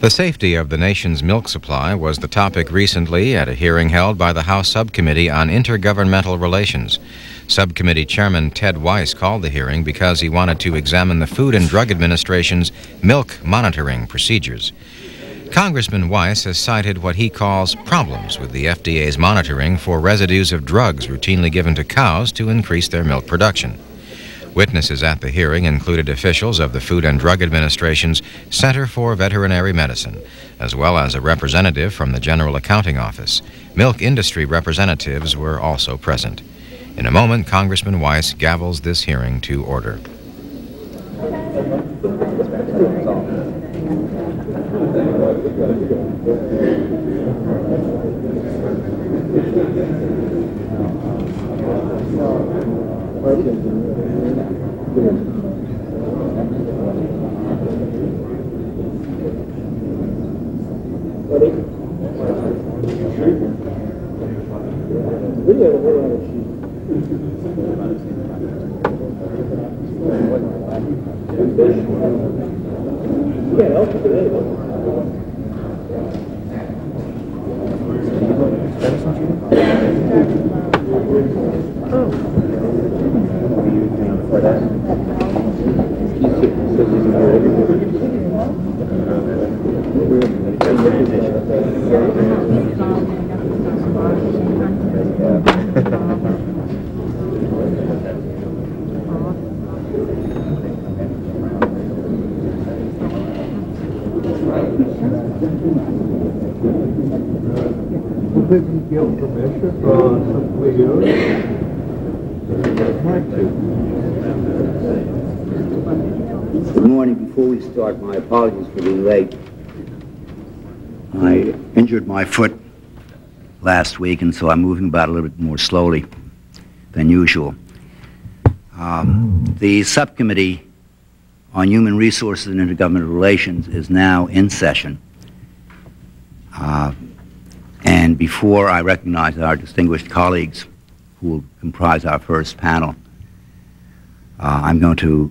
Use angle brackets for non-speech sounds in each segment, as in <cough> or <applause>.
The safety of the nation's milk supply was the topic recently at a hearing held by the House Subcommittee on Intergovernmental Relations. Subcommittee Chairman Ted Weiss called the hearing because he wanted to examine the Food and Drug Administration's milk monitoring procedures. Congressman Weiss has cited what he calls problems with the FDA's monitoring for residues of drugs routinely given to cows to increase their milk production. Witnesses at the hearing included officials of the Food and Drug Administration's Center for Veterinary Medicine, as well as a representative from the General Accounting Office. Milk industry representatives were also present. In a moment, Congressman Weiss gavels this hearing to order. Gruppe, oder? My apologies for being late. I injured my foot last week, and so I'm moving about a little bit more slowly than usual. Um, the subcommittee on Human Resources and Intergovernmental Relations is now in session. Uh, and before I recognize our distinguished colleagues who will comprise our first panel, uh, I'm going to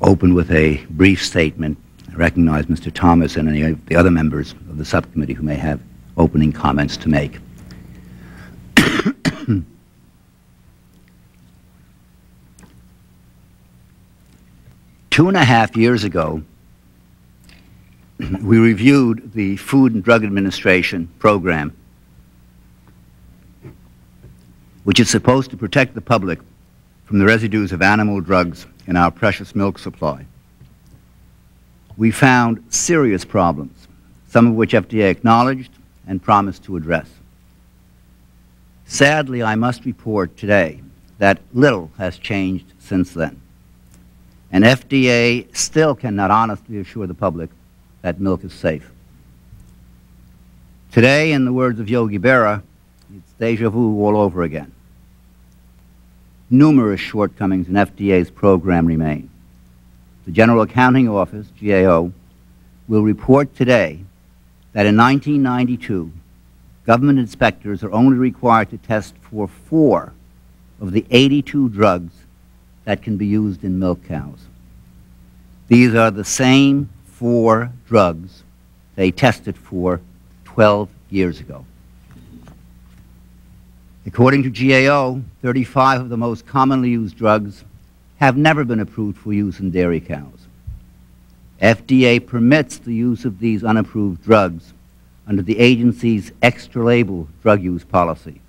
open with a brief statement. I recognize Mr. Thomas and any of the other members of the subcommittee who may have opening comments to make. <coughs> Two and a half years ago, <coughs> we reviewed the Food and Drug Administration program, which is supposed to protect the public from the residues of animal drugs in our precious milk supply. We found serious problems, some of which FDA acknowledged and promised to address. Sadly, I must report today that little has changed since then. And FDA still cannot honestly assure the public that milk is safe. Today, in the words of Yogi Berra, it's deja vu all over again. Numerous shortcomings in FDA's program remain. The General Accounting Office, GAO, will report today that in 1992, government inspectors are only required to test for four of the 82 drugs that can be used in milk cows. These are the same four drugs they tested for 12 years ago. According to GAO, 35 of the most commonly used drugs have never been approved for use in dairy cows. FDA permits the use of these unapproved drugs under the agency's extra label drug use policy.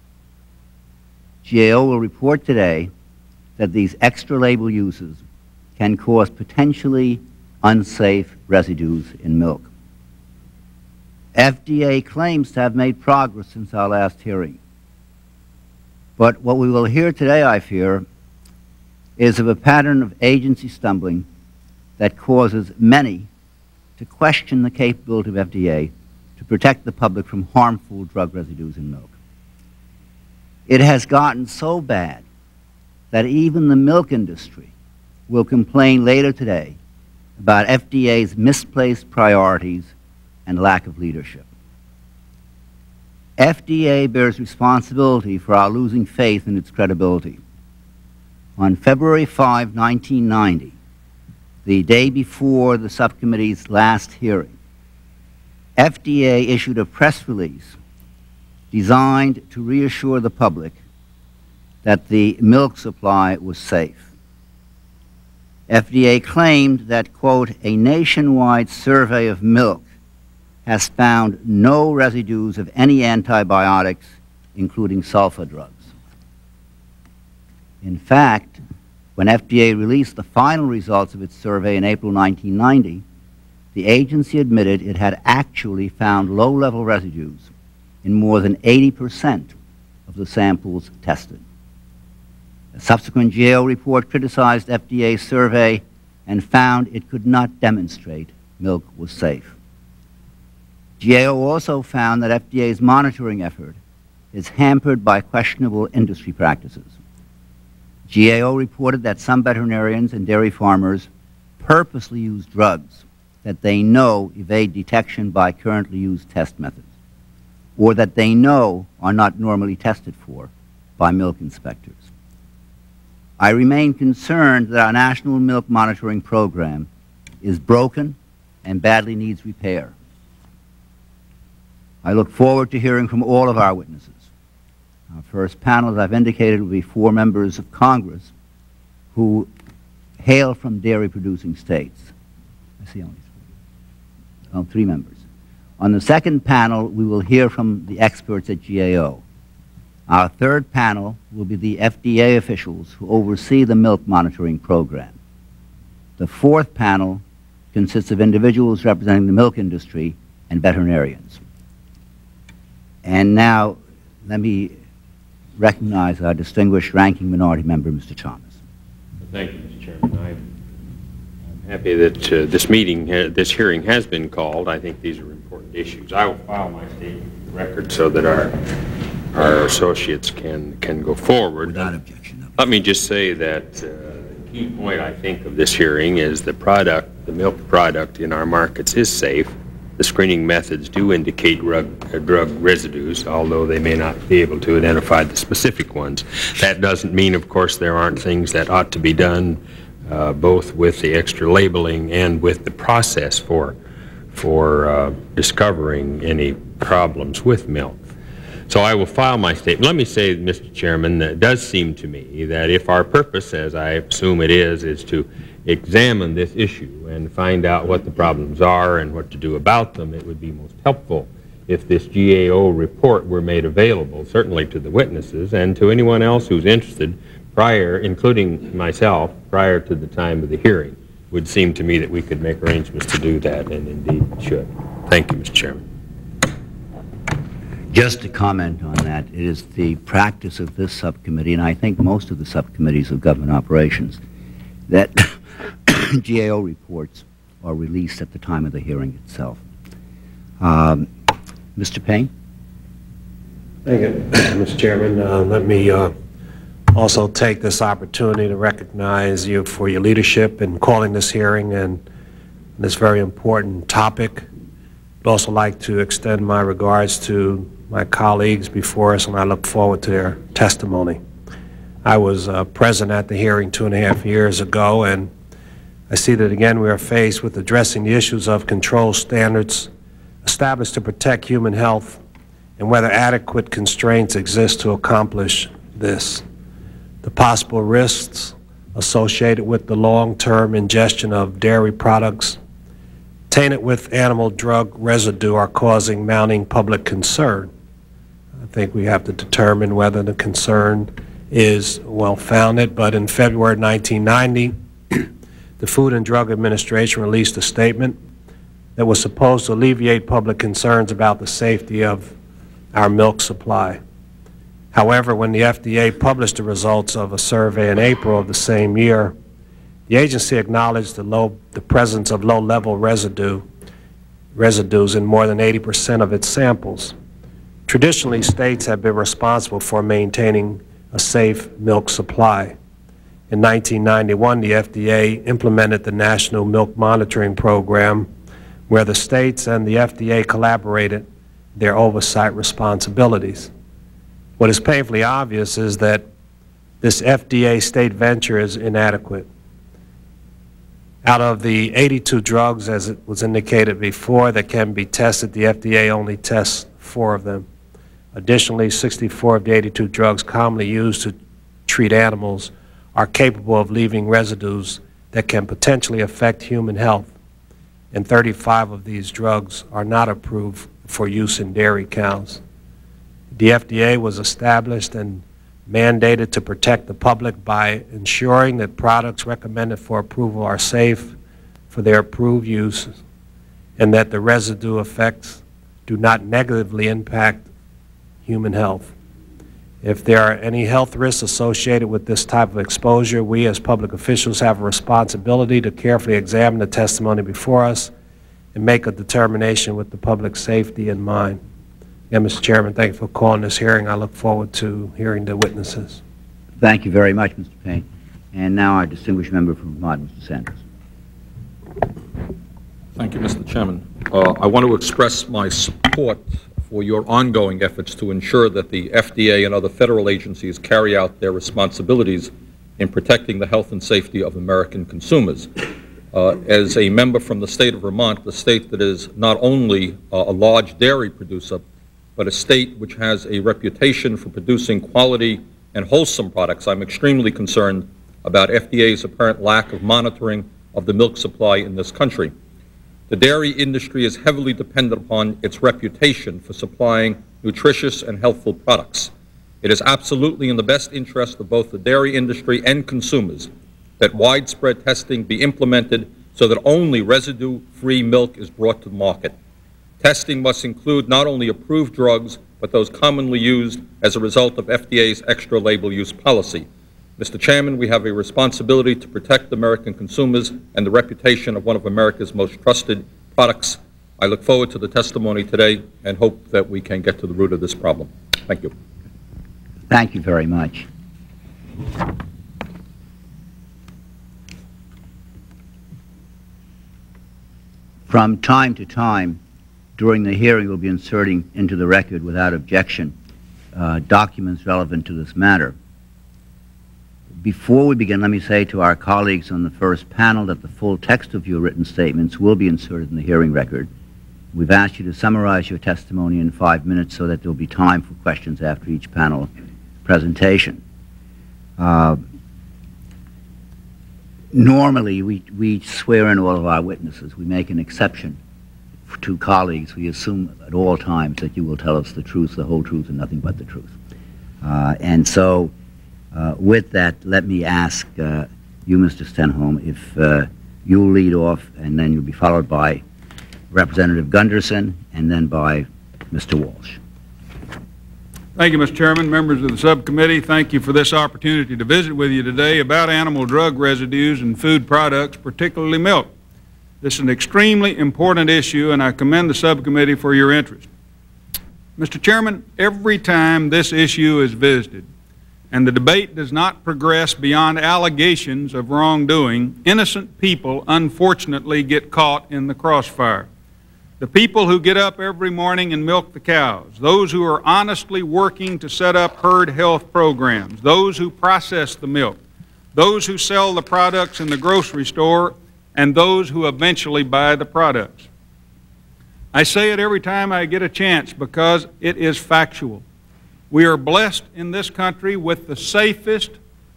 GAO will report today that these extra label uses can cause potentially unsafe residues in milk. FDA claims to have made progress since our last hearing. But what we will hear today, I fear, is of a pattern of agency stumbling that causes many to question the capability of FDA to protect the public from harmful drug residues in milk. It has gotten so bad that even the milk industry will complain later today about FDA's misplaced priorities and lack of leadership. FDA bears responsibility for our losing faith in its credibility. On February 5, 1990, the day before the subcommittee's last hearing, FDA issued a press release designed to reassure the public that the milk supply was safe. FDA claimed that, quote, a nationwide survey of milk has found no residues of any antibiotics, including sulfa drugs. In fact, when FDA released the final results of its survey in April 1990, the agency admitted it had actually found low-level residues in more than 80% of the samples tested. A subsequent GAO report criticized FDA's survey and found it could not demonstrate milk was safe. GAO also found that FDA's monitoring effort is hampered by questionable industry practices. GAO reported that some veterinarians and dairy farmers purposely use drugs that they know evade detection by currently used test methods, or that they know are not normally tested for by milk inspectors. I remain concerned that our national milk monitoring program is broken and badly needs repair. I look forward to hearing from all of our witnesses. Our first panel, as I've indicated, will be four members of Congress who hail from dairy-producing states. I see only three. Oh, three members. On the second panel, we will hear from the experts at GAO. Our third panel will be the FDA officials who oversee the milk monitoring program. The fourth panel consists of individuals representing the milk industry and veterinarians. And now, let me recognize our distinguished ranking minority member, Mr. Chalmers. Thank you, Mr. Chairman. I, I'm happy that uh, this meeting, uh, this hearing has been called. I think these are important issues. I will file my statement for the record so that our our associates can, can go forward. Without objection. Let me just say that uh, the key point, I think, of this hearing is the product, the milk product in our markets is safe. The screening methods do indicate drug, uh, drug residues, although they may not be able to identify the specific ones. That doesn't mean, of course, there aren't things that ought to be done, uh, both with the extra labeling and with the process for, for uh, discovering any problems with milk. So I will file my statement. Let me say, Mr. Chairman, that it does seem to me that if our purpose, as I assume it is, is to examine this issue and find out what the problems are and what to do about them, it would be most helpful if this GAO report were made available, certainly to the witnesses and to anyone else who's interested prior, including myself, prior to the time of the hearing. It would seem to me that we could make arrangements to do that, and indeed should. Thank you, Mr. Chairman. Just to comment on that, it is the practice of this subcommittee, and I think most of the subcommittees of government operations, that <coughs> GAO reports are released at the time of the hearing itself. Um, Mr. Payne? Thank you, <coughs> Mr. Chairman. Uh, let me uh, also take this opportunity to recognize you for your leadership in calling this hearing and this very important topic. I'd also like to extend my regards to my colleagues before us, and I look forward to their testimony. I was uh, present at the hearing two and a half years ago, and I see that again we are faced with addressing the issues of control standards established to protect human health and whether adequate constraints exist to accomplish this. The possible risks associated with the long-term ingestion of dairy products tainted with animal drug residue are causing mounting public concern. I think we have to determine whether the concern is well-founded, but in February 1990, the Food and Drug Administration released a statement that was supposed to alleviate public concerns about the safety of our milk supply. However, when the FDA published the results of a survey in April of the same year, the agency acknowledged the, low, the presence of low-level residue, residues in more than 80 percent of its samples. Traditionally, states have been responsible for maintaining a safe milk supply. In 1991, the FDA implemented the National Milk Monitoring Program, where the states and the FDA collaborated their oversight responsibilities. What is painfully obvious is that this FDA state venture is inadequate. Out of the 82 drugs, as it was indicated before, that can be tested, the FDA only tests four of them. Additionally, 64 of the 82 drugs commonly used to treat animals are capable of leaving residues that can potentially affect human health, and 35 of these drugs are not approved for use in dairy cows. The FDA was established and mandated to protect the public by ensuring that products recommended for approval are safe for their approved use and that the residue effects do not negatively impact human health. If there are any health risks associated with this type of exposure, we as public officials have a responsibility to carefully examine the testimony before us and make a determination with the public safety in mind. Again, Mr. Chairman, thank you for calling this hearing. I look forward to hearing the witnesses. Thank you very much, Mr. Payne. And now our distinguished member from Vermont, Mr. Sanders. Thank you, Mr. Chairman. Uh, I want to express my support for your ongoing efforts to ensure that the FDA and other federal agencies carry out their responsibilities in protecting the health and safety of American consumers. Uh, as a member from the state of Vermont, the state that is not only uh, a large dairy producer, but a state which has a reputation for producing quality and wholesome products, I'm extremely concerned about FDA's apparent lack of monitoring of the milk supply in this country. The dairy industry is heavily dependent upon its reputation for supplying nutritious and healthful products. It is absolutely in the best interest of both the dairy industry and consumers that widespread testing be implemented so that only residue-free milk is brought to the market. Testing must include not only approved drugs, but those commonly used as a result of FDA's extra label use policy. Mr. Chairman, we have a responsibility to protect American consumers and the reputation of one of America's most trusted products. I look forward to the testimony today and hope that we can get to the root of this problem. Thank you. Thank you very much. From time to time, during the hearing, we'll be inserting into the record without objection uh, documents relevant to this matter. Before we begin, let me say to our colleagues on the first panel that the full text of your written statements will be inserted in the hearing record. We've asked you to summarize your testimony in five minutes so that there will be time for questions after each panel presentation. Uh, normally, we, we swear in all of our witnesses. We make an exception to colleagues. We assume at all times that you will tell us the truth, the whole truth, and nothing but the truth. Uh, and so uh, with that, let me ask uh, you, Mr. Stenholm, if uh, you'll lead off, and then you'll be followed by Representative Gunderson, and then by Mr. Walsh. Thank you, Mr. Chairman, members of the subcommittee. Thank you for this opportunity to visit with you today about animal drug residues and food products, particularly milk. This is an extremely important issue, and I commend the subcommittee for your interest. Mr. Chairman, every time this issue is visited, and the debate does not progress beyond allegations of wrongdoing, innocent people unfortunately get caught in the crossfire. The people who get up every morning and milk the cows, those who are honestly working to set up herd health programs, those who process the milk, those who sell the products in the grocery store, and those who eventually buy the products. I say it every time I get a chance because it is factual. We are blessed in this country with the safest,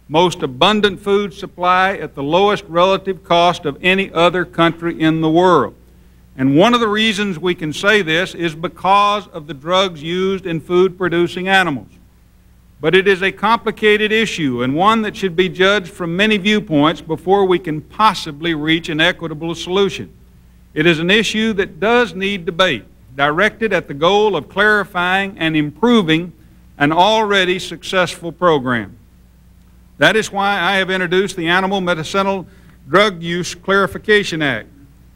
most abundant food supply at the lowest relative cost of any other country in the world. And one of the reasons we can say this is because of the drugs used in food producing animals. But it is a complicated issue and one that should be judged from many viewpoints before we can possibly reach an equitable solution. It is an issue that does need debate, directed at the goal of clarifying and improving an already successful program. That is why I have introduced the Animal Medicinal Drug Use Clarification Act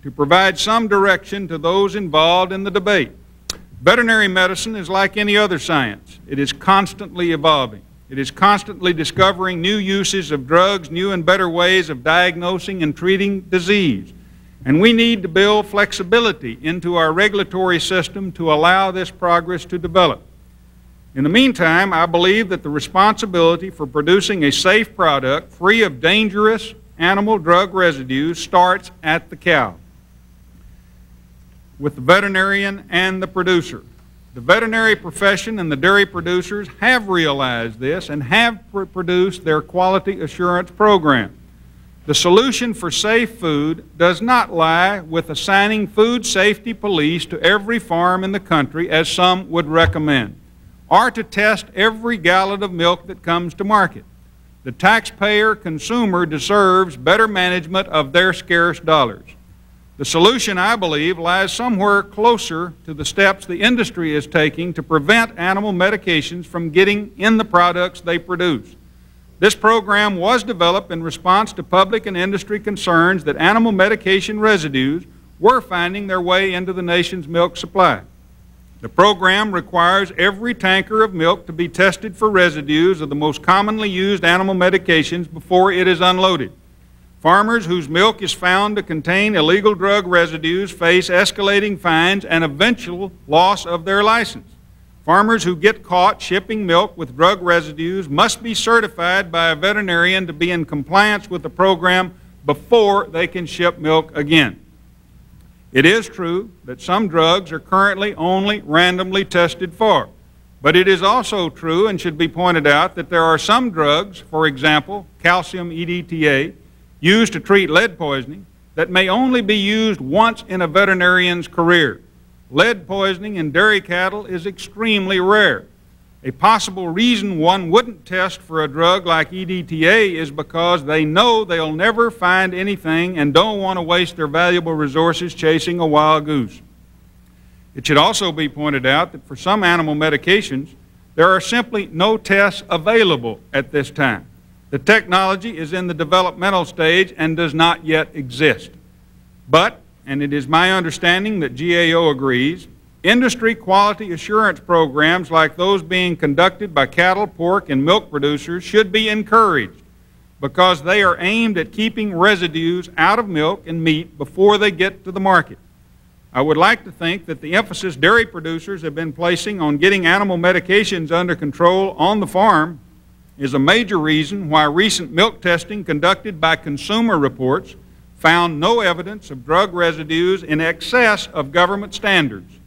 to provide some direction to those involved in the debate. Veterinary medicine is like any other science. It is constantly evolving. It is constantly discovering new uses of drugs, new and better ways of diagnosing and treating disease. And we need to build flexibility into our regulatory system to allow this progress to develop. In the meantime, I believe that the responsibility for producing a safe product free of dangerous animal drug residues starts at the cow with the veterinarian and the producer. The veterinary profession and the dairy producers have realized this and have pr produced their quality assurance program. The solution for safe food does not lie with assigning food safety police to every farm in the country, as some would recommend, or to test every gallon of milk that comes to market. The taxpayer consumer deserves better management of their scarce dollars. The solution, I believe, lies somewhere closer to the steps the industry is taking to prevent animal medications from getting in the products they produce. This program was developed in response to public and industry concerns that animal medication residues were finding their way into the nation's milk supply. The program requires every tanker of milk to be tested for residues of the most commonly used animal medications before it is unloaded. Farmers whose milk is found to contain illegal drug residues face escalating fines and eventual loss of their license. Farmers who get caught shipping milk with drug residues must be certified by a veterinarian to be in compliance with the program before they can ship milk again. It is true that some drugs are currently only randomly tested for, but it is also true and should be pointed out that there are some drugs, for example, calcium EDTA, used to treat lead poisoning that may only be used once in a veterinarian's career. Lead poisoning in dairy cattle is extremely rare. A possible reason one wouldn't test for a drug like EDTA is because they know they'll never find anything and don't want to waste their valuable resources chasing a wild goose. It should also be pointed out that for some animal medications, there are simply no tests available at this time. The technology is in the developmental stage and does not yet exist. But, and it is my understanding that GAO agrees, industry quality assurance programs like those being conducted by cattle, pork, and milk producers should be encouraged because they are aimed at keeping residues out of milk and meat before they get to the market. I would like to think that the emphasis dairy producers have been placing on getting animal medications under control on the farm is a major reason why recent milk testing conducted by Consumer Reports found no evidence of drug residues in excess of government standards.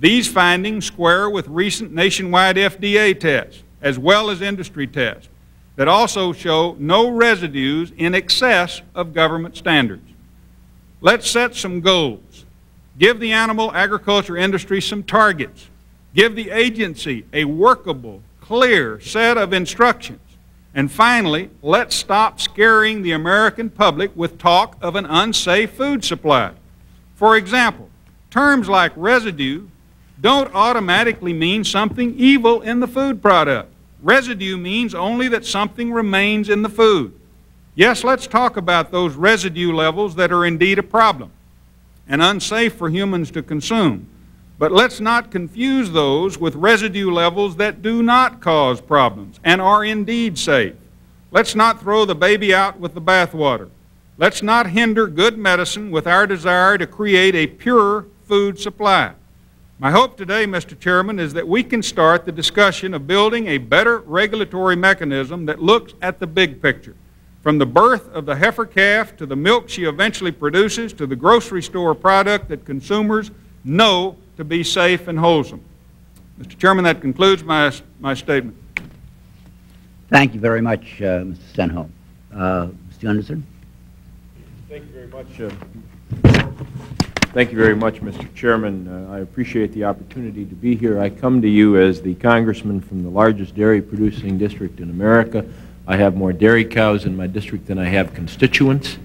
These findings square with recent nationwide FDA tests, as well as industry tests, that also show no residues in excess of government standards. Let's set some goals. Give the animal agriculture industry some targets. Give the agency a workable, clear set of instructions. And finally, let's stop scaring the American public with talk of an unsafe food supply. For example, terms like residue don't automatically mean something evil in the food product. Residue means only that something remains in the food. Yes, let's talk about those residue levels that are indeed a problem and unsafe for humans to consume. But let's not confuse those with residue levels that do not cause problems and are indeed safe. Let's not throw the baby out with the bathwater. Let's not hinder good medicine with our desire to create a pure food supply. My hope today, Mr. Chairman, is that we can start the discussion of building a better regulatory mechanism that looks at the big picture. From the birth of the heifer calf to the milk she eventually produces to the grocery store product that consumers know to be safe and wholesome. Mr. Chairman, that concludes my, my statement. Thank you very much, uh, Mr. Stenholm. Uh, Mr. Gunderson? Thank you very much. Uh, thank you very much, Mr. Chairman. Uh, I appreciate the opportunity to be here. I come to you as the congressman from the largest dairy producing district in America. I have more dairy cows in my district than I have constituents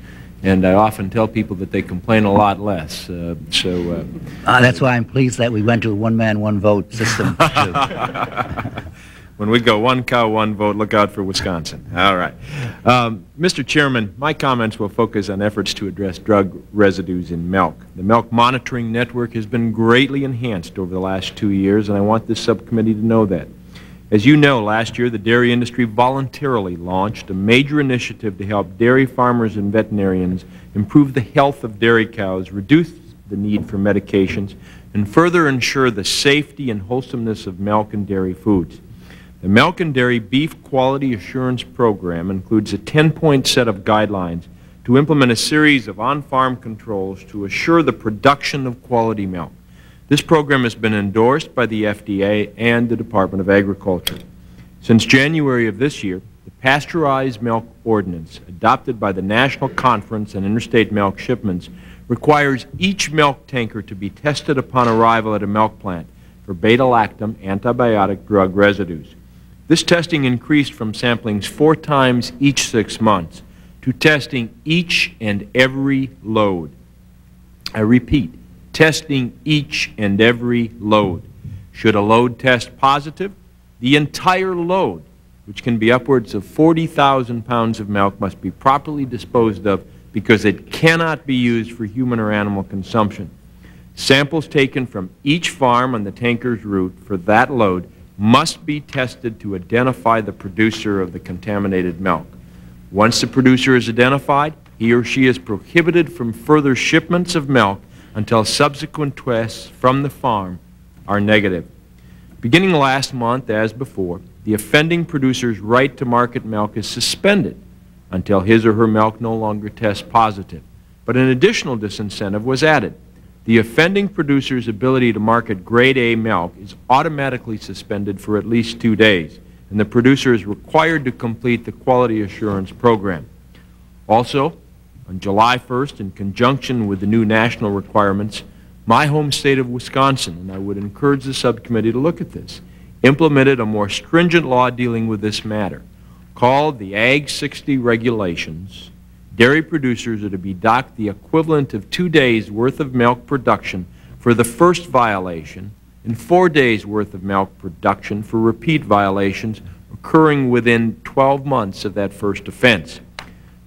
and I often tell people that they complain a lot less. Uh, so uh, uh, that's why I'm pleased that we went to a one-man, one-vote system. <laughs> when we go one cow, one vote, look out for Wisconsin. All right. Um, Mr. Chairman, my comments will focus on efforts to address drug residues in milk. The milk monitoring network has been greatly enhanced over the last two years, and I want this subcommittee to know that. As you know, last year the dairy industry voluntarily launched a major initiative to help dairy farmers and veterinarians improve the health of dairy cows, reduce the need for medications, and further ensure the safety and wholesomeness of milk and dairy foods. The Milk and Dairy Beef Quality Assurance Program includes a 10-point set of guidelines to implement a series of on-farm controls to assure the production of quality milk. This program has been endorsed by the FDA and the Department of Agriculture. Since January of this year, the Pasteurized Milk Ordinance, adopted by the National Conference on Interstate Milk Shipments, requires each milk tanker to be tested upon arrival at a milk plant for beta-lactam antibiotic drug residues. This testing increased from samplings four times each six months to testing each and every load. I repeat, testing each and every load. Should a load test positive, the entire load, which can be upwards of 40,000 pounds of milk, must be properly disposed of because it cannot be used for human or animal consumption. Samples taken from each farm on the tanker's route for that load must be tested to identify the producer of the contaminated milk. Once the producer is identified, he or she is prohibited from further shipments of milk until subsequent tests from the farm are negative. Beginning last month, as before, the offending producer's right to market milk is suspended until his or her milk no longer tests positive. But an additional disincentive was added. The offending producer's ability to market grade A milk is automatically suspended for at least two days, and the producer is required to complete the quality assurance program. Also, on July 1st, in conjunction with the new national requirements, my home state of Wisconsin, and I would encourage the subcommittee to look at this, implemented a more stringent law dealing with this matter called the Ag 60 regulations, dairy producers are to be docked the equivalent of two days' worth of milk production for the first violation and four days' worth of milk production for repeat violations occurring within 12 months of that first offense.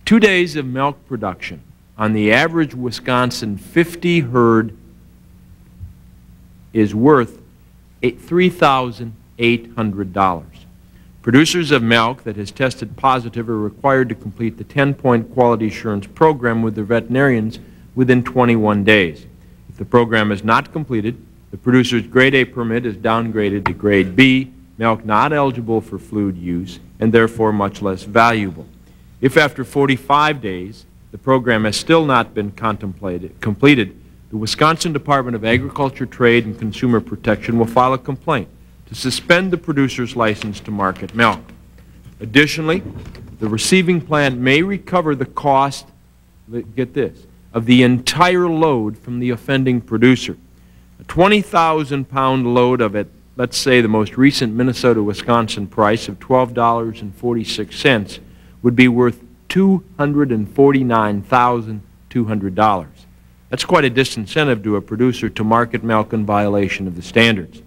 Two days of milk production on the average Wisconsin 50 herd is worth $3,800. Producers of milk that has tested positive are required to complete the 10-point quality assurance program with their veterinarians within 21 days. If the program is not completed, the producer's grade A permit is downgraded to grade B, milk not eligible for fluid use, and therefore much less valuable. If after 45 days the program has still not been contemplated, completed, the Wisconsin Department of Agriculture, Trade, and Consumer Protection will file a complaint to suspend the producer's license to market milk. Additionally, the receiving plant may recover the cost, get this, of the entire load from the offending producer. A 20,000 pound load of it, let's say the most recent Minnesota-Wisconsin price of $12.46 would be worth $249,200. That's quite a disincentive to a producer to market milk in violation of the standards.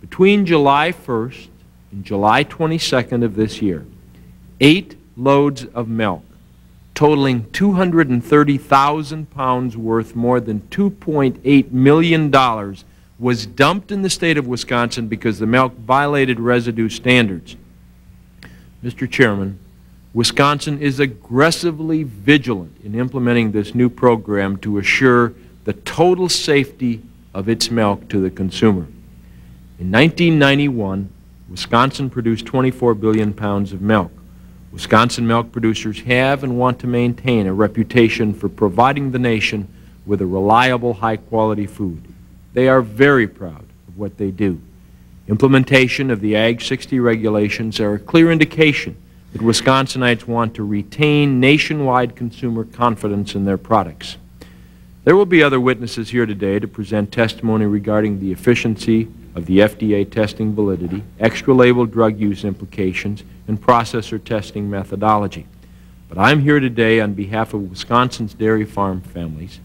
Between July 1st and July 22nd of this year, eight loads of milk totaling 230,000 pounds worth more than $2.8 million was dumped in the state of Wisconsin because the milk violated residue standards. Mr. Chairman, Wisconsin is aggressively vigilant in implementing this new program to assure the total safety of its milk to the consumer. In 1991, Wisconsin produced 24 billion pounds of milk. Wisconsin milk producers have and want to maintain a reputation for providing the nation with a reliable, high-quality food. They are very proud of what they do. Implementation of the Ag 60 regulations are a clear indication that Wisconsinites want to retain nationwide consumer confidence in their products. There will be other witnesses here today to present testimony regarding the efficiency of the FDA testing validity, extra-label drug use implications, and processor testing methodology. But I'm here today on behalf of Wisconsin's dairy farm families,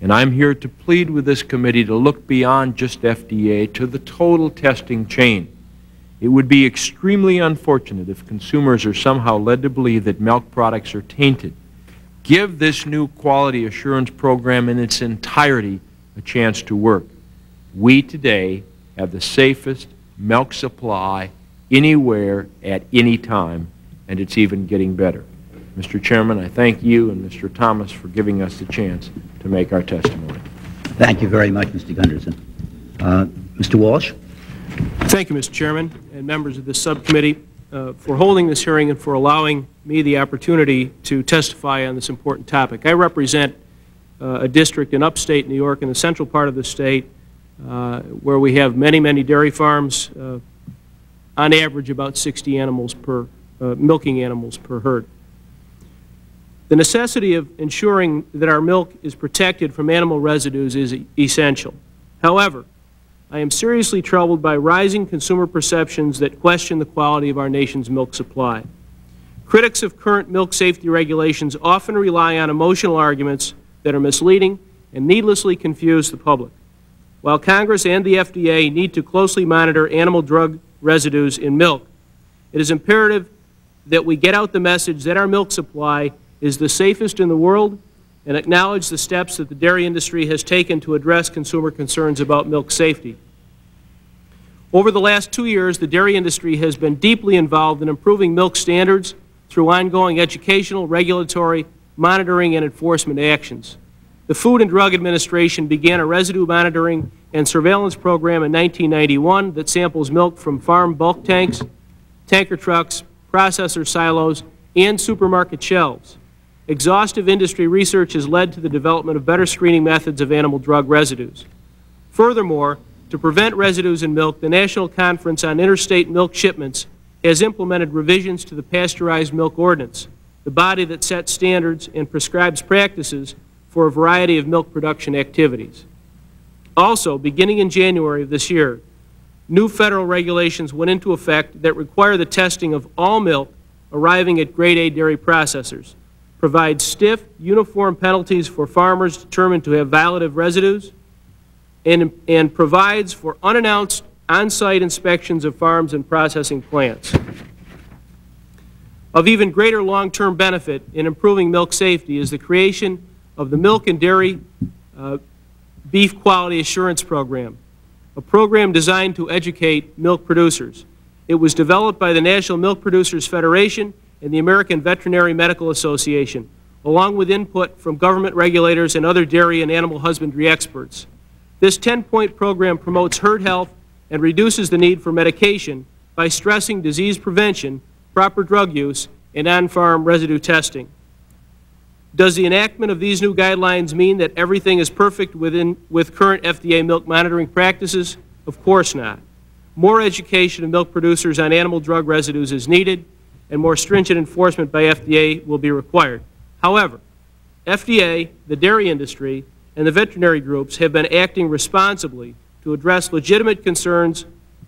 and I'm here to plead with this committee to look beyond just FDA to the total testing chain. It would be extremely unfortunate if consumers are somehow led to believe that milk products are tainted. Give this new quality assurance program in its entirety a chance to work. We today have the safest milk supply anywhere at any time, and it's even getting better. Mr. Chairman, I thank you and Mr. Thomas for giving us the chance to make our testimony. Thank you very much, Mr. Gunderson. Uh, Mr. Walsh? Thank you, Mr. Chairman and members of this subcommittee. uh, for holding this hearing and for allowing me the opportunity to testify on this important topic. I represent uh, a district in upstate New York in the central part of the state where we have many, many dairy farms, uh, on average about 60 animals per, uh, milking animals per herd. The necessity of ensuring that our milk is protected from animal residues is essential. However, I am seriously troubled by rising consumer perceptions that question the quality of our nation's milk supply. Critics of current milk safety regulations often rely on emotional arguments that are misleading and needlessly confuse the public. While Congress and the FDA need to closely monitor animal drug residues in milk, it is imperative that we get out the message that our milk supply is the safest in the world and acknowledge the steps that the dairy industry has taken to address consumer concerns about milk safety. Over the last two years, the dairy industry has been deeply involved in improving milk standards through ongoing educational, regulatory, monitoring, and enforcement actions. The Food and Drug Administration began a residue monitoring and surveillance program in 1991 that samples milk from farm bulk tanks, tanker trucks, processor silos, and supermarket shelves. Exhaustive industry research has led to the development of better screening methods of animal drug residues. Furthermore, to prevent residues in milk, the National Conference on Interstate Milk Shipments has implemented revisions to the Pasteurized Milk Ordinance, the body that sets standards and prescribes practices for a variety of milk production activities. Also, beginning in January of this year, new federal regulations went into effect that require the testing of all milk arriving at grade A dairy processors provides stiff, uniform penalties for farmers determined to have violative residues, and, and provides for unannounced on-site inspections of farms and processing plants. Of even greater long-term benefit in improving milk safety is the creation of the Milk and Dairy uh, Beef Quality Assurance Program, a program designed to educate milk producers. It was developed by the National Milk Producers Federation and the American Veterinary Medical Association, along with input from government regulators and other dairy and animal husbandry experts. This 10-point program promotes herd health and reduces the need for medication by stressing disease prevention, proper drug use, and on-farm residue testing. Does the enactment of these new guidelines mean that everything is perfect within, with current FDA milk monitoring practices? Of course not. More education of milk producers on animal drug residues is needed, and more stringent enforcement by FDA will be required. However, FDA, the dairy industry, and the veterinary groups have been acting responsibly to address legitimate concerns,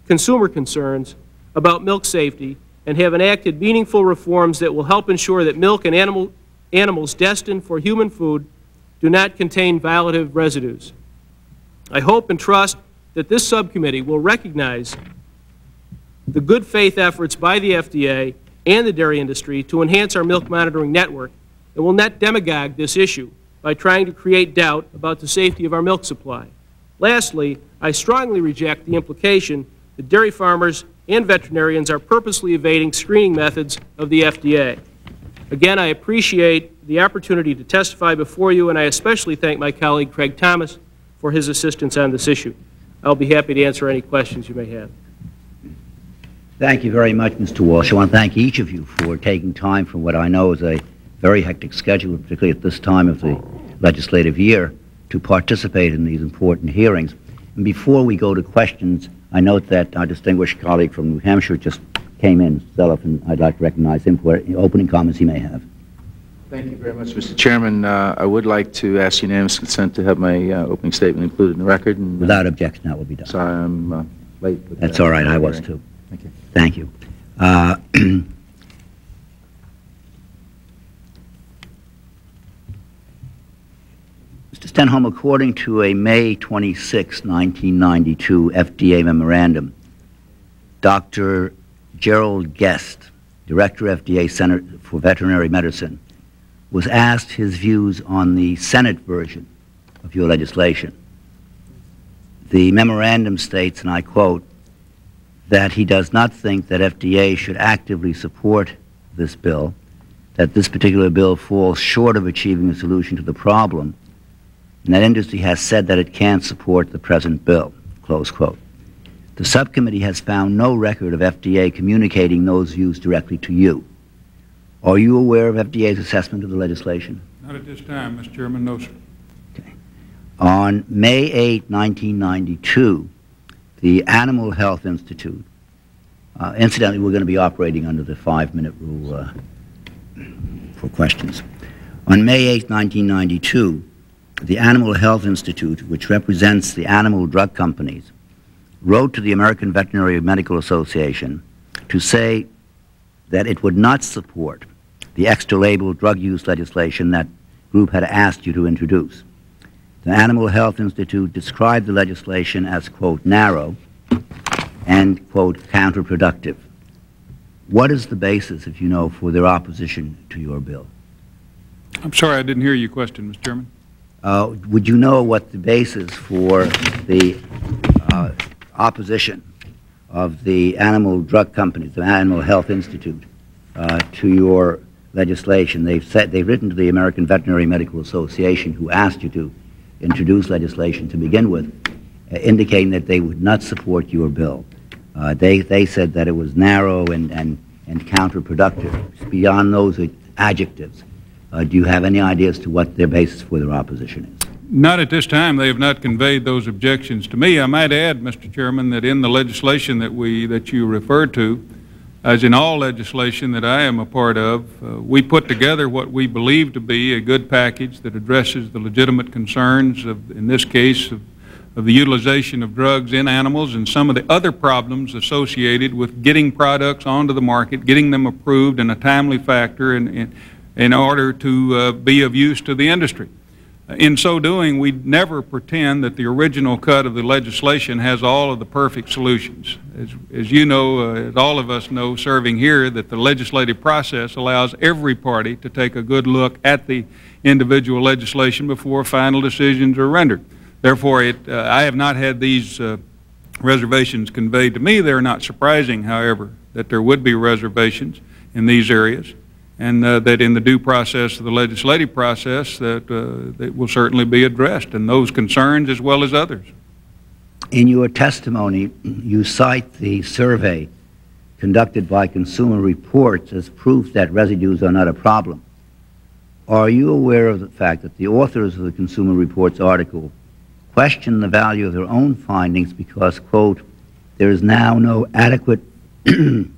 consumer concerns about milk safety and have enacted meaningful reforms that will help ensure that milk and animal, animals destined for human food do not contain violative residues. I hope and trust that this subcommittee will recognize the good faith efforts by the FDA and the dairy industry to enhance our milk monitoring network and will not demagogue this issue by trying to create doubt about the safety of our milk supply. Lastly, I strongly reject the implication that dairy farmers and veterinarians are purposely evading screening methods of the FDA. Again, I appreciate the opportunity to testify before you, and I especially thank my colleague Craig Thomas for his assistance on this issue. I'll be happy to answer any questions you may have. Thank you very much, Mr. Walsh. I want to thank each of you for taking time from what I know is a very hectic schedule, particularly at this time of the legislative year, to participate in these important hearings. And before we go to questions, I note that our distinguished colleague from New Hampshire just came in, Zeliff, and I'd like to recognize him for opening comments he may have. Thank you very much, Mr. Chairman. Uh, I would like to ask unanimous consent to have my uh, opening statement included in the record. And, uh, Without objection, that will be done. Sorry, I'm uh, late. with That's that. all right, I was too. Thank you. Thank you. Uh, <clears throat> Mr. Stenholm, according to a May 26, 1992 FDA memorandum, Dr. Gerald Guest, Director, FDA Center for Veterinary Medicine, was asked his views on the Senate version of your legislation. The memorandum states, and I quote, that he does not think that FDA should actively support this bill, that this particular bill falls short of achieving a solution to the problem, and that industry has said that it can't support the present bill, close quote. The subcommittee has found no record of FDA communicating those views directly to you. Are you aware of FDA's assessment of the legislation? Not at this time, Mr. Chairman, no, sir. Okay. On May 8, 1992, the Animal Health Institute, uh, incidentally, we're going to be operating under the five-minute rule uh, for questions. On May 8, 1992, the Animal Health Institute, which represents the animal drug companies, wrote to the American Veterinary Medical Association to say that it would not support the extra label drug use legislation that group had asked you to introduce. The Animal Health Institute described the legislation as, quote, narrow and, quote, counterproductive. What is the basis, if you know, for their opposition to your bill? I'm sorry, I didn't hear your question, Mr. Chairman. Uh, would you know what the basis for the uh, opposition of the animal drug companies, the Animal Health Institute, uh, to your legislation? They've said they've written to the American Veterinary Medical Association, who asked you to introduce legislation to begin with, uh, indicating that they would not support your bill. Uh, they, they said that it was narrow and, and, and counterproductive. Beyond those adjectives, uh, do you have any idea as to what their basis for their opposition is? Not at this time. They have not conveyed those objections to me. I might add, Mr. Chairman, that in the legislation that we that you referred to, as in all legislation that I am a part of, uh, we put together what we believe to be a good package that addresses the legitimate concerns of, in this case, of, of the utilization of drugs in animals and some of the other problems associated with getting products onto the market, getting them approved in a timely factor in, in, in order to uh, be of use to the industry. In so doing, we never pretend that the original cut of the legislation has all of the perfect solutions. As, as you know, uh, as all of us know serving here, that the legislative process allows every party to take a good look at the individual legislation before final decisions are rendered. Therefore, it, uh, I have not had these uh, reservations conveyed to me. They're not surprising, however, that there would be reservations in these areas and uh, that in the due process of the legislative process that, uh, that will certainly be addressed, and those concerns as well as others. In your testimony, you cite the survey conducted by Consumer Reports as proof that residues are not a problem. Are you aware of the fact that the authors of the Consumer Reports article question the value of their own findings because, quote, there is now no adequate <clears throat>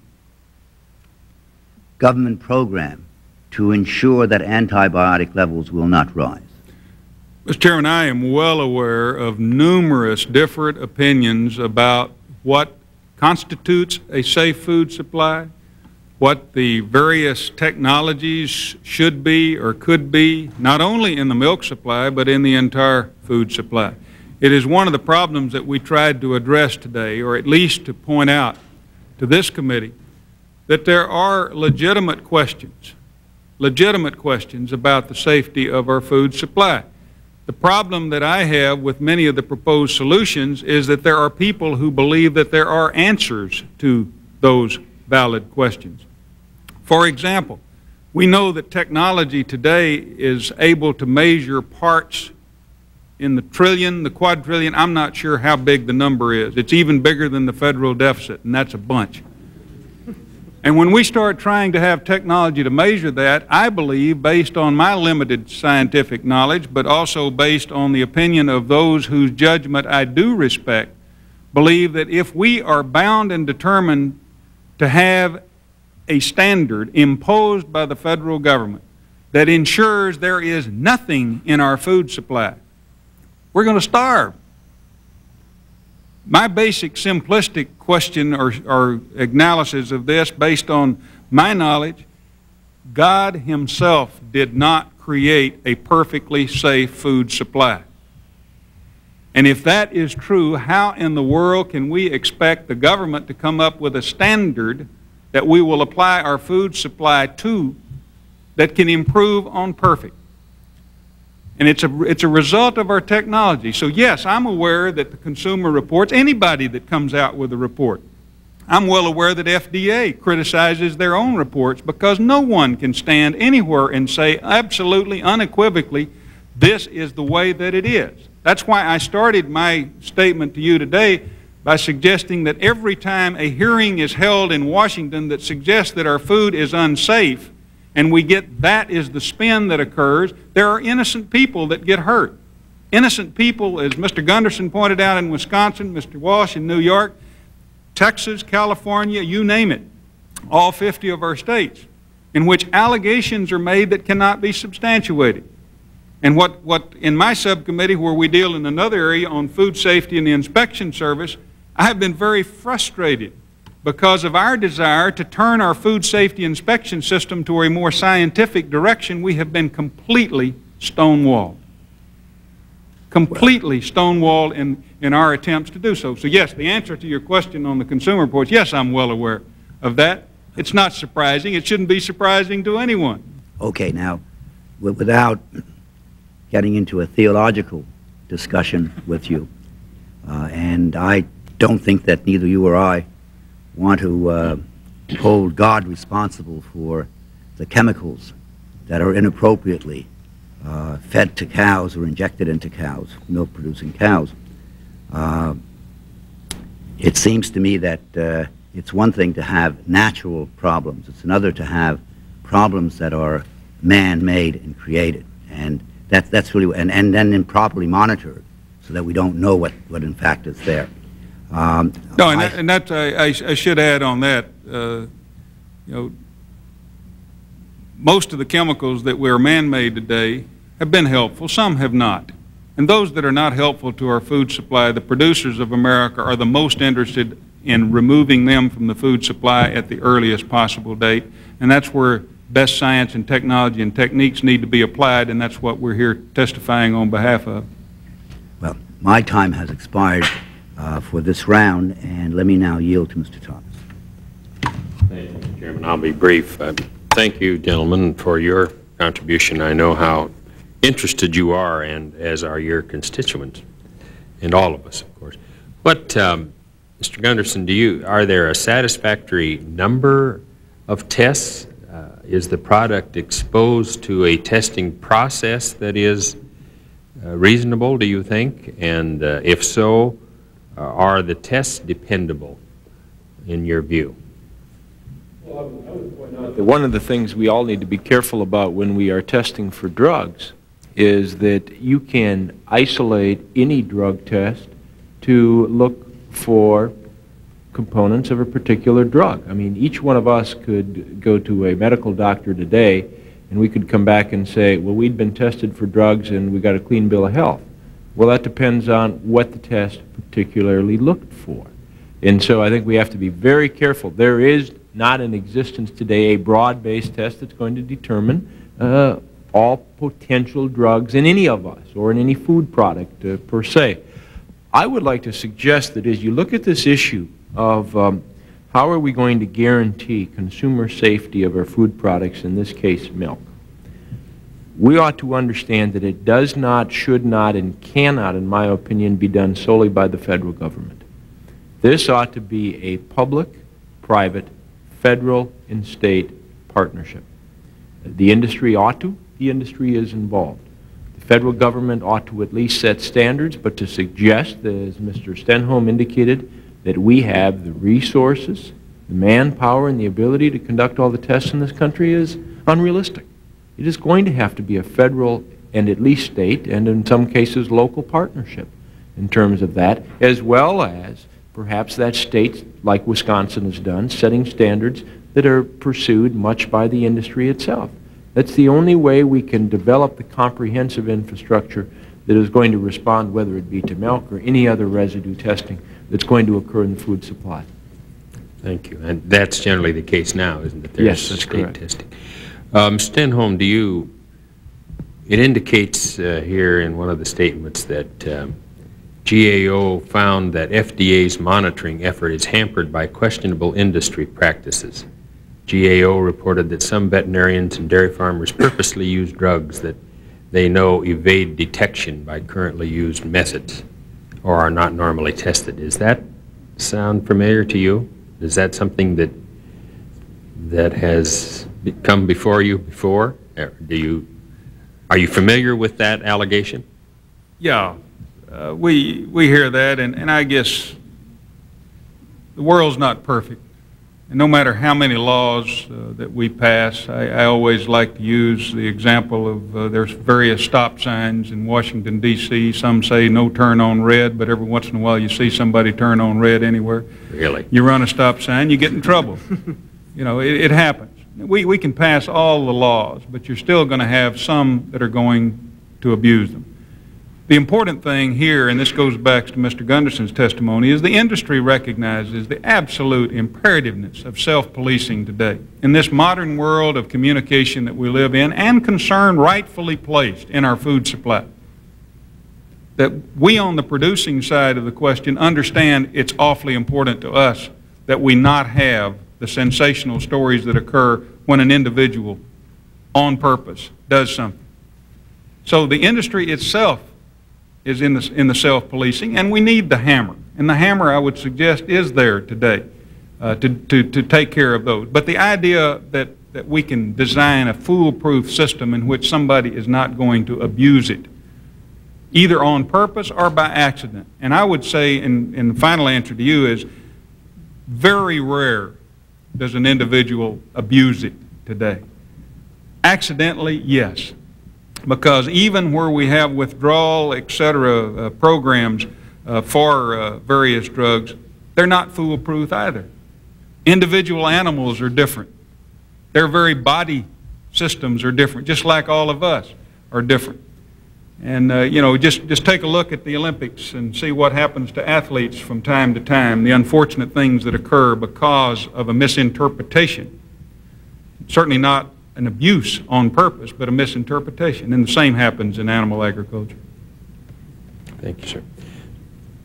government program to ensure that antibiotic levels will not rise? Mr. Chairman, I am well aware of numerous different opinions about what constitutes a safe food supply, what the various technologies should be or could be, not only in the milk supply, but in the entire food supply. It is one of the problems that we tried to address today, or at least to point out to this committee, that there are legitimate questions, legitimate questions about the safety of our food supply. The problem that I have with many of the proposed solutions is that there are people who believe that there are answers to those valid questions. For example, we know that technology today is able to measure parts in the trillion, the quadrillion. I'm not sure how big the number is. It's even bigger than the federal deficit, and that's a bunch. And when we start trying to have technology to measure that, I believe, based on my limited scientific knowledge, but also based on the opinion of those whose judgment I do respect, believe that if we are bound and determined to have a standard imposed by the federal government that ensures there is nothing in our food supply, we're going to starve. My basic simplistic question or, or analysis of this based on my knowledge, God himself did not create a perfectly safe food supply. And if that is true, how in the world can we expect the government to come up with a standard that we will apply our food supply to that can improve on perfect? And it's a, it's a result of our technology. So, yes, I'm aware that the Consumer Reports, anybody that comes out with a report, I'm well aware that FDA criticizes their own reports because no one can stand anywhere and say absolutely unequivocally, this is the way that it is. That's why I started my statement to you today by suggesting that every time a hearing is held in Washington that suggests that our food is unsafe, and we get that is the spin that occurs, there are innocent people that get hurt. Innocent people, as Mr. Gunderson pointed out in Wisconsin, Mr. Walsh in New York, Texas, California, you name it, all 50 of our states, in which allegations are made that cannot be substantiated. And what, what in my subcommittee, where we deal in another area on food safety and the inspection service, I have been very frustrated because of our desire to turn our food safety inspection system to a more scientific direction, we have been completely stonewalled. Completely stonewalled in, in our attempts to do so. So, yes, the answer to your question on the consumer reports, yes, I'm well aware of that. It's not surprising. It shouldn't be surprising to anyone. Okay, now, without getting into a theological discussion with you, uh, and I don't think that neither you or I want to uh, hold God responsible for the chemicals that are inappropriately uh, fed to cows or injected into cows, milk-producing cows. Uh, it seems to me that uh, it's one thing to have natural problems. It's another to have problems that are man-made and created. And that, that's really, and, and then improperly monitored so that we don't know what, what in fact is there. Um, no, and, I, that, and that I, I, should add on that, uh, you know, most of the chemicals that we are man-made today have been helpful. Some have not. And those that are not helpful to our food supply, the producers of America are the most interested in removing them from the food supply at the earliest possible date. And that's where best science and technology and techniques need to be applied, and that's what we're here testifying on behalf of. Well, my time has expired uh, for this round, and let me now yield to Mr. Thomas. Thank you. Chairman. I'll be brief. Uh, thank you, gentlemen, for your contribution. I know how interested you are, and as are your constituents, and all of us, of course. What, um, Mr. Gunderson, do you, are there a satisfactory number of tests? Uh, is the product exposed to a testing process that is uh, reasonable, do you think? And uh, if so, uh, are the tests dependable in your view? Well, I would point out that one of the things we all need to be careful about when we are testing for drugs is that you can isolate any drug test to look for components of a particular drug. I mean, each one of us could go to a medical doctor today and we could come back and say, well, we'd been tested for drugs and we got a clean bill of health. Well, that depends on what the test particularly looked for. And so I think we have to be very careful. There is not in existence today a broad-based test that's going to determine uh, all potential drugs in any of us or in any food product uh, per se. I would like to suggest that as you look at this issue of um, how are we going to guarantee consumer safety of our food products, in this case milk, we ought to understand that it does not, should not, and cannot, in my opinion, be done solely by the federal government. This ought to be a public-private, federal and state partnership. The industry ought to. The industry is involved. The federal government ought to at least set standards, but to suggest, as Mr. Stenholm indicated, that we have the resources, the manpower, and the ability to conduct all the tests in this country is unrealistic. It is going to have to be a federal and at least state, and in some cases local partnership in terms of that, as well as perhaps that state, like Wisconsin has done, setting standards that are pursued much by the industry itself. That's the only way we can develop the comprehensive infrastructure that is going to respond, whether it be to milk or any other residue testing that's going to occur in the food supply. Thank you. And that's generally the case now, isn't it? There's yes, that's state correct. testing. Um, Stenholm, do you, it indicates uh, here in one of the statements that um, GAO found that FDA's monitoring effort is hampered by questionable industry practices. GAO reported that some veterinarians and dairy farmers purposely use drugs that they know evade detection by currently used methods or are not normally tested. Does that sound familiar to you? Is that something that that has come before you before? Do you, are you familiar with that allegation? Yeah, uh, we, we hear that, and, and I guess the world's not perfect. And no matter how many laws uh, that we pass, I, I always like to use the example of uh, there's various stop signs in Washington, D.C. Some say no turn on red, but every once in a while you see somebody turn on red anywhere. Really? You run a stop sign, you get in trouble. <laughs> you know, it, it happens. We, we can pass all the laws, but you're still going to have some that are going to abuse them. The important thing here, and this goes back to Mr. Gunderson's testimony, is the industry recognizes the absolute imperativeness of self-policing today. In this modern world of communication that we live in and concern rightfully placed in our food supply, that we on the producing side of the question understand it's awfully important to us that we not have the sensational stories that occur when an individual on purpose does something. So the industry itself is in the, in the self-policing, and we need the hammer. And the hammer, I would suggest, is there today uh, to, to, to take care of those. But the idea that, that we can design a foolproof system in which somebody is not going to abuse it, either on purpose or by accident. And I would say, and, and the final answer to you is, very rare does an individual abuse it today. Accidentally, yes because even where we have withdrawal, et cetera, uh, programs uh, for uh, various drugs, they're not foolproof either. Individual animals are different. Their very body systems are different, just like all of us are different. And, uh, you know, just, just take a look at the Olympics and see what happens to athletes from time to time, the unfortunate things that occur because of a misinterpretation. Certainly not an abuse on purpose, but a misinterpretation. And the same happens in animal agriculture. Thank you, sir.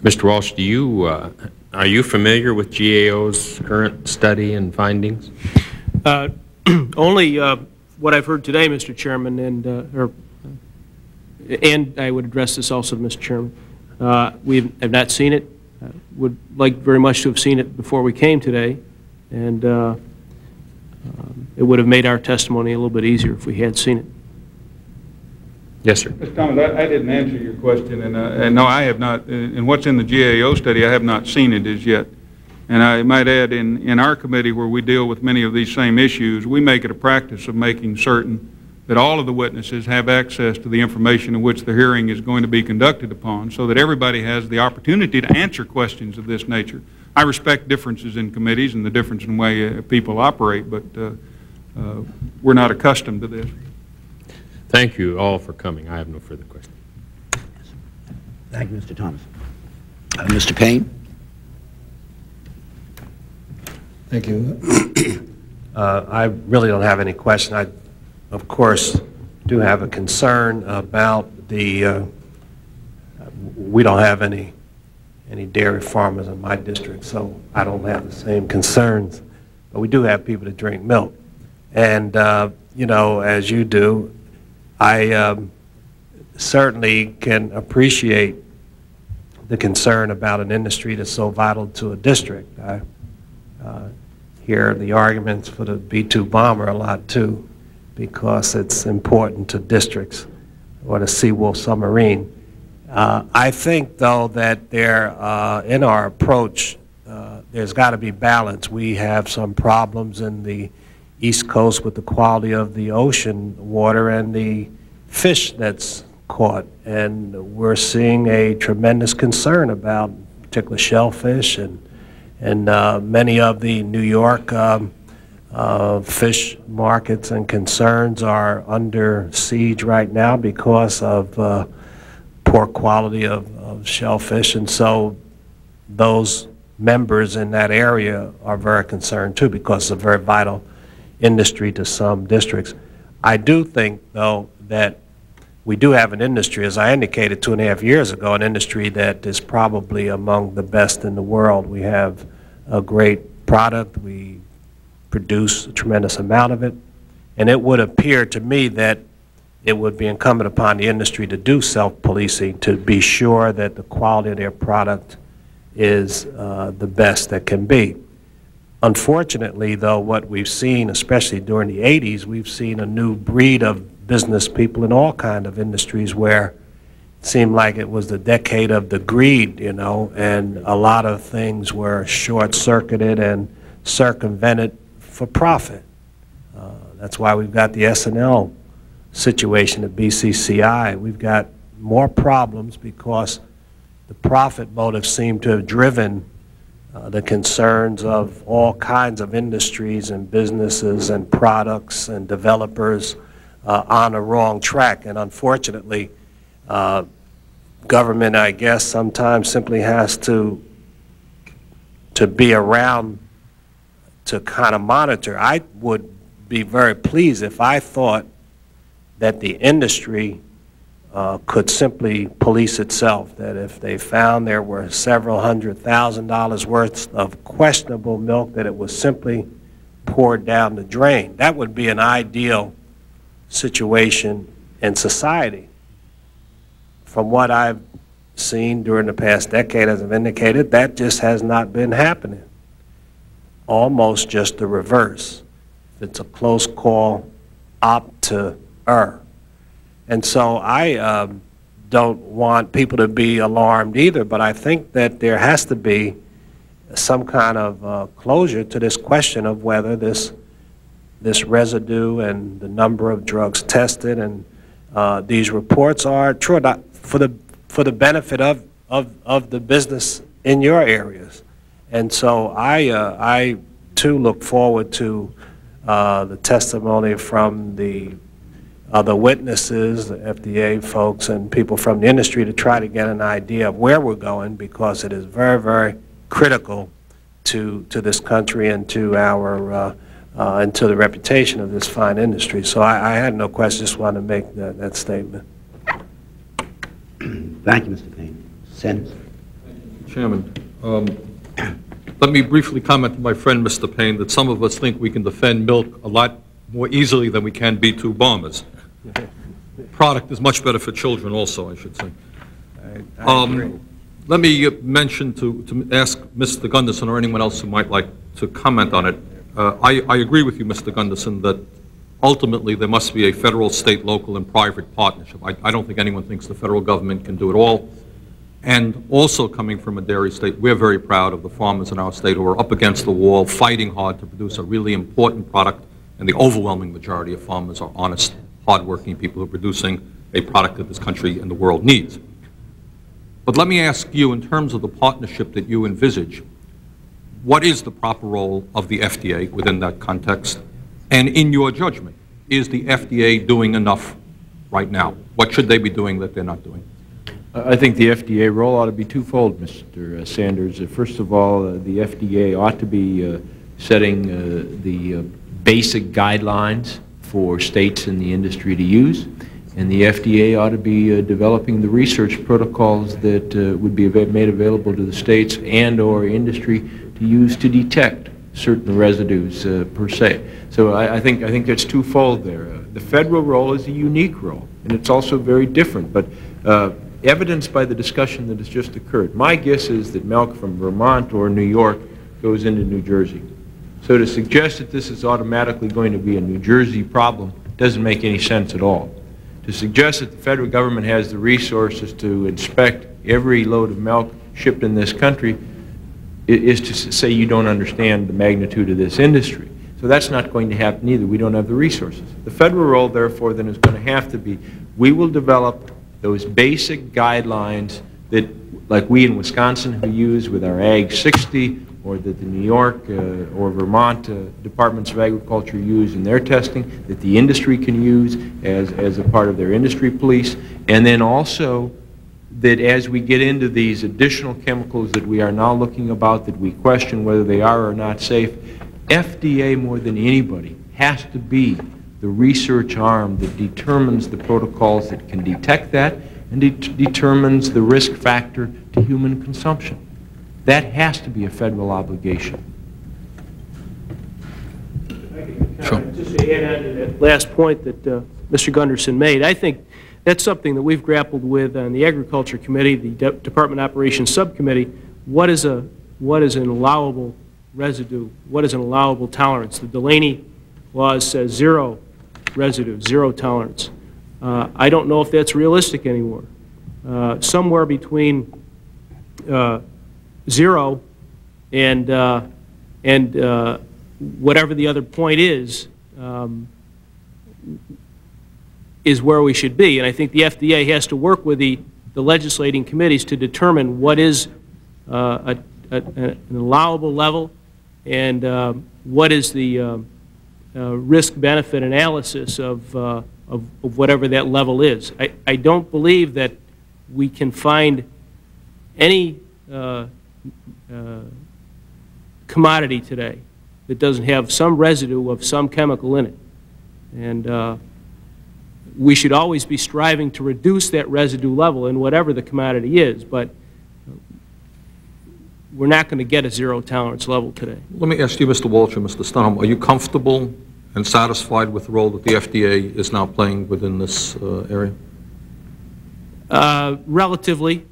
Mr. Walsh, do you, uh, are you familiar with GAO's current study and findings? Uh, <clears throat> only uh, what I've heard today, Mr. Chairman, and, uh, or, and I would address this also Mr. Chairman. Uh, we have not seen it. Uh, would like very much to have seen it before we came today. And um, it would have made our testimony a little bit easier if we had seen it. Yes, sir. Mr. Thomas, I, I didn't answer your question, and, uh, and no, I have not, and what's in the GAO study, I have not seen it as yet. And I might add, in, in our committee where we deal with many of these same issues, we make it a practice of making certain that all of the witnesses have access to the information in which the hearing is going to be conducted upon so that everybody has the opportunity to answer questions of this nature. I respect differences in committees and the difference in the way uh, people operate, but uh, uh, we're not accustomed to this. Thank you all for coming. I have no further questions. Thank you, Mr. Thomas. Uh, Mr. Payne? Thank you. <clears throat> Uh, I really don't have any question. I, of course, do have a concern about the, uh, we don't have any any dairy farmers in my district, so I don't have the same concerns. But we do have people that drink milk. And, uh, you know, as you do, I um, certainly can appreciate the concern about an industry that's so vital to a district. I uh, hear the arguments for the B-2 bomber a lot, too, because it's important to districts or the Seawolf submarine. Uh, I think, though, that there, uh, in our approach, uh, there's got to be balance. We have some problems in the East Coast with the quality of the ocean water and the fish that's caught. And we're seeing a tremendous concern about particular shellfish and, and uh, many of the New York um, uh, fish markets and concerns are under siege right now because of uh, poor quality of, of shellfish, and so those members in that area are very concerned too because it's a very vital industry to some districts. I do think, though, that we do have an industry, as I indicated two and a half years ago, an industry that is probably among the best in the world. We have a great product. We produce a tremendous amount of it. And it would appear to me that it would be incumbent upon the industry to do self-policing to be sure that the quality of their product is uh, the best that can be. Unfortunately, though, what we've seen, especially during the 80s, we've seen a new breed of business people in all kind of industries where it seemed like it was the decade of the greed, you know, and a lot of things were short-circuited and circumvented for profit. Uh, That's why we've got the S and L situation at BCCI. We've got more problems because the profit motive seemed to have driven uh, the concerns of all kinds of industries and businesses and products and developers uh, on a wrong track. And unfortunately, uh, government, I guess, sometimes simply has to, to be around to kind of monitor. I would be very pleased if I thought that the industry uh, could simply police itself, that if they found there were several hundred thousand dollars worth of questionable milk, that it was simply poured down the drain. That would be an ideal situation in society. From what I've seen during the past decade, as I've indicated, that just has not been happening. Almost just the reverse. If it's a close call, opt to err. And so I um, don't want people to be alarmed either, but I think that there has to be some kind of uh, closure to this question of whether this this residue and the number of drugs tested and uh, these reports are true or not for the for the benefit of, of, of the business in your areas. And so I, uh, I too look forward to uh, the testimony from the other witnesses, the FDA folks, and people from the industry to try to get an idea of where we're going because it is very, very critical to, to this country and to our uh, uh, and to the reputation of this fine industry. So I, I had no question, just wanted to make that, that statement. Thank you, Mr. Payne. Sanders? Chairman, um, let me briefly comment to my friend, Mr. Payne, that some of us think we can defend milk a lot more easily than we can B-2 bombers. Product is much better for children also, I should say. I, I Um. Let me uh, mention to, to ask Mr. Gunderson or anyone else who might like to comment on it. Uh, I, I agree with you, Mr. Gunderson, that ultimately there must be a federal, state, local, and private partnership. I, I don't think anyone thinks the federal government can do it all. And also coming from a dairy state, we're very proud of the farmers in our state who are up against the wall, fighting hard to produce a really important product, and the overwhelming majority of farmers are honest, hardworking people who are producing a product that this country and the world needs. But let me ask you, in terms of the partnership that you envisage, what is the proper role of the FDA within that context? And in your judgment, is the FDA doing enough right now? What should they be doing that they're not doing? I think the FDA role ought to be twofold, Mr. Sanders. Uh, First of all, uh, the FDA ought to be uh, setting uh, the uh, basic guidelines for states and the industry to use, and the FDA ought to be uh, developing the research protocols that uh, would be made available to the states and/or industry to use to detect certain residues uh, per se. So I, I think I think it's twofold there. Uh, the federal role is a unique role, and it's also very different. But uh, evidenced by the discussion that has just occurred, my guess is that milk from Vermont or New York goes into New Jersey. So to suggest that this is automatically going to be a New Jersey problem doesn't make any sense at all. To suggest that the federal government has the resources to inspect every load of milk shipped in this country is to say you don't understand the magnitude of this industry. So that's not going to happen either. We don't have the resources. The federal role, therefore, then is going to have to be, we will develop those basic guidelines that, like we in Wisconsin who use with our Ag 60, or that the New York uh, or Vermont uh, Departments of Agriculture use in their testing, that the industry can use as, as a part of their industry police, and then also that as we get into these additional chemicals that we are now looking about, that we question whether they are or not safe, FDA more than anybody has to be the research arm that determines the protocols that can detect that and det determines the risk factor to human consumption. That has to be a federal obligation. Sure. Just to add on to that last point that uh, Mr. Gunderson made, I think that's something that we've grappled with on the Agriculture Committee, the De- Department Operations Subcommittee. What is a, what is an allowable residue? What is an allowable tolerance? The Delaney laws says zero residue, zero tolerance. Uh, I don't know if that's realistic anymore. uh, somewhere between uh, zero and, uh, and uh, whatever the other point is, um, is where we should be. And I think the FDA has to work with the, the legislating committees to determine what is uh, a, a, an allowable level and what is the um, risk-benefit analysis of, uh, of, of whatever that level is. I, I don't believe that we can find any uh, uh, commodity today that doesn't have some residue of some chemical in it. And uh, we should always be striving to reduce that residue level in whatever the commodity is, but we're not going to get a zero tolerance level today. Let me ask you, Mr. Walsh and Mr. Stenholm, are you comfortable and satisfied with the role that the FDA is now playing within this uh, area? Uh, relatively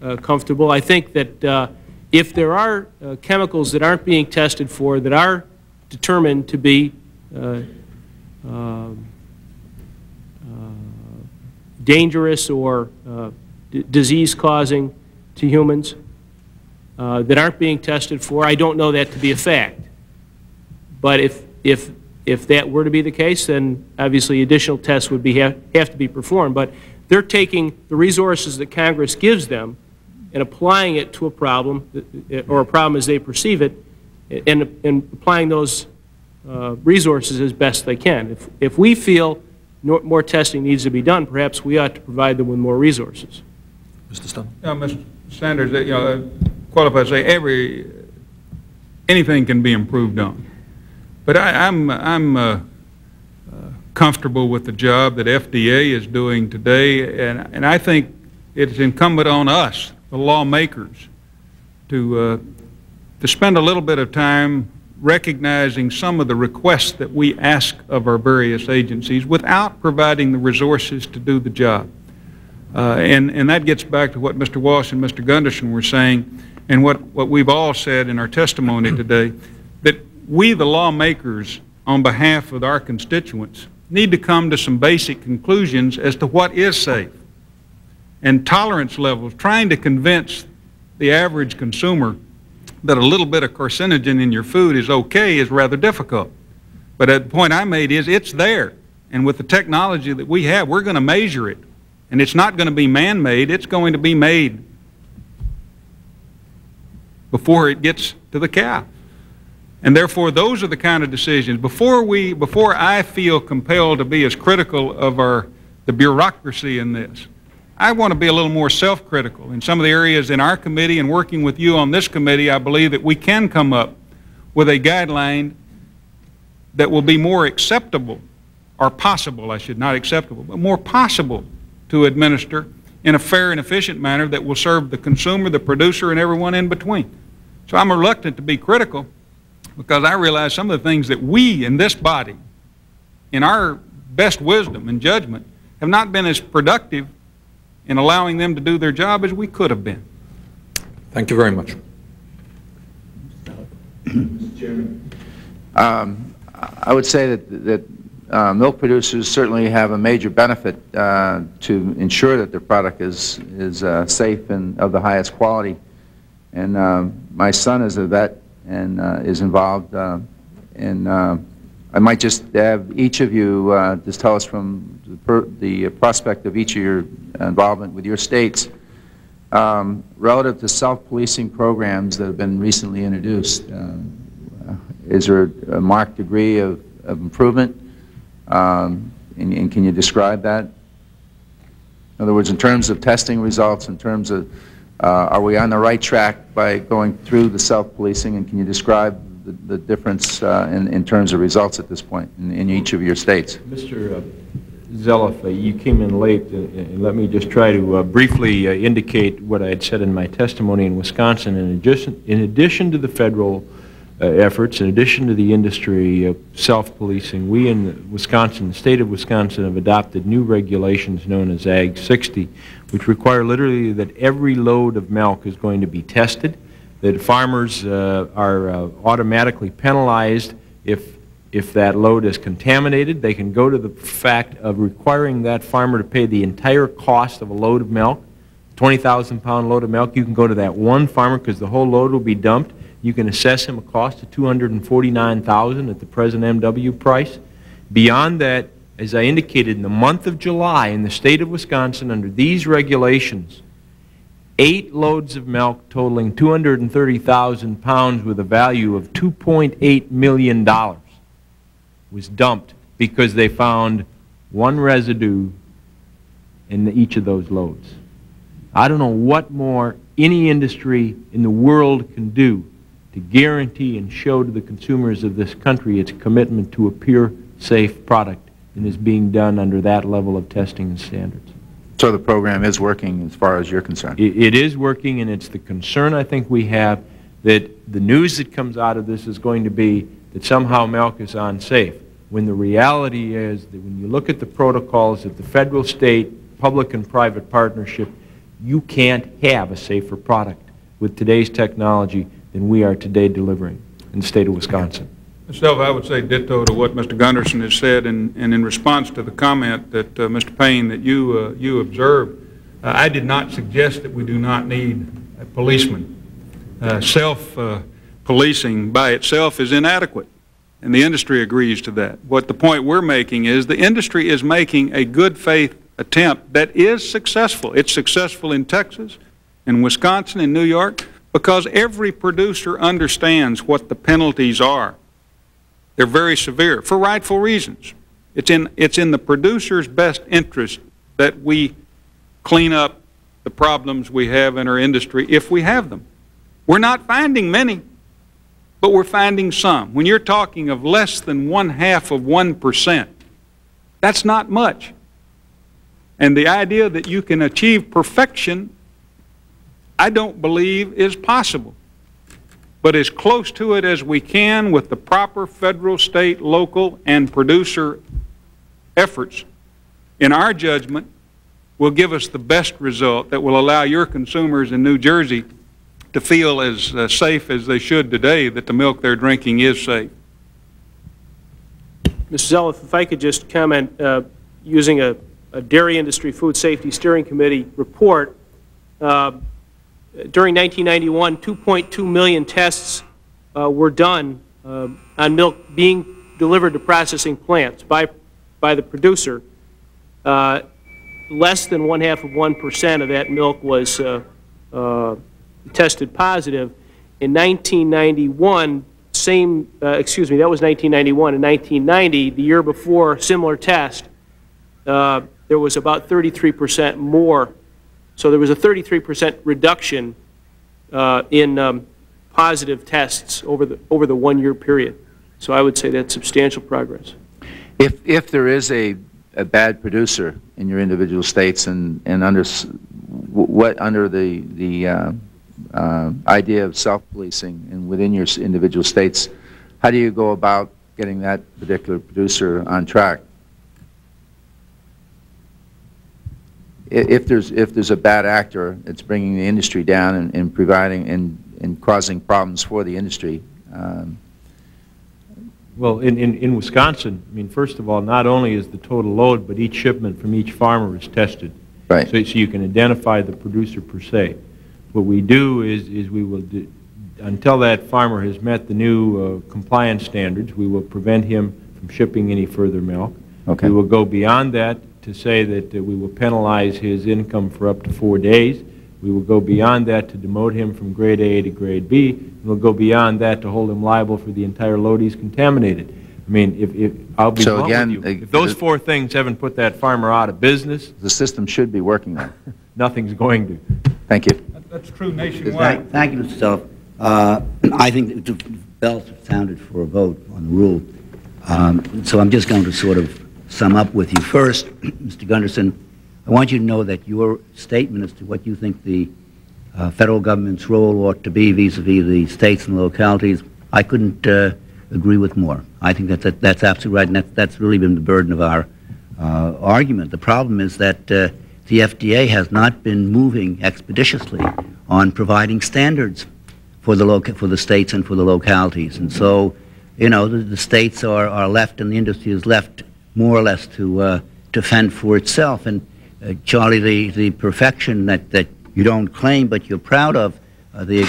uh, comfortable. I think that uh, if there are uh, chemicals that aren't being tested for that are determined to be uh, um, dangerous or disease-causing to humans that aren't being tested for, I don't know that to be a fact. But if, if if that were to be the case, then obviously additional tests would be, have, have to be performed. But they're taking the resources that Congress gives them and applying it to a problem, or a problem as they perceive it, and, and applying those uh, resources as best they can. If, if we feel no, more testing needs to be done, perhaps we ought to provide them with more resources. Mr. Stenholm? You know, Mr. Sanders, you know, qualify say every, anything can be improved on. But I, am I'm, I'm uh, uh, comfortable with the job that FDA is doing today, and, and I think it's incumbent on us, the lawmakers, to, uh, to spend a little bit of time recognizing some of the requests that we ask of our various agencies without providing the resources to do the job. Uh, and, and that gets back to what Mr. Walsh and Mr. Gunderson were saying and what, what we've all said in our testimony today that we, the lawmakers, on behalf of our constituents, need to come to some basic conclusions as to what is safe. And tolerance levels, trying to convince the average consumer that a little bit of carcinogen in your food is okay is rather difficult. But the point I made is it's there. And with the technology that we have, we're going to measure it. And it's not going to be man-made, it's going to be made before it gets to the cow. And therefore, those are the kind of decisions. Before, we, before I feel compelled to be as critical of our, the bureaucracy in this, I want to be a little more self-critical. In some of the areas in our committee and working with you on this committee, I believe that we can come up with a guideline that will be more acceptable, or possible, I should not acceptable, but more possible to administer in a fair and efficient manner that will serve the consumer, the producer, and everyone in between. So I'm reluctant to be critical, because I realize some of the things that we in this body, in our best wisdom and judgment, have not been as productive in allowing them to do their job as we could have been. Thank you very much. Mr. Chairman. Um, I would say that, that uh, milk producers certainly have a major benefit uh, to ensure that their product is, is uh, safe and of the highest quality. And uh, my son is a vet and uh, is involved. And uh, I might just have each of you just tell us from the, the, prospect of each of your involvement with your states um, relative to self-policing programs that have been recently introduced. is there a marked degree of, of improvement? Um, and, and, can you describe that? In other words, in terms of testing results, in terms of uh, are we on the right track by going through the self-policing, and can you describe the, the difference uh, in, in terms of results at this point in, in each of your states? Mr. Uh, uh, you came in late, and, and, let me just try to uh, briefly uh, indicate what I had said in my testimony in Wisconsin. In addition, in addition to the federal uh, efforts, in addition to the industry self-policing, we in Wisconsin, the state of Wisconsin, have adopted new regulations known as Ag 60, which require literally that every load of milk is going to be tested, that farmers uh, are uh, automatically penalized if If that load is contaminated, they can go to the fact of requiring that farmer to pay the entire cost of a load of milk, 20,000 pound load of milk. You can go to that one farmer because the whole load will be dumped. You can assess him a cost of 249,000 at the present MW price. Beyond that, as I indicated, in the month of July in the state of Wisconsin, under these regulations, eight loads of milk totaling 230,000 pounds with a value of $2.8 million was dumped because they found one residue in each of those loads. I don't know what more any industry in the world can do to guarantee and show to the consumers of this country its commitment to a pure, safe product and is being done under that level of testing and standards. So the program is working as far as you're concerned? It, it is working, and it's the concern I think we have that the news that comes out of this is going to be that somehow milk is unsafe, when the reality is that when you look at the protocols at the federal, state, public, and private partnership, you can't have a safer product with today's technology than we are today delivering in the state of Wisconsin. Myself, I would say ditto to what Mr. Gunderson has said, and, and in response to the comment that, uh, Mr. Payne, that you, uh, you observed, uh, I did not suggest that we do not need a policeman. Uh, Self-policing by itself is inadequate, and the industry agrees to that. What the point we're making is the industry is making a good faith attempt that is successful. It's successful in Texas, in Wisconsin, in New York, because every producer understands what the penalties are they're very severe for rightful reasons. It's in, it's in the producer's best interest that we clean up the problems we have in our industry if we have them. We're not finding many, but we're finding some. When you're talking of less than one half of 1%, that's not much. And the idea that you can achieve perfection, I don't believe is possible but as close to it as we can with the proper federal, state, local, and producer efforts, in our judgment, will give us the best result that will allow your consumers in New Jersey to feel as uh, safe as they should today that the milk they're drinking is safe. Mr. Zeliff, if I could just comment uh, using a, a, Dairy Industry Food Safety Steering Committee report. Uh, during 1991, 2.2 million tests uh, were done uh, on milk being delivered to processing plants by, by the producer. Uh, less than one half of 1% of that milk was uh, uh, tested positive. In 1991, same, uh, excuse me, that was 1991. In 1990, the year before, similar test, there was about 33% more so there was a 33% reduction uh, in um, positive tests over the, over the one-year period. So I would say that's substantial progress. If, if there is a, a bad producer in your individual states and, and under, what, under the, the uh, uh, idea of self-policing and within your individual states, how do you go about getting that particular producer on track? If there's if there's a bad actor that's bringing the industry down and, and providing and, and causing problems for the industry. Um, well, in, in, in Wisconsin, I mean, first of all, not only is the total load, but each shipment from each farmer is tested. Right. So, so you can identify the producer per se. What we do is, is we will, do, until that farmer has met the new uh, compliance standards, we will prevent him from shipping any further milk. Okay. We will go beyond that to say that uh, we will penalize his income for up to four days. We will go beyond that to demote him from grade A to grade B. And we'll go beyond that to hold him liable for the entire load he's contaminated. I mean, if, if I'll be so again, with you, if those four things haven't put that farmer out of business, the system should be working then. <laughs> nothing's going to. Thank you. That's true nationwide. Thank, you, Mr. Zeliff. Uh, I think the bells sounded for a vote on the rule. Um, so I'm just going to sort of sum up with you. First, Mr. Gunderson, I want you to know that your statement as to what you think the uh, federal government's role ought to be vis-a-vis -vis the states and localities, I couldn't uh, agree with more. I think that, that that's absolutely right, and that's, that's really been the burden of our uh, argument. The problem is that uh, the FDA has not been moving expeditiously on providing standards for the, for the states and for the localities. And so you know, the, the states are, are left and the industry is left more or less to, uh, to fend for itself. And uh, Charlie, the, the perfection that, that you don't claim but you're proud of, uh, the,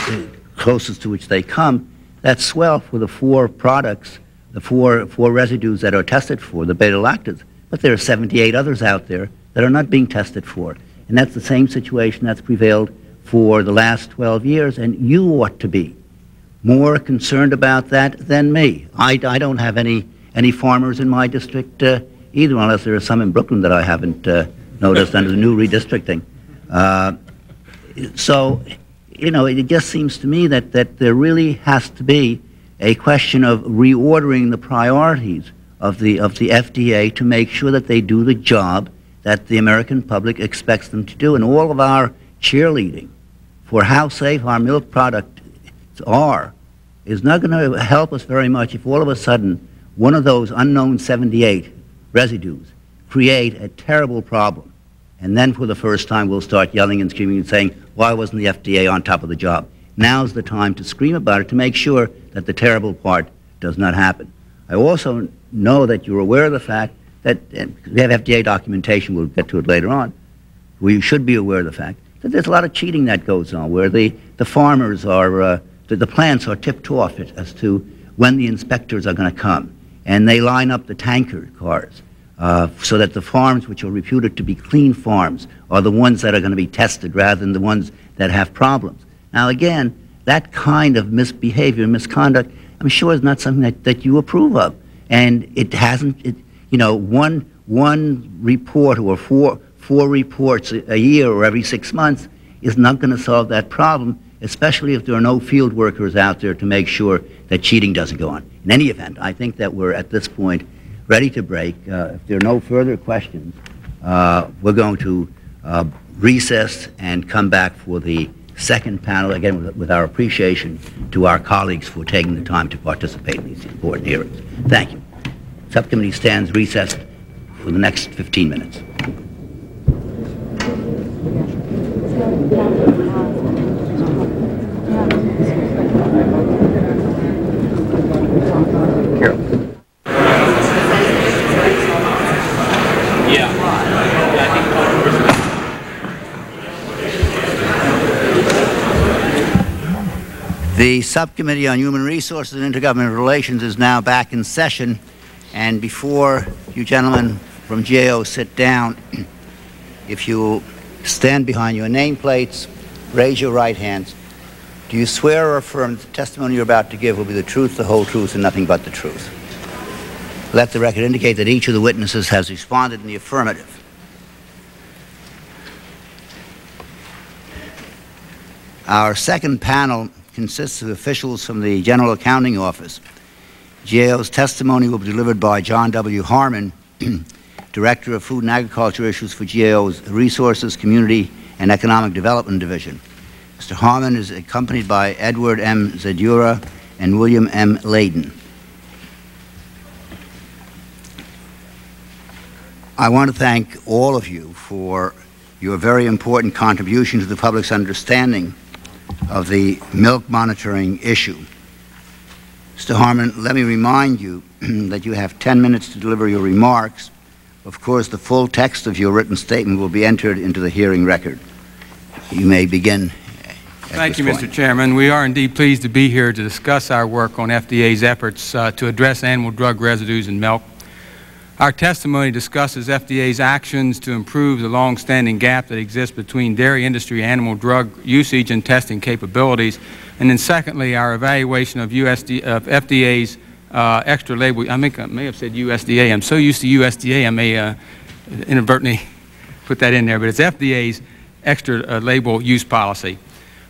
closest to which they come, that's swell for the four products, the four, four residues that are tested for, the beta-lactams. But there are 78 others out there that are not being tested for. And that's the same situation that's prevailed for the last 12 years, and you ought to be more concerned about that than me. I, I don't have any, any farmers in my district uh, either, unless there are some in Brooklyn that I haven't uh, noticed under the new redistricting. Uh, so, you know, it just seems to me that, that there really has to be a question of reordering the priorities of the, of the FDA to make sure that they do the job that the American public expects them to do. And all of our cheerleading for how safe our milk products are is not going to help us very much if all of a sudden one of those unknown 78 residues create a terrible problem. And then for the first time we'll start yelling and screaming and saying, why wasn't the FDA on top of the job? Now's the time to scream about it to make sure that the terrible part does not happen. I also know that you're aware of the fact that we have FDA documentation, we'll get to it later on, we should be aware of the fact that there's a lot of cheating that goes on where the, the farmers are, uh, the, the plants are tipped off as to when the inspectors are going to come. And they line up the tanker cars uh, so that the farms which are reputed to be clean farms are the ones that are going to be tested rather than the ones that have problems. Now, again, that kind of misbehavior misconduct, I'm sure is not something that, that you approve of. And it hasn't, it, you know, one, one report or four, four reports a, a year or every six months is not going to solve that problem, especially if there are no field workers out there to make sure that cheating doesn't go on. In any event, I think that we're at this point ready to break. Uh, if there are no further questions, uh, we're going to uh, recess and come back for the second panel, again with, with, our appreciation to our colleagues for taking the time to participate in these important hearings. Thank you. Subcommittee stands recessed for the next 15 minutes. The Subcommittee on Human Resources and Intergovernmental Relations is now back in session. And before you gentlemen from GAO sit down, <clears throat> if you stand behind your nameplates, raise your right hands. Do you swear or affirm the testimony you're about to give will be the truth, the whole truth, and nothing but the truth? Let the record indicate that each of the witnesses has responded in the affirmative. Our second panel consists of officials from the General Accounting Office. GAO's testimony will be delivered by John W. Harmon, <clears throat> Director of Food and Agriculture Issues for GAO's Resources, Community, and Economic Development Division. Mr. Harmon is accompanied by Edward M. Zadura and William M. Layden. I want to thank all of you for your very important contribution to the public's understanding of the milk monitoring issue. Mr. Harmon, let me remind you <clears throat> that you have 10 minutes to deliver your remarks. Of course, the full text of your written statement will be entered into the hearing record. You may begin. Thank you, point. Mr. Chairman. We are indeed pleased to be here to discuss our work on FDA's efforts uh, to address animal drug residues in milk. Our testimony discusses FDA's actions to improve the long-standing gap that exists between dairy industry animal drug usage and testing capabilities. And then secondly, our evaluation of, USD, of FDA's uh, extra label. I, may, I may have said USDA. I'm so used to USDA, I may uh, inadvertently <laughs> put that in there. But it's FDA's extra uh, label use policy,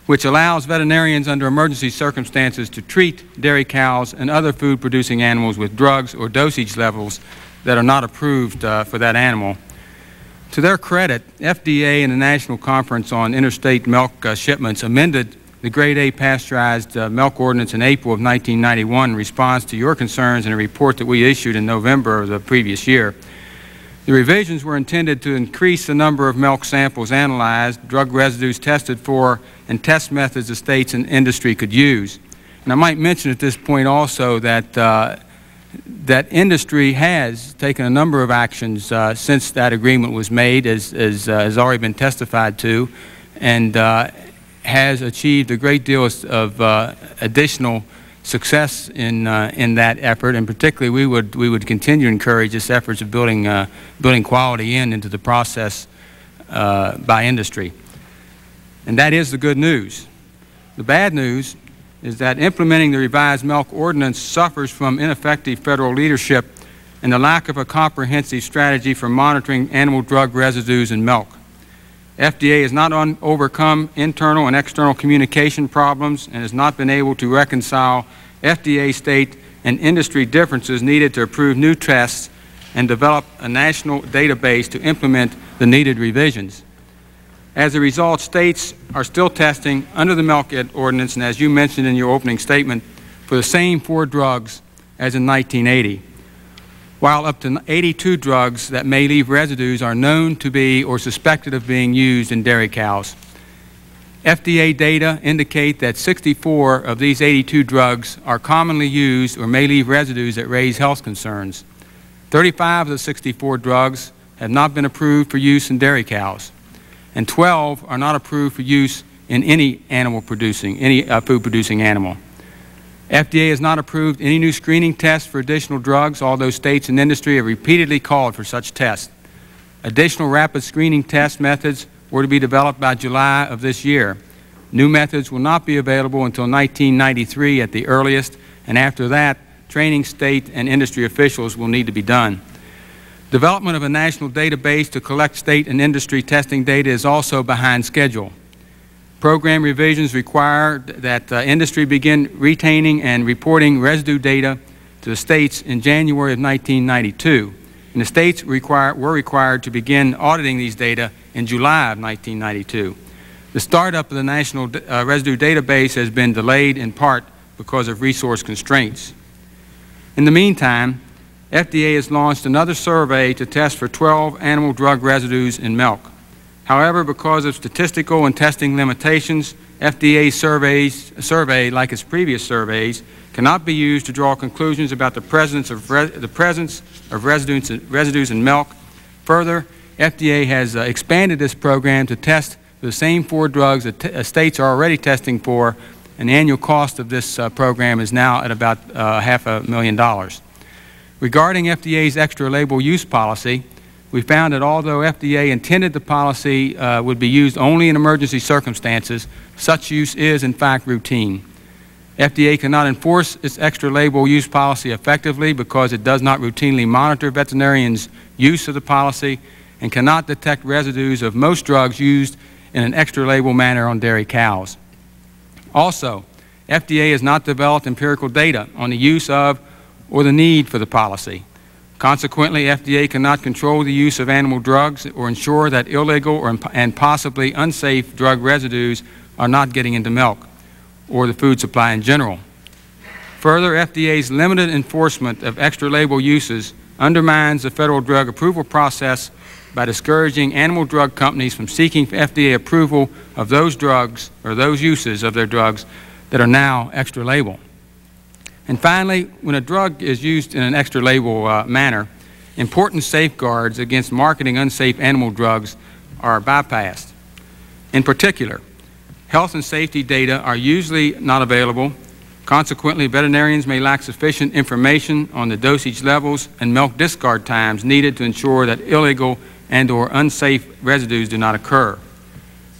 which allows veterinarians under emergency circumstances to treat dairy cows and other food-producing animals with drugs or dosage levels that are not approved uh, for that animal. To their credit, FDA and the National Conference on Interstate Milk uh, Shipments amended the Grade A pasteurized uh, milk ordinance in April of 1991 in response to your concerns in a report that we issued in November of the previous year. The revisions were intended to increase the number of milk samples analyzed, drug residues tested for, and test methods the states and industry could use. And I might mention at this point also that uh, that industry has taken a number of actions uh, since that agreement was made, as, as uh, has already been testified to, and uh, has achieved a great deal of uh, additional success in uh, in that effort. And particularly, we would we would continue to encourage this efforts of building uh, building quality in into the process by industry. And that is the good news. The bad news is that implementing the revised milk ordinance suffers from ineffective federal leadership and the lack of a comprehensive strategy for monitoring animal drug residues in milk. FDA has not overcome internal and external communication problems and has not been able to reconcile FDA, state, and industry differences needed to approve new tests and develop a national database to implement the needed revisions. As a result, states are still testing under the milk ordinance, and as you mentioned in your opening statement, for the same four drugs as in 1980, while up to 82 drugs that may leave residues are known to be or suspected of being used in dairy cows. FDA data indicate that 64 of these 82 drugs are commonly used or may leave residues that raise health concerns. 35 of the 64 drugs have not been approved for use in dairy cows and 12 are not approved for use in any animal producing, any uh, food producing animal. FDA has not approved any new screening tests for additional drugs, although states and industry have repeatedly called for such tests. Additional rapid screening test methods were to be developed by July of this year. New methods will not be available until 1993 at the earliest, and after that, training state and industry officials will need to be done. Development of a national database to collect state and industry testing data is also behind schedule. Program revisions require that uh, industry begin retaining and reporting residue data to the states in January of 1992. And the states require, were required to begin auditing these data in July of 1992. The startup of the National uh, Residue Database has been delayed in part because of resource constraints. In the meantime, FDA has launched another survey to test for 12 animal drug residues in milk. However, because of statistical and testing limitations, FDA surveys, survey, like its previous surveys, cannot be used to draw conclusions about the presence of, the presence of residues, residues in milk. Further, FDA has uh, expanded this program to test the same four drugs that uh, states are already testing for, and the annual cost of this uh, program is now at about uh, half a million dollars. Regarding FDA's extra label use policy, we found that although FDA intended the policy uh, would be used only in emergency circumstances, such use is in fact routine. FDA cannot enforce its extra label use policy effectively because it does not routinely monitor veterinarians' use of the policy and cannot detect residues of most drugs used in an extra label manner on dairy cows. Also, FDA has not developed empirical data on the use of or the need for the policy. Consequently, FDA cannot control the use of animal drugs or ensure that illegal or, and possibly unsafe drug residues are not getting into milk or the food supply in general. Further, FDA's limited enforcement of extra label uses undermines the federal drug approval process by discouraging animal drug companies from seeking FDA approval of those drugs or those uses of their drugs that are now extra label. And finally, when a drug is used in an extra label uh, manner, important safeguards against marketing unsafe animal drugs are bypassed. In particular, health and safety data are usually not available. Consequently, veterinarians may lack sufficient information on the dosage levels and milk discard times needed to ensure that illegal and or unsafe residues do not occur.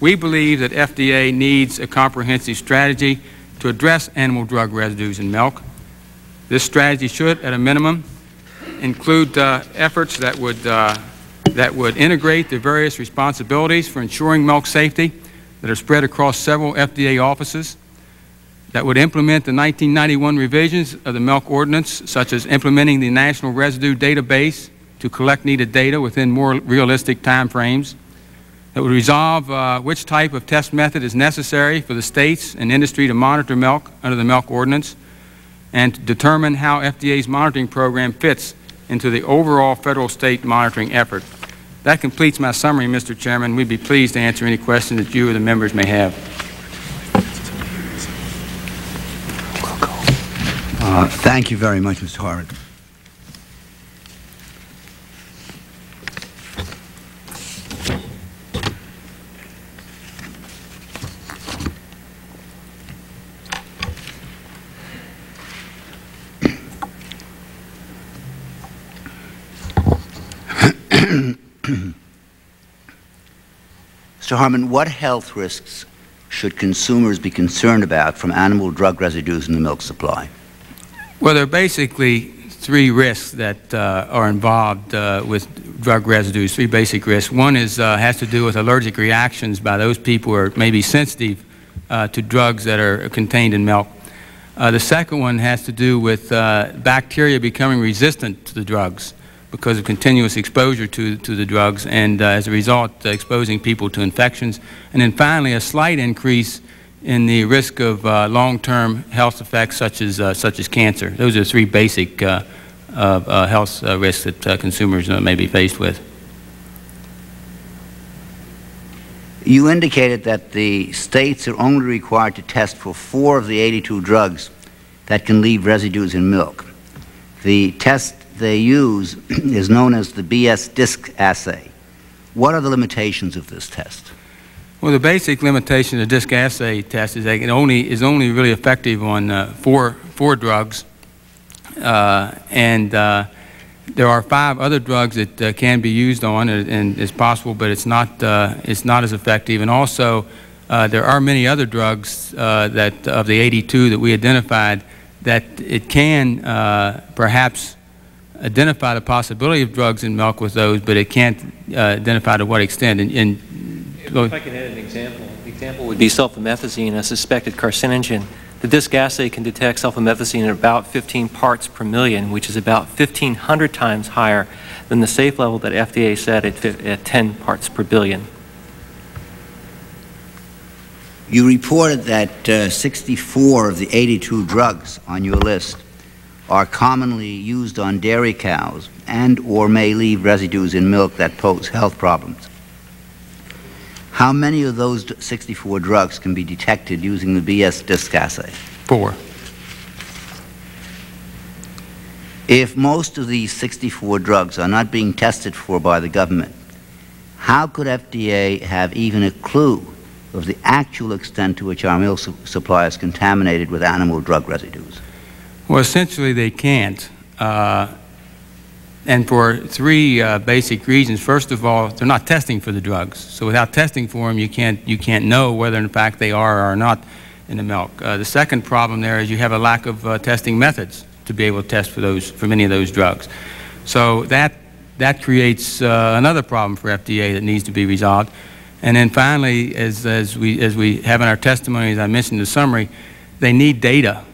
We believe that FDA needs a comprehensive strategy to address animal drug residues in milk. This strategy should, at a minimum, include uh, efforts that would, uh, that would integrate the various responsibilities for ensuring milk safety that are spread across several FDA offices, that would implement the 1991 revisions of the milk ordinance, such as implementing the National Residue Database to collect needed data within more realistic time frames, that would resolve uh, which type of test method is necessary for the states and industry to monitor milk under the milk ordinance, and determine how FDA's monitoring program fits into the overall federal state monitoring effort. That completes my summary, Mr. Chairman. We'd be pleased to answer any questions that you or the members may have. Uh, thank you very much, Mr. Harmon. <clears throat> Mr. Harmon, what health risks should consumers be concerned about from animal drug residues in the milk supply? Well, there are basically three risks that uh, are involved uh, with drug residues, three basic risks. One is, uh, has to do with allergic reactions by those people who are maybe sensitive uh, to drugs that are contained in milk. Uh, the second one has to do with uh, bacteria becoming resistant to the drugs because of continuous exposure to, to the drugs and uh, as a result uh, exposing people to infections. And then finally a slight increase in the risk of uh, long-term health effects such as, uh, such as cancer. Those are three basic uh, uh, health risks that consumers may be faced with. You indicated that the states are only required to test for four of the 82 drugs that can leave residues in milk. The test they use is known as the BS disc assay. What are the limitations of this test? Well, the basic limitation of the disc assay test is that it only is only really effective on uh, four four drugs, uh, and uh, there are five other drugs that uh, can be used on, and, and it's possible, but it's not uh, it's not as effective. And also, uh, there are many other drugs that of the 82 that we identified that it can perhaps identify the possibility of drugs in milk with those, but it can't uh, identify to what extent. And, and if I can add an example, the example would be sulfamethazine, a suspected carcinogen. The disc assay can detect sulfamethazine at about 15 parts per million, which is about 1,500 times higher than the safe level that FDA set at, at 10 parts per billion. You reported that uh, 64 of the 82 drugs on your list are commonly used on dairy cows and or may leave residues in milk that pose health problems. How many of those 64 drugs can be detected using the BS disc assay? Four. If most of these 64 drugs are not being tested for by the government, how could FDA have even a clue of the actual extent to which our milk su supply is contaminated with animal drug residues? Well, essentially they can't. Uh, and for three uh, basic reasons. First of all, they're not testing for the drugs. So without testing for them, you can't, you can't know whether in fact they are or are not in the milk. Uh, the second problem there is you have a lack of uh, testing methods to be able to test for, those, for many of those drugs. So that, that creates uh, another problem for FDA that needs to be resolved. And then finally, as, as, we, as we have in our testimony, as I mentioned in the summary, they need data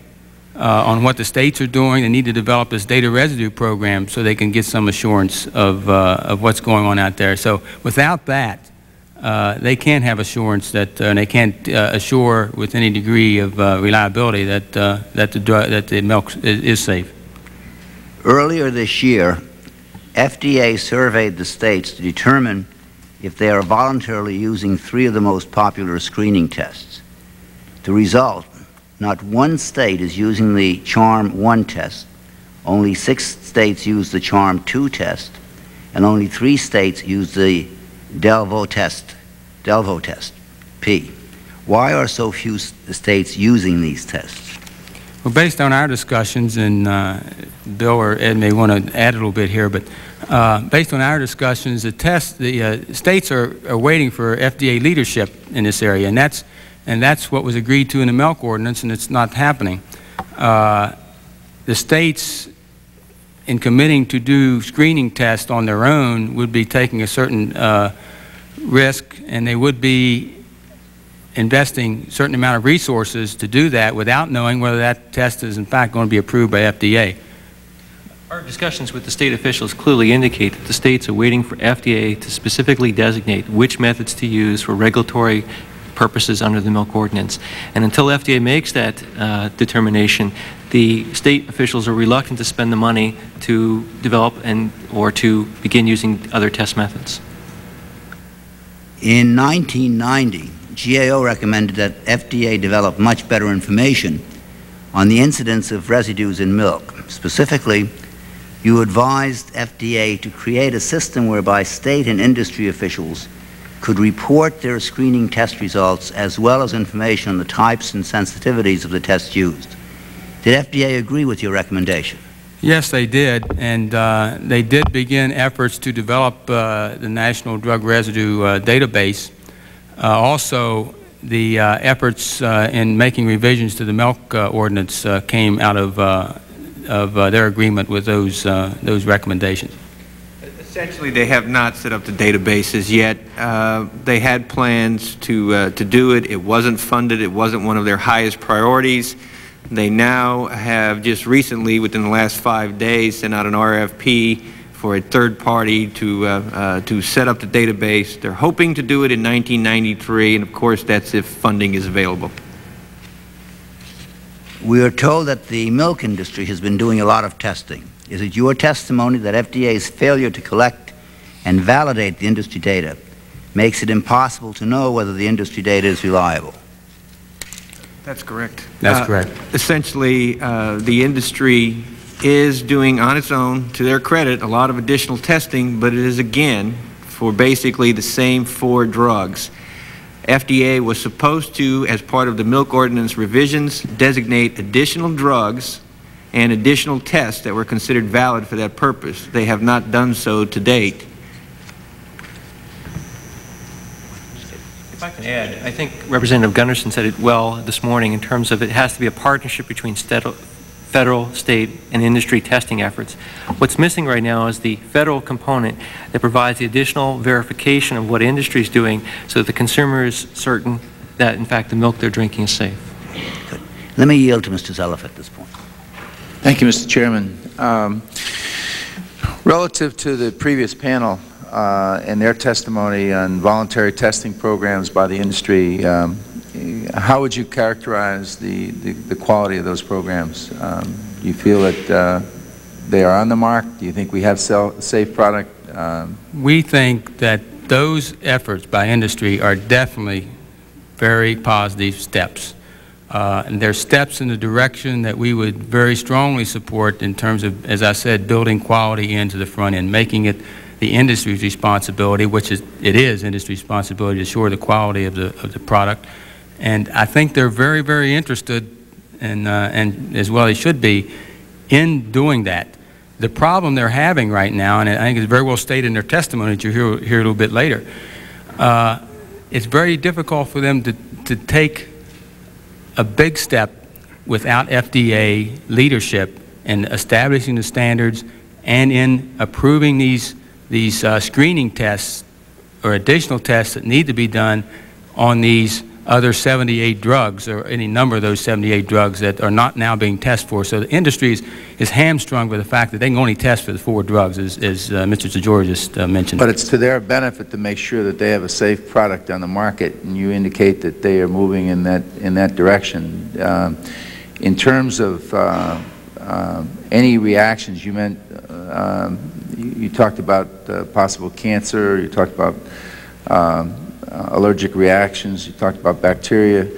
uh, on what the states are doing. They need to develop this data residue program so they can get some assurance of, uh, of what's going on out there. So without that, uh, they can't have assurance that, uh, and they can't uh, assure with any degree of uh, reliability that, that, the that the milk is, is safe. Earlier this year, FDA surveyed the states to determine if they are voluntarily using three of the most popular screening tests. The result not one state is using the CHARM 1 test. Only six states use the CHARM 2 test, and only three states use the Delvo test, Delvo test, P. Why are so few states using these tests? Well, based on our discussions, and uh, Bill or Ed may want to add a little bit here, but uh, based on our discussions, the test, the uh, states are, are waiting for FDA leadership in this area, and that's and that's what was agreed to in the milk ordinance, and it's not happening. Uh, the states, in committing to do screening tests on their own, would be taking a certain uh, risk, and they would be investing a certain amount of resources to do that without knowing whether that test is in fact going to be approved by FDA. Our discussions with the state officials clearly indicate that the states are waiting for FDA to specifically designate which methods to use for regulatory purposes under the milk ordinance. And until FDA makes that uh, determination, the state officials are reluctant to spend the money to develop and or to begin using other test methods. In 1990, GAO recommended that FDA develop much better information on the incidence of residues in milk. Specifically, you advised FDA to create a system whereby state and industry officials could report their screening test results as well as information on the types and sensitivities of the tests used. Did FDA agree with your recommendation? Yes, they did, and uh, they did begin efforts to develop uh, the National Drug Residue uh, Database. Uh, also, the uh, efforts uh, in making revisions to the milk ordinance came out of, of their agreement with those, those recommendations. Essentially, they have not set up the databases yet. they had plans to, to do it. It wasn't funded. It wasn't one of their highest priorities. They now have just recently, within the last five days, sent out an RFP for a third party to, uh, uh, to set up the database. They're hoping to do it in 1993, and of course, that's if funding is available. We are told that the milk industry has been doing a lot of testing. Is it your testimony that FDA's failure to collect and validate the industry data makes it impossible to know whether the industry data is reliable? That's correct. That's uh, correct. Essentially, uh, the industry is doing on its own, to their credit, a lot of additional testing, but it is again for basically the same four drugs. FDA was supposed to, as part of the milk ordinance revisions, designate additional drugs and additional tests that were considered valid for that purpose. They have not done so to date. I can add, I think Representative Gunderson said it well this morning in terms of it has to be a partnership between federal, state, and industry testing efforts. What's missing right now is the federal component that provides the additional verification of what industry is doing so that the consumer is certain that, in fact, the milk they're drinking is safe. Good. Let me yield to Mr. Zeliff at this point. Thank you, Mr. Chairman. Um, relative to the previous panel, uh, in their testimony on voluntary testing programs by the industry, um, how would you characterize the, the, the, quality of those programs? Um, do you feel that uh, they are on the mark? Do you think we have sell, safe product? Um, we think that those efforts by industry are definitely very positive steps. Uh, and there are steps in the direction that we would very strongly support in terms of, as I said, building quality into the front end, making it the industry's responsibility, which is, it is industry's responsibility to assure the quality of the, of the product. And I think they're very, very interested, and, uh, and as well they should be, in doing that. The problem they're having right now, and I think it's very well stated in their testimony that you'll hear, hear a little bit later, uh, it's very difficult for them to, to take a big step without FDA leadership in establishing the standards and in approving these these uh, screening tests or additional tests that need to be done on these other 78 drugs or any number of those 78 drugs that are not now being tested for. So the industry is, is hamstrung by the fact that they can only test for the four drugs, as, as uh, Mr. DeGeorge just uh, mentioned. But it's to their benefit to make sure that they have a safe product on the market, and you indicate that they are moving in that, in that direction. Um, in terms of uh, uh any reactions, you meant uh, you, you talked about uh, possible cancer, you talked about um, uh, allergic reactions, you talked about bacteria.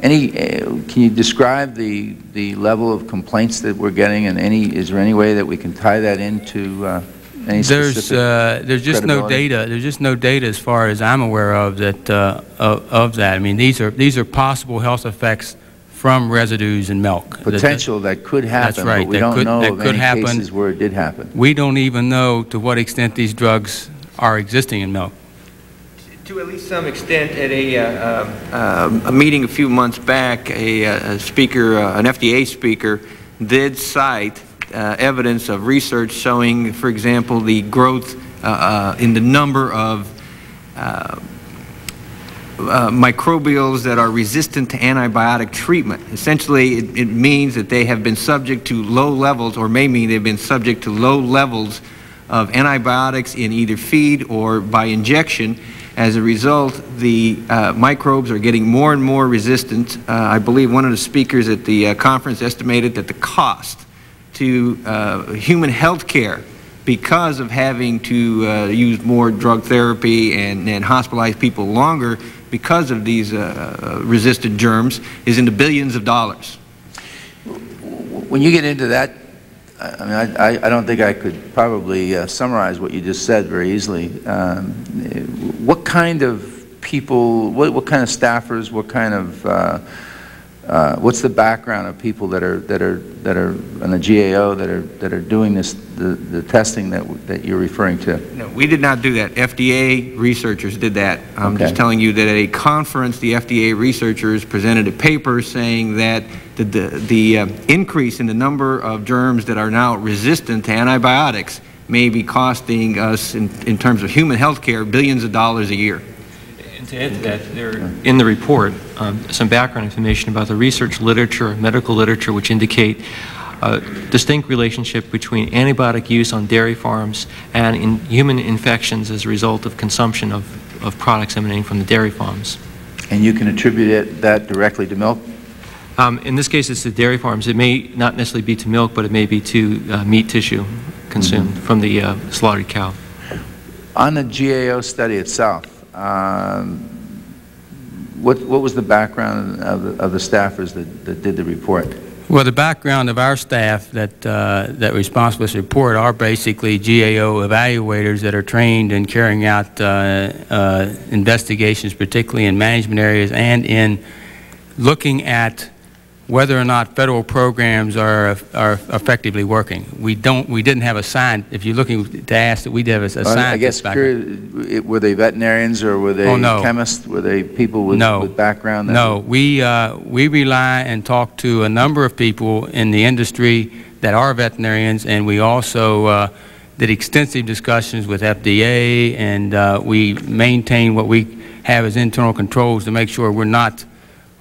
Any, uh, can you describe the, the level of complaints that we're getting and any, is there any way that we can tie that into uh, any there's, uh, there's just no data. There's just no data as far as I'm aware of that uh, of, of, that. I mean, these are these are possible health effects from residues in milk. Potential that, that could happen, that's right, but we don't could, know of any happen. cases where it did happen. We don't even know to what extent these drugs are existing in milk. To at least some extent, at a, uh, uh, a meeting a few months back, a, uh, a speaker, uh, an FDA speaker, did cite uh, evidence of research showing, for example, the growth uh, in the number of uh, microbials that are resistant to antibiotic treatment. Essentially, it, it, means that they have been subject to low levels, or may mean they've been subject to low levels of antibiotics in either feed or by injection. As a result, the uh, microbes are getting more and more resistant. Uh, I believe one of the speakers at the uh, conference estimated that the cost to uh, human health care because of having to uh, use more drug therapy and, and hospitalize people longer because of these uh, resistant germs is in the billions of dollars. when you get into that, I I mean, I, I- don't think I could probably uh, summarize what you just said very easily. Um, What kind of people, what, what kind of staffers, what kind of, uh, uh, what's the background of people that are, that are, that are on the GAO that are, that are doing this, the, the testing that, that you're referring to? No, we did not do that. FDA researchers did that. I'm just telling you that at a conference, the FDA researchers presented a paper saying that the, the, the uh, increase in the number of germs that are now resistant to antibiotics may be costing us, in, in terms of human health care, billions of dollars a year. And to add to that, there, in the report, um, some background information about the research literature, medical literature, which indicate a distinct relationship between antibiotic use on dairy farms and in human infections as a result of consumption of, of products emanating from the dairy farms. And you can attribute it, that directly to milk? Um, in this case, it's the dairy farms. It may not necessarily be to milk, but it may be to uh, meat tissue consumed from the uh, slaughtered cow. On the GAO study itself, um, what, what was the background of the, of the staffers that, that did the report? Well, the background of our staff that, uh, that responsible for this report are basically GAO evaluators that are trained in carrying out uh, uh, investigations, particularly in management areas and in looking at whether or not federal programs are, are effectively working. We don't, we didn't have a sign, if you're looking to ask that we did have a, a Uh, I guess, it- were they veterinarians or were they Oh, no. chemists? Were they people with, No. with background? that- No, we, uh, we rely and talk to a number of people in the industry that are veterinarians, and we also uh, did extensive discussions with FDA, and uh, we maintain what we have as internal controls to make sure we're not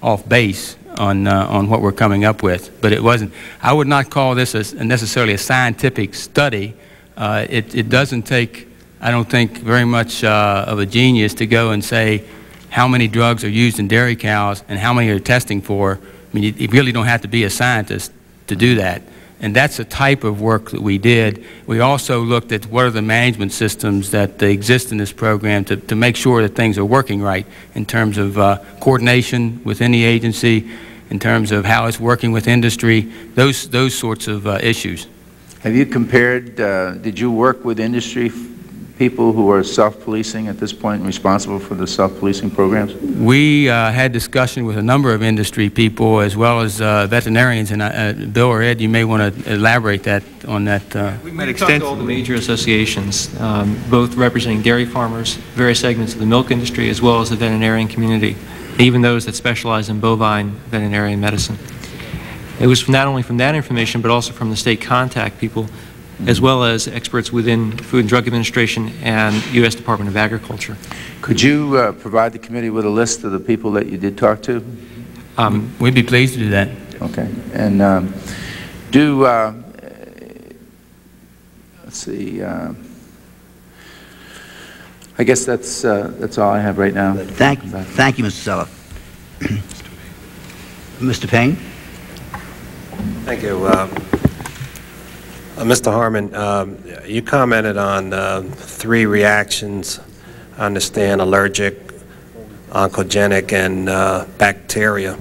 off base on, uh, on what we're coming up with. But it wasn't, I would not call this a, necessarily a scientific study. Uh, it, it doesn't take, I don't think, very much uh, of a genius to go and say how many drugs are used in dairy cows and how many are testing for. I mean, you, you really don't have to be a scientist to do that. And that's the type of work that we did. We also looked at what are the management systems that exist in this program to, to make sure that things are working right in terms of uh, coordination within the agency, in terms of how it's working with industry, those, those sorts of uh, issues. Have you compared, uh, did you work with industry people who are self-policing at this point, responsible for the self-policing programs? We uh, had discussion with a number of industry people as well as uh, veterinarians, and uh, Bill or Ed, you may want to elaborate that on that. Uh, We met talked to all the major associations, um, both representing dairy farmers, various segments of the milk industry, as well as the veterinarian community, even those that specialize in bovine veterinarian medicine. It was not only from that information, but also from the state contact people, as well as experts within Food and Drug Administration and U.S. Department of Agriculture. Could you uh, provide the committee with a list of the people that you did talk to? Um, We'd be pleased to do that. Okay. And um, do, uh, let's see, uh, I guess that's, uh, that's all I have right now. Thank you, thank you, Mr. Zeliff. Mr. Payne? Thank you. Uh, Mr. Harmon, um, you commented on uh, three reactions. I understand allergic, oncogenic, and uh, bacteria,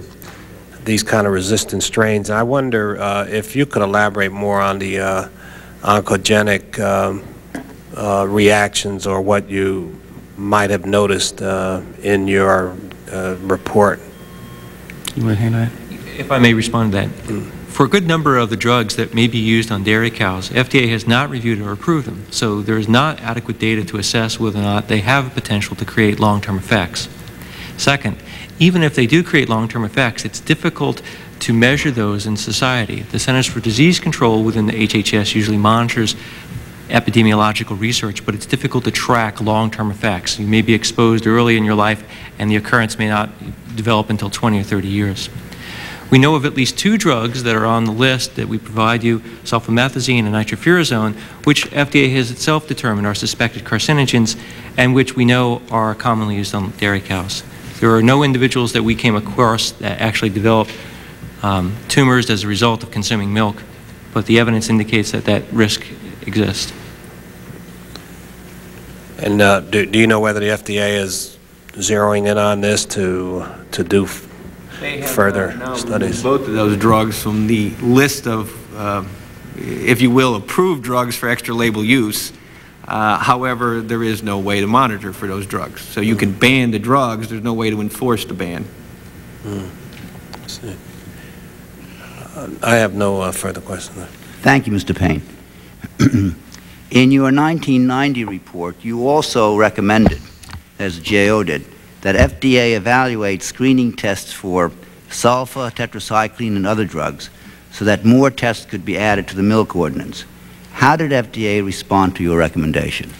these kind of resistant strains. I wonder uh, if you could elaborate more on the uh, oncogenic um, uh, reactions or what you might have noticed uh, in your uh, report. You want to handle that? If I may respond to that. For a good number of the drugs that may be used on dairy cows, FDA has not reviewed or approved them, so there is not adequate data to assess whether or not they have a potential to create long-term effects. Second, even if they do create long-term effects, it's difficult to measure those in society. The Centers for Disease Control within the HHS usually monitors epidemiological research, but it's difficult to track long-term effects. You may be exposed early in your life, and the occurrence may not develop until 20 or 30 years. We know of at least two drugs that are on the list that we provide you, sulfamethazine and nitrofurazone, which FDA has itself determined are suspected carcinogens and which we know are commonly used on dairy cows. There are no individuals that we came across that actually developed um, tumors as a result of consuming milk, but the evidence indicates that that risk exists. And uh, do do you know whether the FDA is zeroing in on this to to do further now studies. Both of those drugs from the list of, uh, if you will, approved drugs for extra label use. Uh, However, there is no way to monitor for those drugs. So you can ban the drugs, there's no way to enforce the ban. See. Uh, I have no uh, further questions. Thank you, Mr. Payne. <clears throat> In your 1990 report, you also recommended, as the GAO did, that FDA evaluate screening tests for sulfa, tetracycline, and other drugs so that more tests could be added to the milk ordinance. How did FDA respond to your recommendation?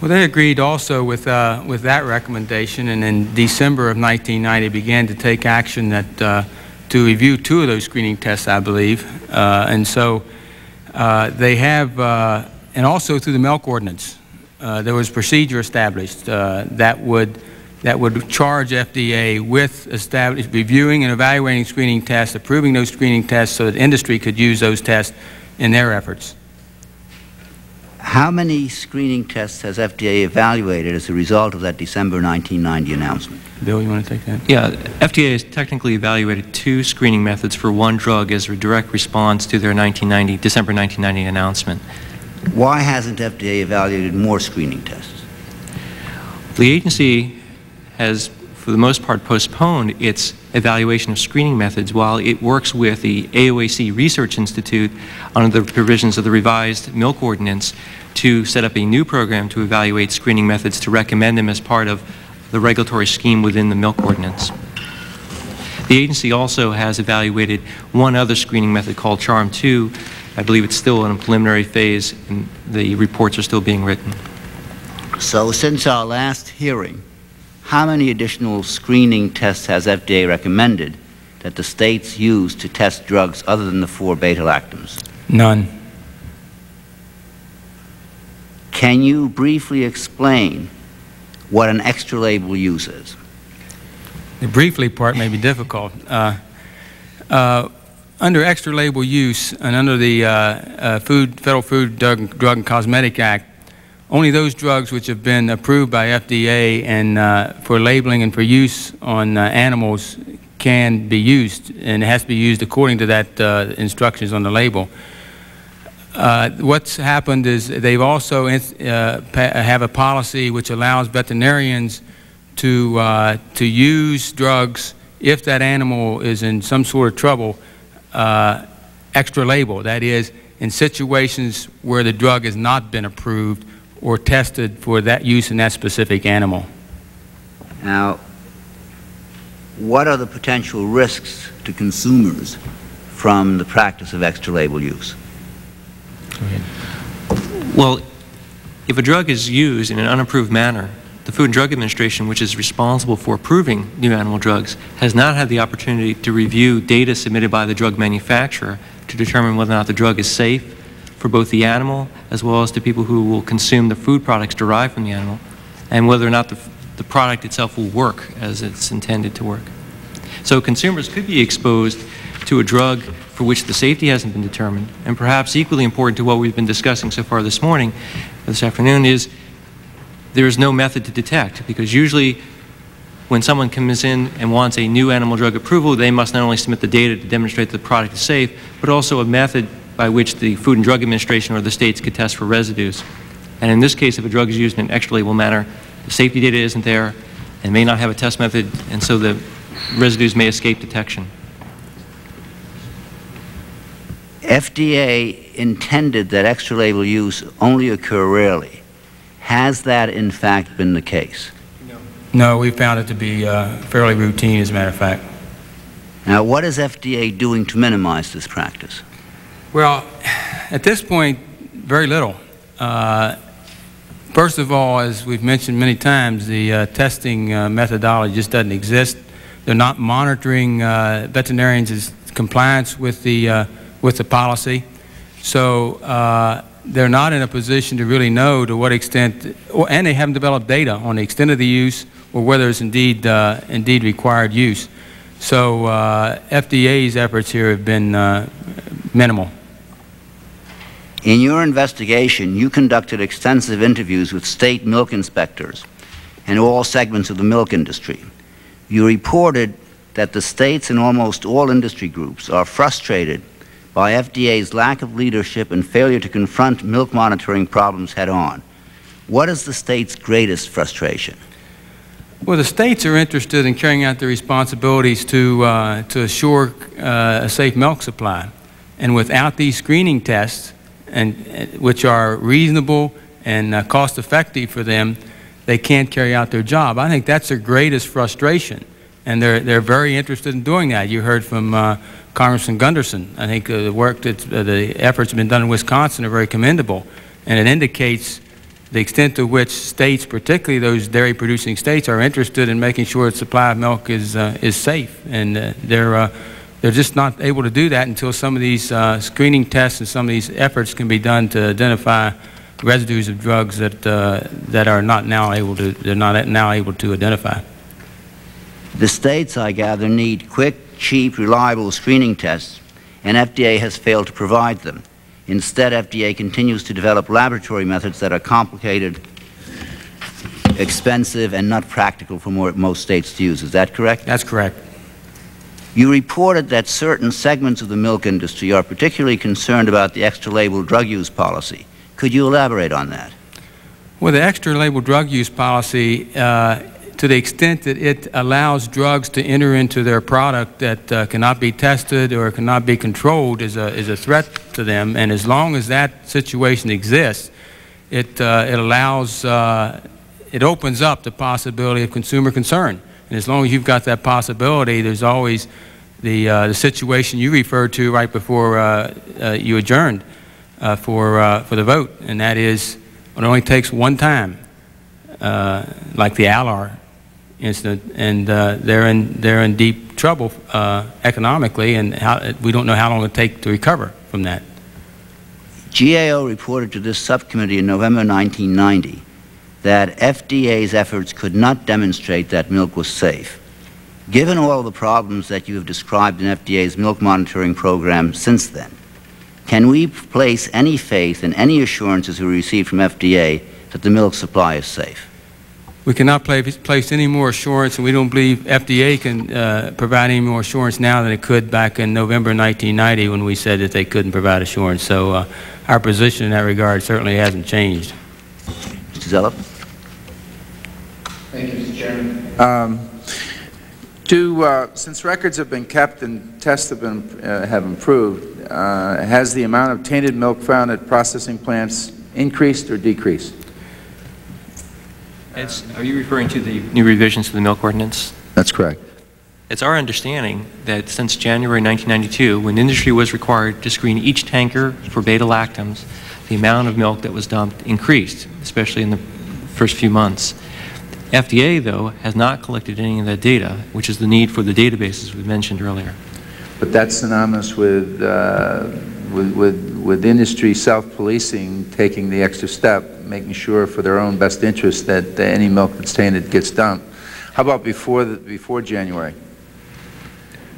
Well, they agreed also with, uh, with that recommendation, and in December of 1990 began to take action that, uh, to review two of those screening tests, I believe. Uh, and so uh, they have, uh, and also through the milk ordinance, uh, there was a procedure established that would that would charge FDA with establish, reviewing and evaluating screening tests, approving those screening tests so that industry could use those tests in their efforts. How many screening tests has FDA evaluated as a result of that December 1990 announcement? Bill, you want to take that? Yeah, FDA has technically evaluated two screening methods for one drug as a direct response to their 1990, December 1990 announcement. Why hasn't FDA evaluated more screening tests? The agency has, for the most part, postponed its evaluation of screening methods while it works with the AOAC Research Institute under the provisions of the revised milk ordinance to set up a new program to evaluate screening methods to recommend them as part of the regulatory scheme within the milk ordinance. The agency also has evaluated one other screening method called CHARM 2. I believe it's still in a preliminary phase and the reports are still being written. So since our last hearing, how many additional screening tests has FDA recommended that the states use to test drugs other than the four beta-lactams? None. Can you briefly explain what an extra label use is? The briefly part may be difficult. Uh, uh, under extra label use and under the uh, uh, Food, Federal Food, Drug, Drug and Cosmetic Act, only those drugs which have been approved by FDA and uh, for labeling and for use on uh, animals can be used, and it has to be used according to that uh, instructions on the label. Uh, what's happened is they've also uh, have a policy which allows veterinarians to uh, to use drugs if that animal is in some sort of trouble, extra label. That is, in situations where the drug has not been approved or tested for that use in that specific animal. Now, what are the potential risks to consumers from the practice of extra label use? Well, if a drug is used in an unapproved manner, the Food and Drug Administration, which is responsible for approving new animal drugs, has not had the opportunity to review data submitted by the drug manufacturer to determine whether or not the drug is safe for both the animal as well as to people who will consume the food products derived from the animal, and whether or not the, the product itself will work as it's intended to work. So consumers could be exposed to a drug for which the safety hasn't been determined, and perhaps equally important to what we've been discussing so far this morning, this afternoon, is there is no method to detect, because usually when someone comes in and wants a new animal drug approval, they must not only submit the data to demonstrate the product is safe, but also a method by which the Food and Drug Administration or the states could test for residues. And in this case, if a drug is used in an extra label manner, the safety data isn't there and may not have a test method, and so the residues may escape detection. FDA intended that extra label use only occur rarely. Has that in fact been the case? No, we found it to be uh, fairly routine, as a matter of fact. Now, what is FDA doing to minimize this practice? Well, at this point, very little. Uh, first of all, as we've mentioned many times, the uh, testing uh, methodology just doesn't exist. They're not monitoring uh, veterinarians' compliance with the, uh, with the policy. So uh, they're not in a position to really know to what extent, or, and they haven't developed data on the extent of the use or whether it's indeed, indeed required use. So FDA's efforts here have been minimal. In your investigation, you conducted extensive interviews with state milk inspectors and all segments of the milk industry. You reported that the states and almost all industry groups are frustrated by FDA's lack of leadership and failure to confront milk monitoring problems head on. What is the state's greatest frustration? Well, the states are interested in carrying out their responsibilities to, uh, to assure uh, a safe milk supply. And without these screening tests, and, uh, which are reasonable and uh, cost effective for them, they can't carry out their job. I think that's their greatest frustration. And they're, they're very interested in doing that. You heard from uh, Congressman Gunderson. I think uh, the work that the efforts have been done in Wisconsin are very commendable. And it indicates the extent to which states, particularly those dairy producing states, are interested in making sure the supply of milk is, uh, is safe. And uh, they're, uh, they're just not able to do that until some of these uh, screening tests and some of these efforts can be done to identify residues of drugs that, uh, that are not now able to, they're not now able to identify. The states, I gather, need quick, cheap, reliable screening tests, and FDA has failed to provide them. Instead, FDA continues to develop laboratory methods that are complicated, expensive, and not practical for more, most states to use. Is that correct? That's correct. You reported that certain segments of the milk industry are particularly concerned about the extra label drug use policy. Could you elaborate on that? Well, the extra label drug use policy uh, to the extent that it allows drugs to enter into their product that uh, cannot be tested or cannot be controlled is a, is a threat to them. And as long as that situation exists, it, uh, it allows, uh, it opens up the possibility of consumer concern. And as long as you've got that possibility, there's always the, uh, the situation you referred to right before uh, uh, you adjourned for, for the vote, and that is it only takes one time, like the Alar incident, and uh, they're in they're in deep trouble uh, economically, and how, we don't know how long it'll take to recover from that. GAO reported to this subcommittee in November 1990 that FDA's efforts could not demonstrate that milk was safe. Given all the problems that you have described in FDA's milk monitoring program since then, can we place any faith in any assurances we receive from FDA that the milk supply is safe? We cannot place any more assurance, and we don't believe FDA can uh, provide any more assurance now than it could back in November 1990 when we said that they couldn't provide assurance. So uh, our position in that regard certainly hasn't changed. Mr. Zeliff. Thank you, Mr. Chairman. Um, do, uh, since records have been kept and tests have, been, uh, have improved, uh, has the amount of tainted milk found at processing plants increased or decreased? It's, are you referring to the new revisions to the milk ordinance? That's correct. It's our understanding that since January 1992, when industry was required to screen each tanker for beta-lactams, the amount of milk that was dumped increased, especially in the first few months. FDA, though, has not collected any of that data, which is the need for the databases we mentioned earlier. But that's synonymous with, uh, with, with, with industry self-policing taking the extra step making sure for their own best interest that any milk that's tainted gets dumped. How about before, the, before January?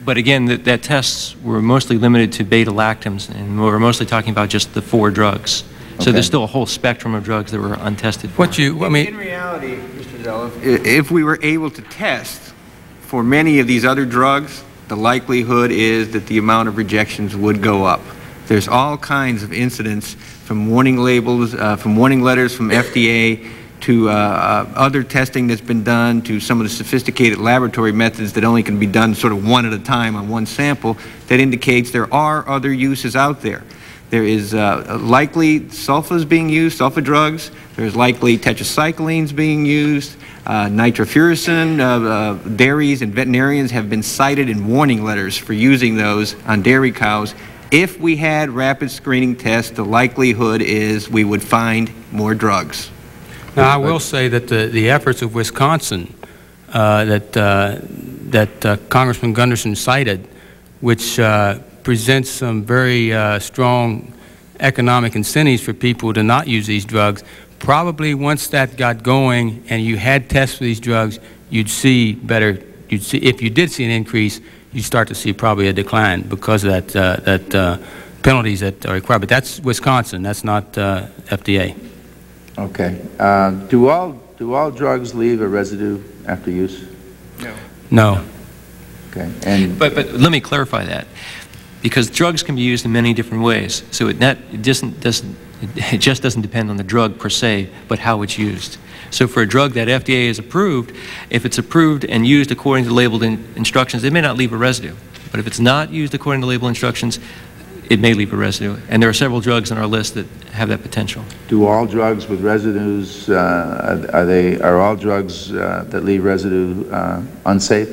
But again, that, that tests were mostly limited to beta-lactams, and we were mostly talking about just the four drugs. So okay. there's still a whole spectrum of drugs that were untested. For. What you, I mean, in reality, Zeliff, if we were able to test for many of these other drugs, the likelihood is that the amount of rejections would go up. There's all kinds of incidents from warning labels, uh, from warning letters from FDA to uh, uh, other testing that's been done to some of the sophisticated laboratory methods that only can be done sort of one at a time on one sample that indicates there are other uses out there. There is uh, likely sulfas being used, sulfa drugs. There's likely tetracyclines being used. Uh, uh, uh, dairies and veterinarians have been cited in warning letters for using those on dairy cows if we had rapid screening tests, the likelihood is we would find more drugs. Now, I will say that the, the efforts of Wisconsin uh, that, uh, that Congressman Gunderson cited, which presents some very uh, strong economic incentives for people to not use these drugs, probably once that got going and you had tests for these drugs, you'd see better, you'd see, if you did see an increase, you would start to see probably a decline because of that, uh, that uh, penalties that are required. But that's Wisconsin. That's not uh, FDA. Okay. Uh, do all do all drugs leave a residue after use? No. No. Okay. And But, but let me clarify that, because drugs can be used in many different ways. So it not, it doesn't, doesn't, it just doesn't depend on the drug per se, but how it's used. So for a drug that FDA has approved, if it's approved and used according to labeled in- instructions, it may not leave a residue. But if it's not used according to label instructions, it may leave a residue. And there are several drugs on our list that have that potential. do all drugs with residues, uh, are they, are all drugs uh, that leave residue uh, unsafe?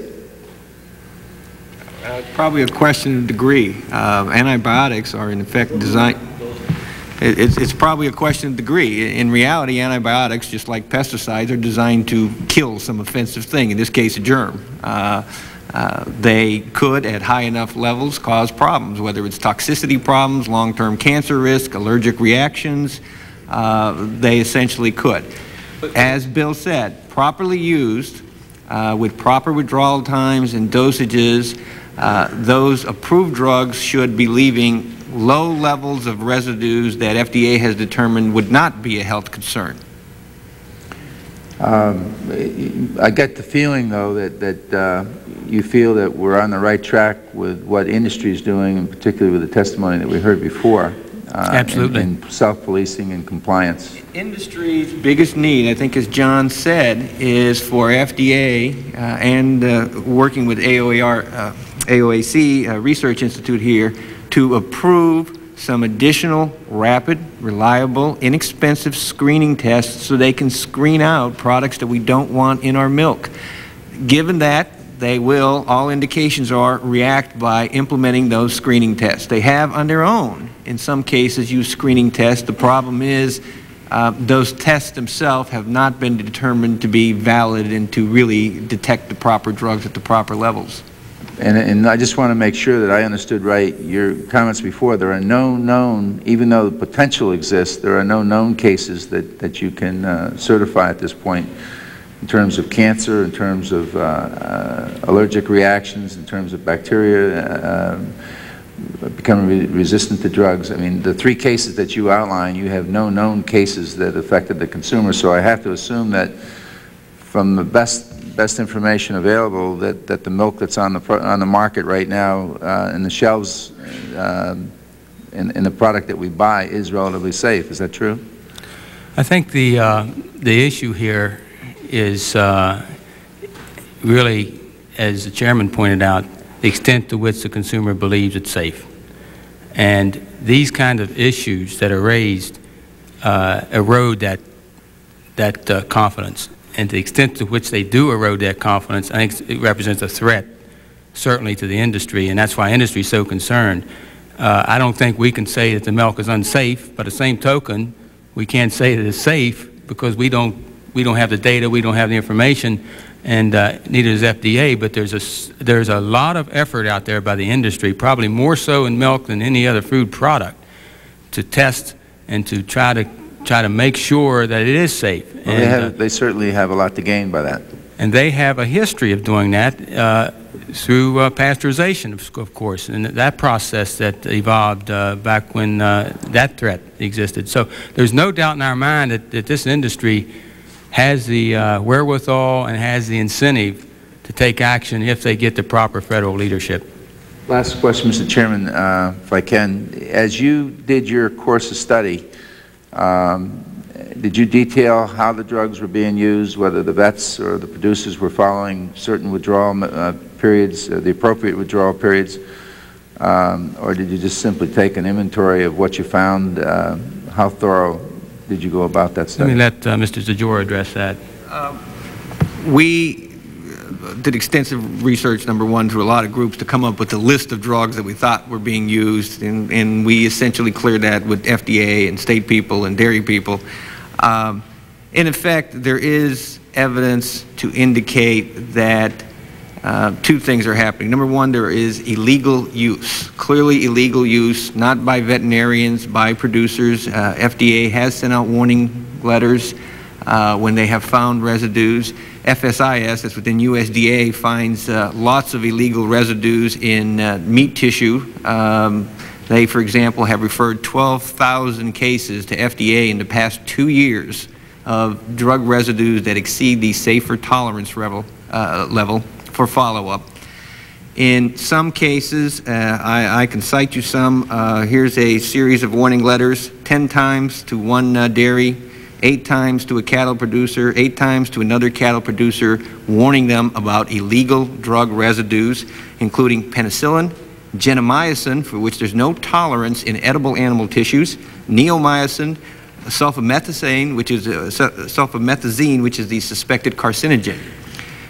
Uh, Probably a question of degree. Uh, Antibiotics are in effect designed, it- it's, it's probably a question of degree. In reality, antibiotics, just like pesticides, are designed to kill some offensive thing, in this case, a germ. Uh, uh, They could, at high enough levels, cause problems, whether it's toxicity problems, long-term cancer risk, allergic reactions, uh, they essentially could. As Bill said, properly used, uh, with proper withdrawal times and dosages, uh, those approved drugs should be leaving low levels of residues that FDA has determined would not be a health concern. Um, I get the feeling, though, that, that uh, you feel that we're on the right track with what industry is doing, and particularly with the testimony that we heard before. uh, Absolutely. In self-policing and compliance. Industry's biggest need, I think as John said, is for FDA uh, and uh, working with AOAR, uh, AOAC uh, Research Institute here to approve some additional rapid, reliable, inexpensive screening tests so they can screen out products that we don't want in our milk. Given that, they will, all indications are, react by implementing those screening tests. They have on their own, in some cases, used screening tests. The problem is uh, those tests themselves have not been determined to be valid and to really detect the proper drugs at the proper levels. And, and I just want to make sure that I understood right your comments before. There are no known, even though the potential exists, there are no known cases that, that you can uh, certify at this point in terms of cancer, in terms of uh, uh, allergic reactions, in terms of bacteria uh, becoming re resistant to drugs. I mean, the three cases that you outline, you have no known cases that affected the consumer. So I have to assume that from the best best information available that, that the milk that's on the on the market right now uh, in the shelves um, in, in the product that we buy is relatively safe. Is that true? I think the, uh, the issue here is uh, really, as the chairman pointed out, the extent to which the consumer believes it's safe. And these kind of issues that are raised uh, erode that, that uh, confidence. And the extent to which they do erode that confidence, I think it represents a threat, certainly to the industry, and that's why industry is so concerned. Uh, I don't think we can say that the milk is unsafe, but the same token, we can't say that it's safe because we don't, we don't have the data, we don't have the information, and uh, neither does FDA, but there's a, there's a lot of effort out there by the industry, probably more so in milk than any other food product, to test and to try to, try to make sure that it is safe. Well, they, And, uh, have, they certainly have a lot to gain by that. and they have a history of doing that uh, through uh, pasteurization, of, of course, and that process that evolved uh, back when uh, that threat existed. So there's no doubt in our mind that, that this industry has the uh, wherewithal and has the incentive to take action if they get the proper federal leadership. Last question, Mr. Chairman, uh, if I can. As you did your course of study, um, did you detail how the drugs were being used, whether the vets or the producers were following certain withdrawal uh, periods, uh, the appropriate withdrawal periods, um, or did you just simply take an inventory of what you found? Uh, how thorough did you go about that Let study? me let uh, Mr. DeJour address that. We uh, did extensive research, number one, through a lot of groups to come up with a list of drugs that we thought were being used, and, and we essentially cleared that with FDA and state people and dairy people. Um, in effect, there is evidence to indicate that uh, two things are happening. Number one, there is illegal use, clearly illegal use, not by veterinarians, by producers. Uh, FDA has sent out warning letters uh, when they have found residues. FSIS, that's within USDA, finds uh, lots of illegal residues in uh, meat tissue. Um, they, for example, have referred 12,000 cases to FDA in the past two years of drug residues that exceed the safer tolerance level, uh, level for follow-up. In some cases, uh, I, I can cite you some. Uh, here's a series of warning letters, 10 times to one uh, dairy, eight times to a cattle producer, eight times to another cattle producer, warning them about illegal drug residues, including penicillin, gentamicin, for which there's no tolerance in edible animal tissues, neomycin, sulfamethazine, which is uh, sulfamethazine, which is the suspected carcinogen.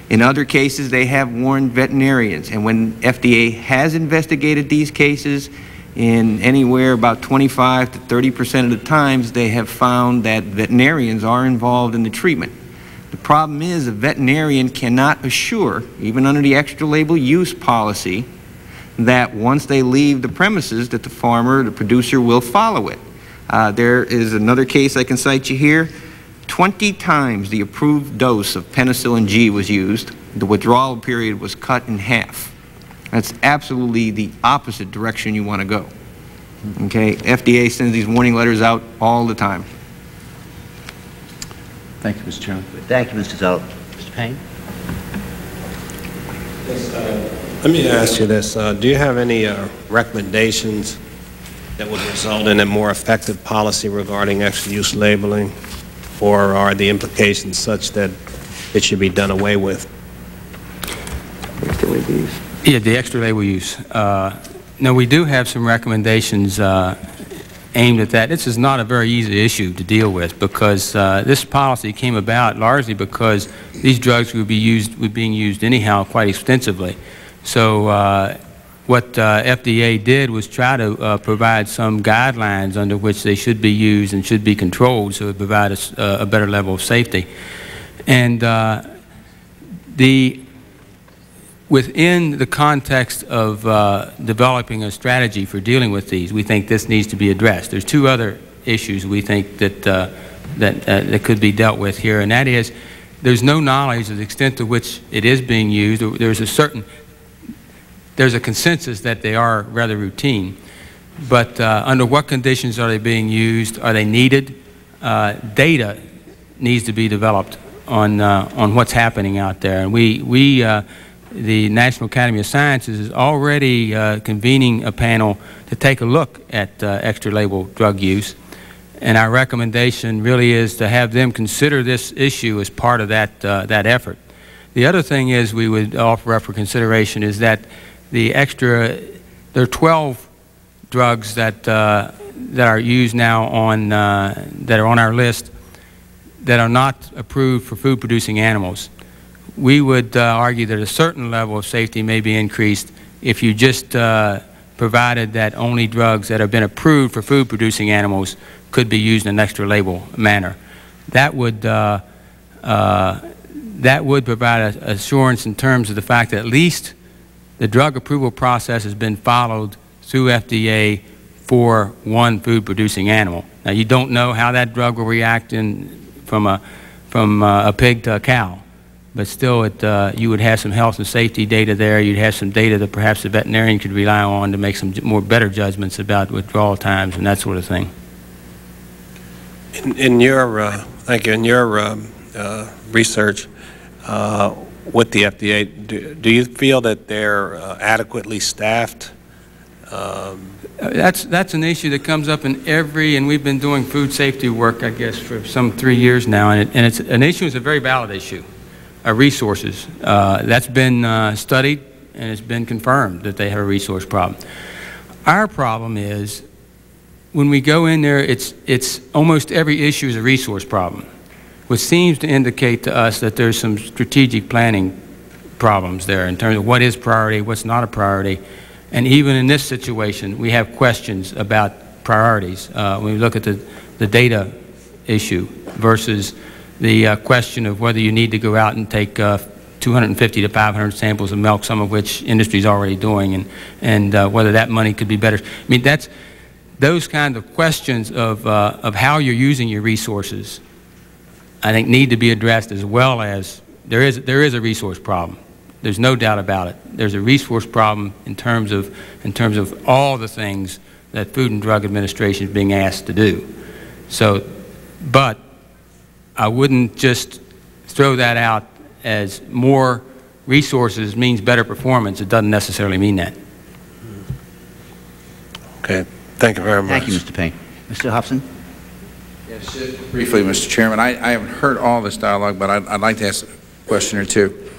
In other cases, they have warned veterinarians, and when FDA has investigated these cases, in anywhere about 25 to 30 percent of the times, they have found that veterinarians are involved in the treatment. The problem is a veterinarian cannot assure, even under the extra label use policy, that once they leave the premises that the farmer, the producer will follow it. Uh, there is another case I can cite you here. 20 times the approved dose of penicillin G was used. The withdrawal period was cut in half. That's absolutely the opposite direction you want to go. Okay, FDA sends these warning letters out all the time. Thank you, Mr. Chairman. Thank you, Mr. Zeliff. Mr. Payne? Yes, uh, let me ask you this. Uh, do you have any uh, recommendations that would result in a more effective policy regarding extra use labeling? Or are the implications such that it should be done away with? Yeah, the extra label use. Uh, we do have some recommendations uh, aimed at that. This is not a very easy issue to deal with because uh, this policy came about largely because these drugs would be used, were being used anyhow quite extensively. So uh, what uh, FDA did was try to uh, provide some guidelines under which they should be used and should be controlled so it provide a, a better level of safety. And uh, the within the context of uh, developing a strategy for dealing with these, we think this needs to be addressed. There's two other issues we think that, uh, that, uh, that could be dealt with here, and that is there's no knowledge of the extent to which it is being used. There's a certain, there's a consensus that they are rather routine, but uh, under what conditions are they being used? Are they needed? Uh, data needs to be developed on, uh, on what's happening out there, and we, we the National Academy of Sciences is already uh, convening a panel to take a look at uh, extra label drug use. And our recommendation really is to have them consider this issue as part of that, uh, that effort. The other thing is we would offer up for consideration is that the extra, there are 12 drugs that, uh, that are used now on, uh, that are on our list that are not approved for food producing animals we would uh, argue that a certain level of safety may be increased if you just uh, provided that only drugs that have been approved for food producing animals could be used in an extra label manner. That would, uh, uh that would provide a, assurance in terms of the fact that at least the drug approval process has been followed through FDA for one food producing animal. Now you don't know how that drug will react in, from, a, from uh, a pig to a cow but still it, uh, you would have some health and safety data there. You'd have some data that perhaps the veterinarian could rely on to make some more better judgments about withdrawal times and that sort of thing. In, in your, uh, thank you, in your um, uh, research uh, with the FDA, do, do, you feel that they're uh, adequately staffed? Um, uh, that's, that's an issue that comes up in every, and we've been doing food safety work, I guess, for some three years now, and, it, and it's an issue, it's a very valid issue resources. Uh, that's been uh, studied and it's been confirmed that they have a resource problem. Our problem is when we go in there, it's, it's almost every issue is a resource problem, which seems to indicate to us that there's some strategic planning problems there in terms of what is priority, what's not a priority. And even in this situation, we have questions about priorities. Uh, when we look at the, the data issue versus the uh, question of whether you need to go out and take uh, 250 to 500 samples of milk, some of which industry is already doing, and, and uh, whether that money could be better. I mean, that's those kind of questions of, uh, of how you're using your resources, I think, need to be addressed as well as there is, there is a resource problem. There's no doubt about it. There's a resource problem in terms of, in terms of all the things that Food and Drug Administration is being asked to do. So, but I wouldn't just throw that out as more resources means better performance. It doesn't necessarily mean that. Okay. Thank you very much. Thank you, Mr. Payne. Mr. Hobson? Yes, briefly, Mr. Chairman, I, I haven't heard all this dialogue, but I'd, I'd like to ask a question or two.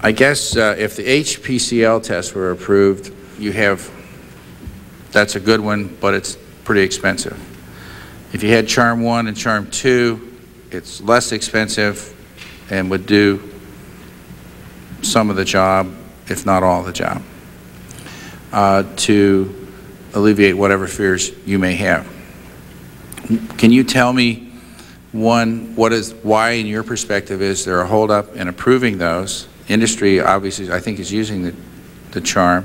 I guess uh, if the HPCL tests were approved, you have, that's a good one, but it's pretty expensive. If you had Charm 1 and Charm 2, it's less expensive and would do some of the job, if not all the job, uh, to alleviate whatever fears you may have. Can you tell me, one, what is, why in your perspective is there a holdup in approving those? Industry obviously, I think, is using the, the charm,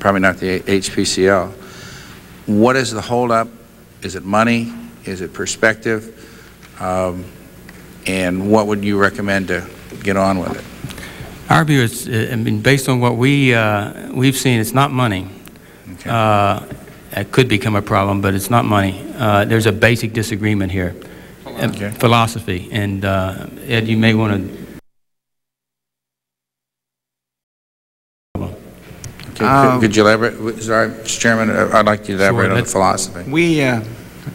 probably not the HPCL. What is the holdup? Is it money? Is it perspective? Um, and what would you recommend to get on with it? Our view is, uh, I mean, based on what we, uh, we've seen, it's not money. Okay. Uh, It could become a problem, but it's not money. Uh, There's a basic disagreement here. Okay. Philosophy. And uh, Ed, you may want to Okay, Um, could, could you elaborate? Sorry, Mr. Chairman, uh, I'd like you to elaborate on the philosophy. We, uh,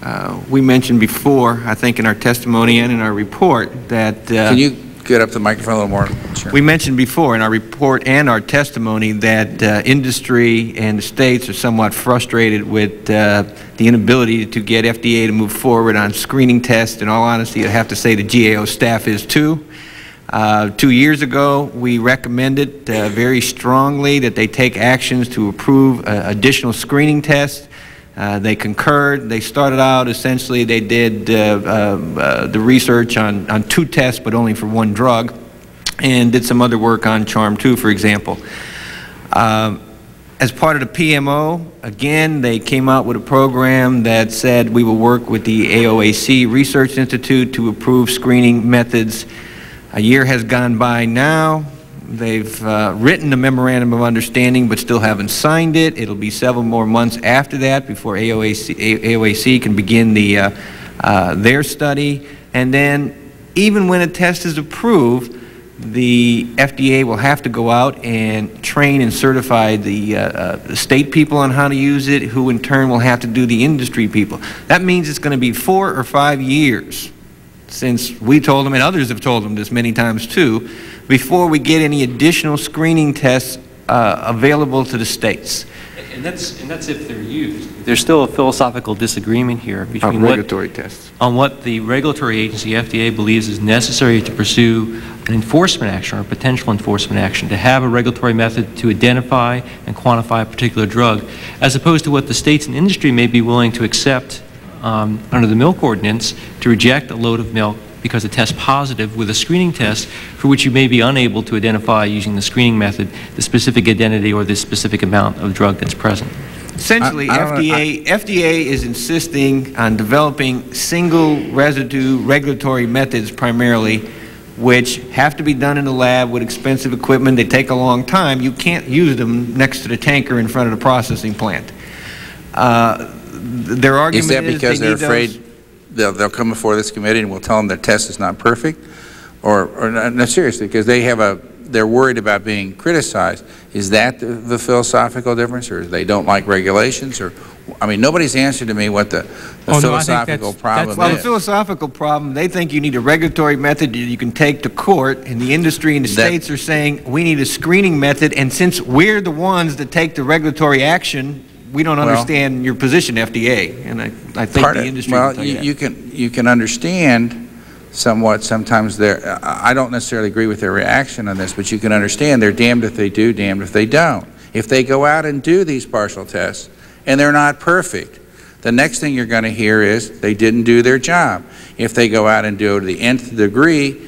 uh, we mentioned before, I think in our testimony and in our report, that... uh, Can you get up to the microphone a little more? Chairman? We mentioned before in our report and our testimony that uh, industry and the states are somewhat frustrated with uh, the inability to get FDA to move forward on screening tests. In all honesty, I have to say the GAO staff is too. Uh, Two years ago, we recommended uh, very strongly that they take actions to approve uh, additional screening tests. Uh, They concurred. They started out, essentially, they did uh, uh, the research on on two tests, but only for one drug, and did some other work on Charm 2, for example. As part of the PMO, again, they came out with a program that said we will work with the AOAC Research Institute to approve screening methods. A year has gone by now. They've uh, written a memorandum of understanding but still haven't signed it. It'll be several more months after that before AOAC, AOAC can begin the, uh, uh, their study. And then, even when a test is approved, the FDA will have to go out and train and certify the, uh, uh, the state people on how to use it, who in turn will have to do the industry people. That means it's going to be four or five years since we told them, and others have told them this many times too, before we get any additional screening tests uh, available to the states. And that's, and that's if they're used. There's still a philosophical disagreement here between On what, regulatory tests. on what the regulatory agency, FDA, believes is necessary to pursue an enforcement action or a potential enforcement action, to have a regulatory method to identify and quantify a particular drug, as opposed to what the states and industry may be willing to accept um, under the milk ordinance to reject a load of milk because it tests positive with a screening test for which you may be unable to identify using the screening method the specific identity or the specific amount of drug that's present. Essentially, I- I don't- FDA, FDA is insisting on developing single residue regulatory methods primarily, which have to be done in the lab with expensive equipment. They take a long time. You can't use them next to the tanker in front of the processing plant. Uh, Their argument Is is that they because they're need those- afraid they'll, they'll come before this committee and we'll tell them their test is not perfect? Or, or, no, no, seriously, because they have a, they're worried about being criticized. Is that the, the philosophical difference, or they don't like regulations, or, I mean, nobody's answered to me what the, the Oh, no, I think that's- philosophical that's problem Well, the philosophical problem, they think you need a regulatory method that you can take to court, and the industry and the That- states are saying, we need a screening method, and since we're the ones that take the regulatory action, we don't Well- understand your position, FDA, and I, I think the industry will Well, you you, can, you can understand somewhat sometimes their, I I don't necessarily agree with their reaction on this, but you can understand they're damned if they do, damned if they don't. If they go out and do these partial tests, and they're not perfect, the next thing you're going to hear is they didn't do their job. If they go out and do it to the nth degree,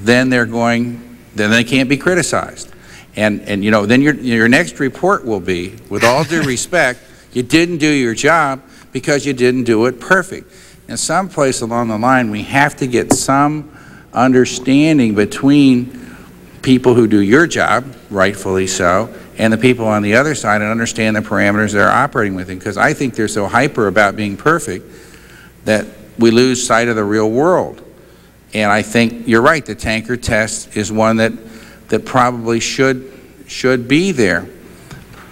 then they're going, then they can't be criticized. And, and you know, then your, your next report will be, with all due <laughs> respect, you didn't do your job because you didn't do it perfect. And someplace along the line, we have to get some understanding between people who do your job, rightfully so, and the people on the other side and understand the parameters they're operating within. Because I think they're so hyper about being perfect that we lose sight of the real world. And I think you're right, the tanker test is one that that probably should, should be there.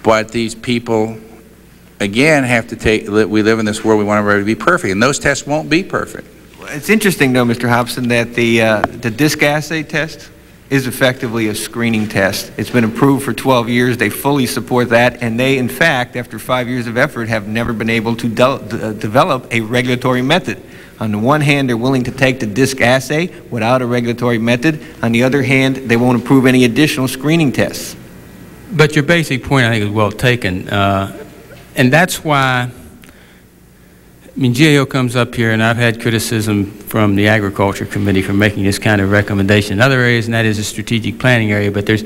But these people, again, have to take, we live in this world, we want everybody to be perfect, and those tests won't be perfect. It's interesting, though, Mr. Hobson, that the, uh, the disc assay test is effectively a screening test. It's been approved for 12 years. They fully support that, and they, in fact, after five years of effort, have never been able to de- de- develop a regulatory method. On the one hand, they're willing to take the disc assay without a regulatory method. On the other hand, they won't approve any additional screening tests. But your basic point, I think, is well taken. Uh, and that's why, I mean, GAO comes up here, and I've had criticism from the Agriculture Committee for making this kind of recommendation in other areas, and that is a strategic planning area. But there's,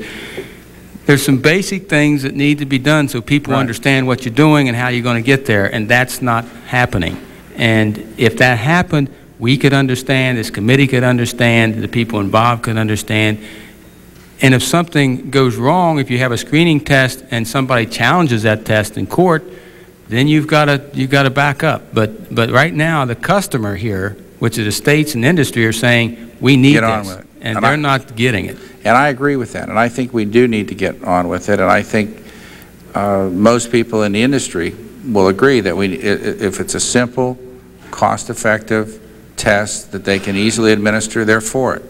there's some basic things that need to be done so people Right. understand what you're doing and how you're going to get there, and that's not happening. And if that happened, we could understand, this committee could understand, the people involved could understand, and if something goes wrong, if you have a screening test and somebody challenges that test in court, then you've got to you've got to back up. But but right now, the customer here, which is the states and industry, are saying we need Get on this, with it. and And they're I- not getting it. And I agree with that, and I think we do need to get on with it, and I think uh, most people in the industry will agree that we, if it's a simple, cost-effective test that they can easily administer, they're for it.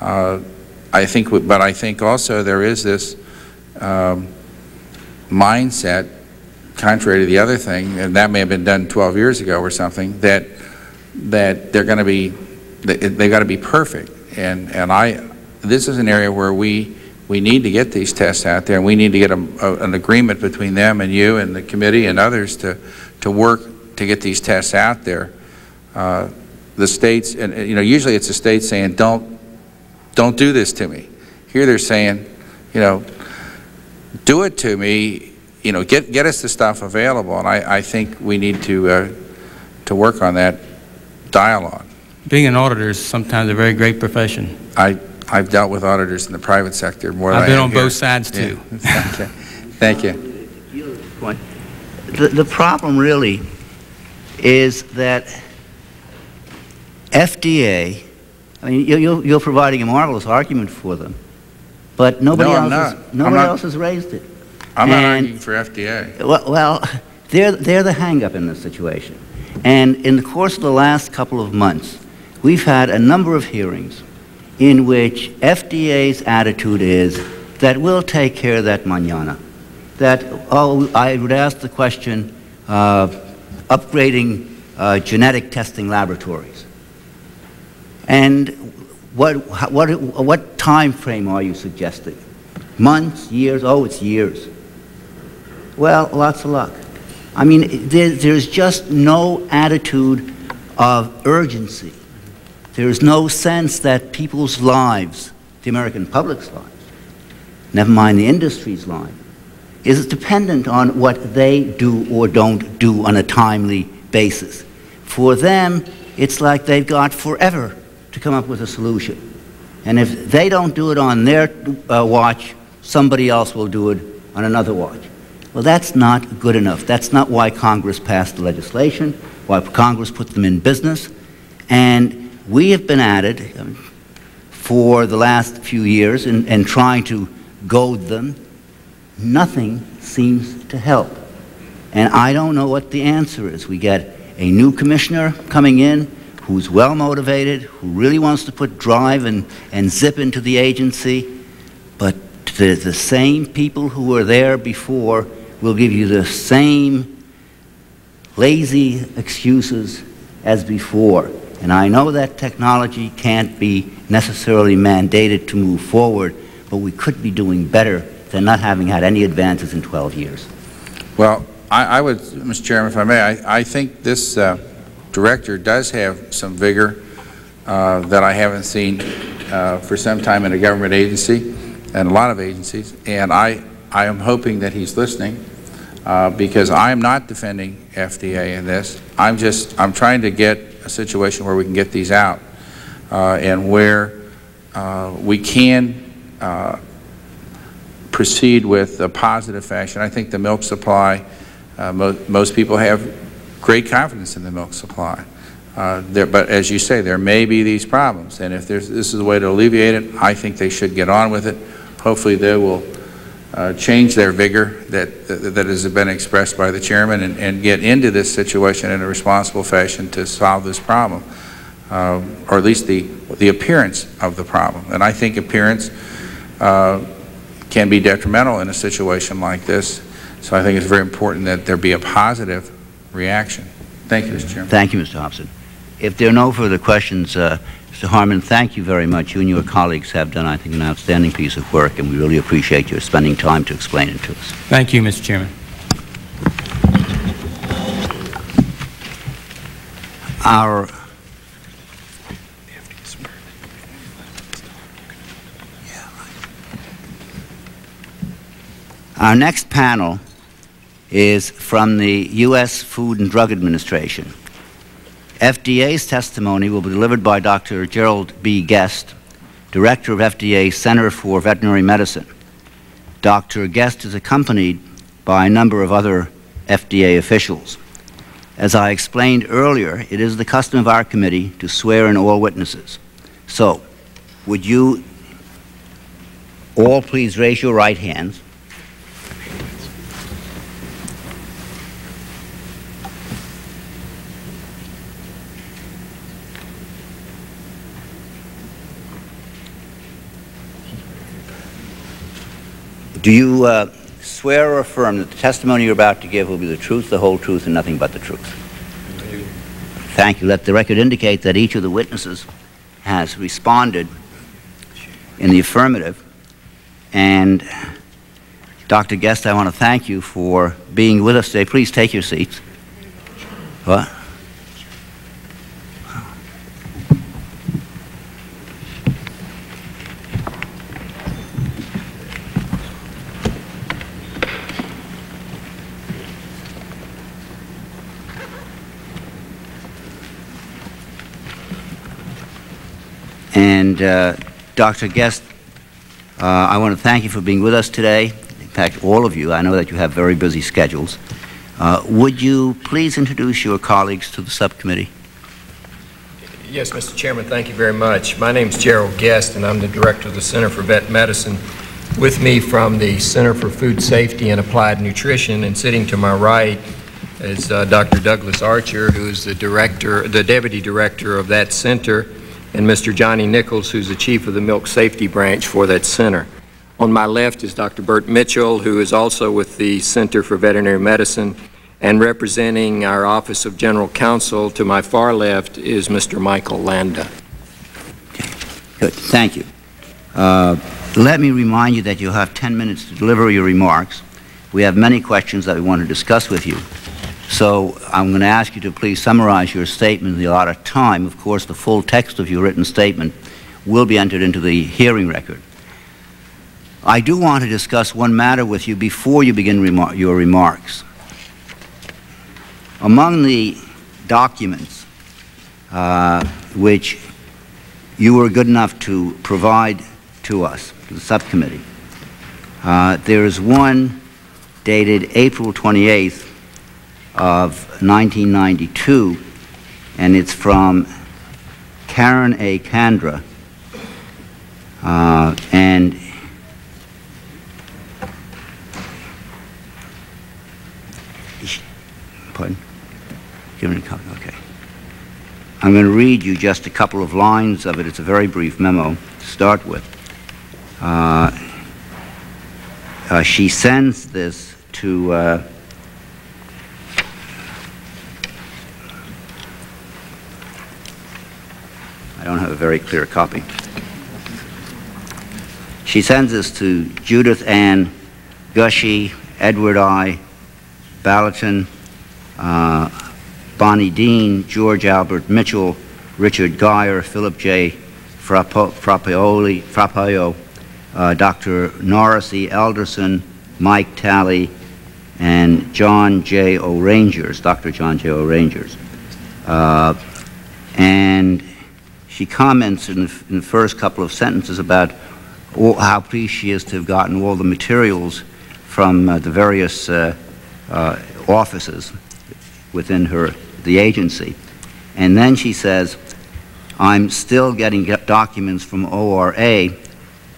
Uh, I think, we- but I think also there is this um, mindset, contrary to the other thing, and that may have been done 12 years ago or something, that, that they're going to be, they- they've got to be perfect. And, and I, this is an area where we, we need to get these tests out there, and we need to get a, a- an agreement between them and you and the committee and others to, to work to get these tests out there. Uh, The states, and, you know, usually it's the state saying, don't, don't do this to me. Here they're saying, you know, do it to me, you know, get, get us the stuff available, and I, I think we need to, uh, to work on that dialogue. Being an auditor is sometimes a very great profession. I, I've dealt with auditors in the private sector more than I've I been have on here. both sides, Yeah. <laughs> too. Okay. Thank you. The, the problem really is that FDA, I mean, you- you're, you're providing a marvelous argument for them, but nobody No, else, has, nobody else has raised it. I'm not arguing for FDA. Well, well, they're, they're the hangup in this situation. And in the course of the last couple of months, we've had a number of hearings in which FDA's attitude is that we'll take care of that mañana. That, oh, I would ask the question, uh, upgrading uh, genetic testing laboratories. And what, what, what time frame are you suggesting? Months, years? Oh, it's years. Well, lots of luck. I mean, there, there's just no attitude of urgency. There's no sense that people's lives, the American public's lives, never mind the industry's life, is it dependent on what they do or don't do on a timely basis. For them, it's like they've got forever to come up with a solution. And if they don't do it on their uh, watch, somebody else will do it on another watch. Well, that's not good enough. That's not why Congress passed the legislation, why Congress put them in business. And we have been at it um, for the last few years and, and trying to goad them. Nothing seems to help. And I don't know what the answer is. We get a new commissioner coming in who's well motivated, who really wants to put drive and, and zip into the agency, but the, the same people who were there before will give you the same lazy excuses as before. And I know that technology can't be necessarily mandated to move forward, but we could be doing better than not having had any advances in 12 years. Well, I, I would, Mr. Chairman, if I may, I, I think this uh, director does have some vigor uh, that I haven't seen uh, for some time in a government agency and a lot of agencies, and I, I am hoping that he's listening uh, because I am not defending FDA in this. I'm just, I'm trying to get a situation where we can get these out uh, and where uh, we can proceed with a positive fashion. I think the milk supply, uh, mo most people have great confidence in the milk supply. Uh, there, but as you say, there may be these problems, and if there's, this is a way to alleviate it, I think they should get on with it. hopefully they will uh, change their vigor that, that that has been expressed by the chairman and, and get into this situation in a responsible fashion to solve this problem, uh, or at least the, the appearance of the problem. And I think appearance uh, can be detrimental in a situation like this, so I think it's very important that there be a positive reaction. Thank you, Mr. Chairman. Thank you, Mr. Hobson. If there are no further questions, uh, Mr. Harman, thank you very much. You and your colleagues have done, I think, an outstanding piece of work, and we really appreciate your spending time to explain it to us. Thank you, Mr. Chairman. Our Our next panel is from the U.S. Food and Drug Administration. FDA's testimony will be delivered by Dr. Gerald B. Guest, Director of FDA Center for Veterinary Medicine. Dr. Guest is accompanied by a number of other FDA officials. As I explained earlier, it is the custom of our committee to swear in all witnesses. So, would you all please raise your right hands? Do you uh, swear or affirm that the testimony you're about to give will be the truth, the whole truth, and nothing but the truth? Thank you. Let the record indicate that each of the witnesses has responded in the affirmative. And Dr. Guest, I want to thank you for being with us today. Please take your seats. What? And uh, Dr. Guest, uh, I want to thank you for being with us today. In fact, all of you, I know that you have very busy schedules. Uh, would you please introduce your colleagues to the subcommittee? Yes, Mr. Chairman, thank you very much. My name is Gerald Guest, and I'm the director of the Center for Vet Medicine. With me from the Center for Food Safety and Applied Nutrition, and sitting to my right is uh, Dr. Douglas Archer, who is the director, the deputy director of that center, and Mr. Johnny Nichols, who's the chief of the milk safety branch for that center. On my left is Dr. Bert Mitchell, who is also with the Center for Veterinary Medicine, and representing our Office of General Counsel to my far left is Mr. Michael Landa. Good, thank you. Uh, let me remind you that you'll have 10 minutes to deliver your remarks. We have many questions that we want to discuss with you. So I'm going to ask you to please summarize your statement in the allotted time. Of course, the full text of your written statement will be entered into the hearing record. I do want to discuss one matter with you before you begin remar your remarks. Among the documents uh, which you were good enough to provide to us, to the subcommittee, uh, there is one dated April 28th of 1992, and it's from Karen A. Kandra, uh, and pardon? Give me a copy, okay. I'm going to read you just a couple of lines of it. It's a very brief memo to start with. Uh, uh, she sends this to uh, I don't have a very clear copy. She sends this to Judith Ann Gushy, Edward I. Ballatin, uh, Bonnie Dean, George Albert Mitchell, Richard Geyer, Philip J. Frappioli, Frappaio, uh, Dr. Norris E. Alderson, Mike Talley, and John J. O'Rangers, Dr. John J. O'Rangers. Uh, and she comments in the, in the, first couple of sentences about all, how pleased she is to have gotten all the materials from uh, the various uh, uh, offices within her, the agency. And then she says, I'm still getting documents from ORA,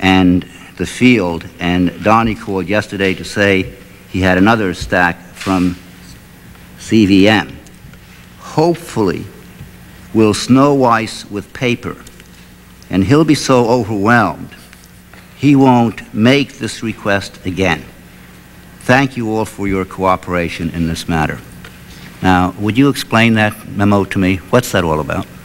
and the field, and Donnie called yesterday to say he had another stack from CVM. Hopefully, we'll snow Weiss with paper, and he'll be so overwhelmed, he won't make this request again. Thank you all for your cooperation in this matter. Now, would you explain that memo to me? What's that all about? <laughs>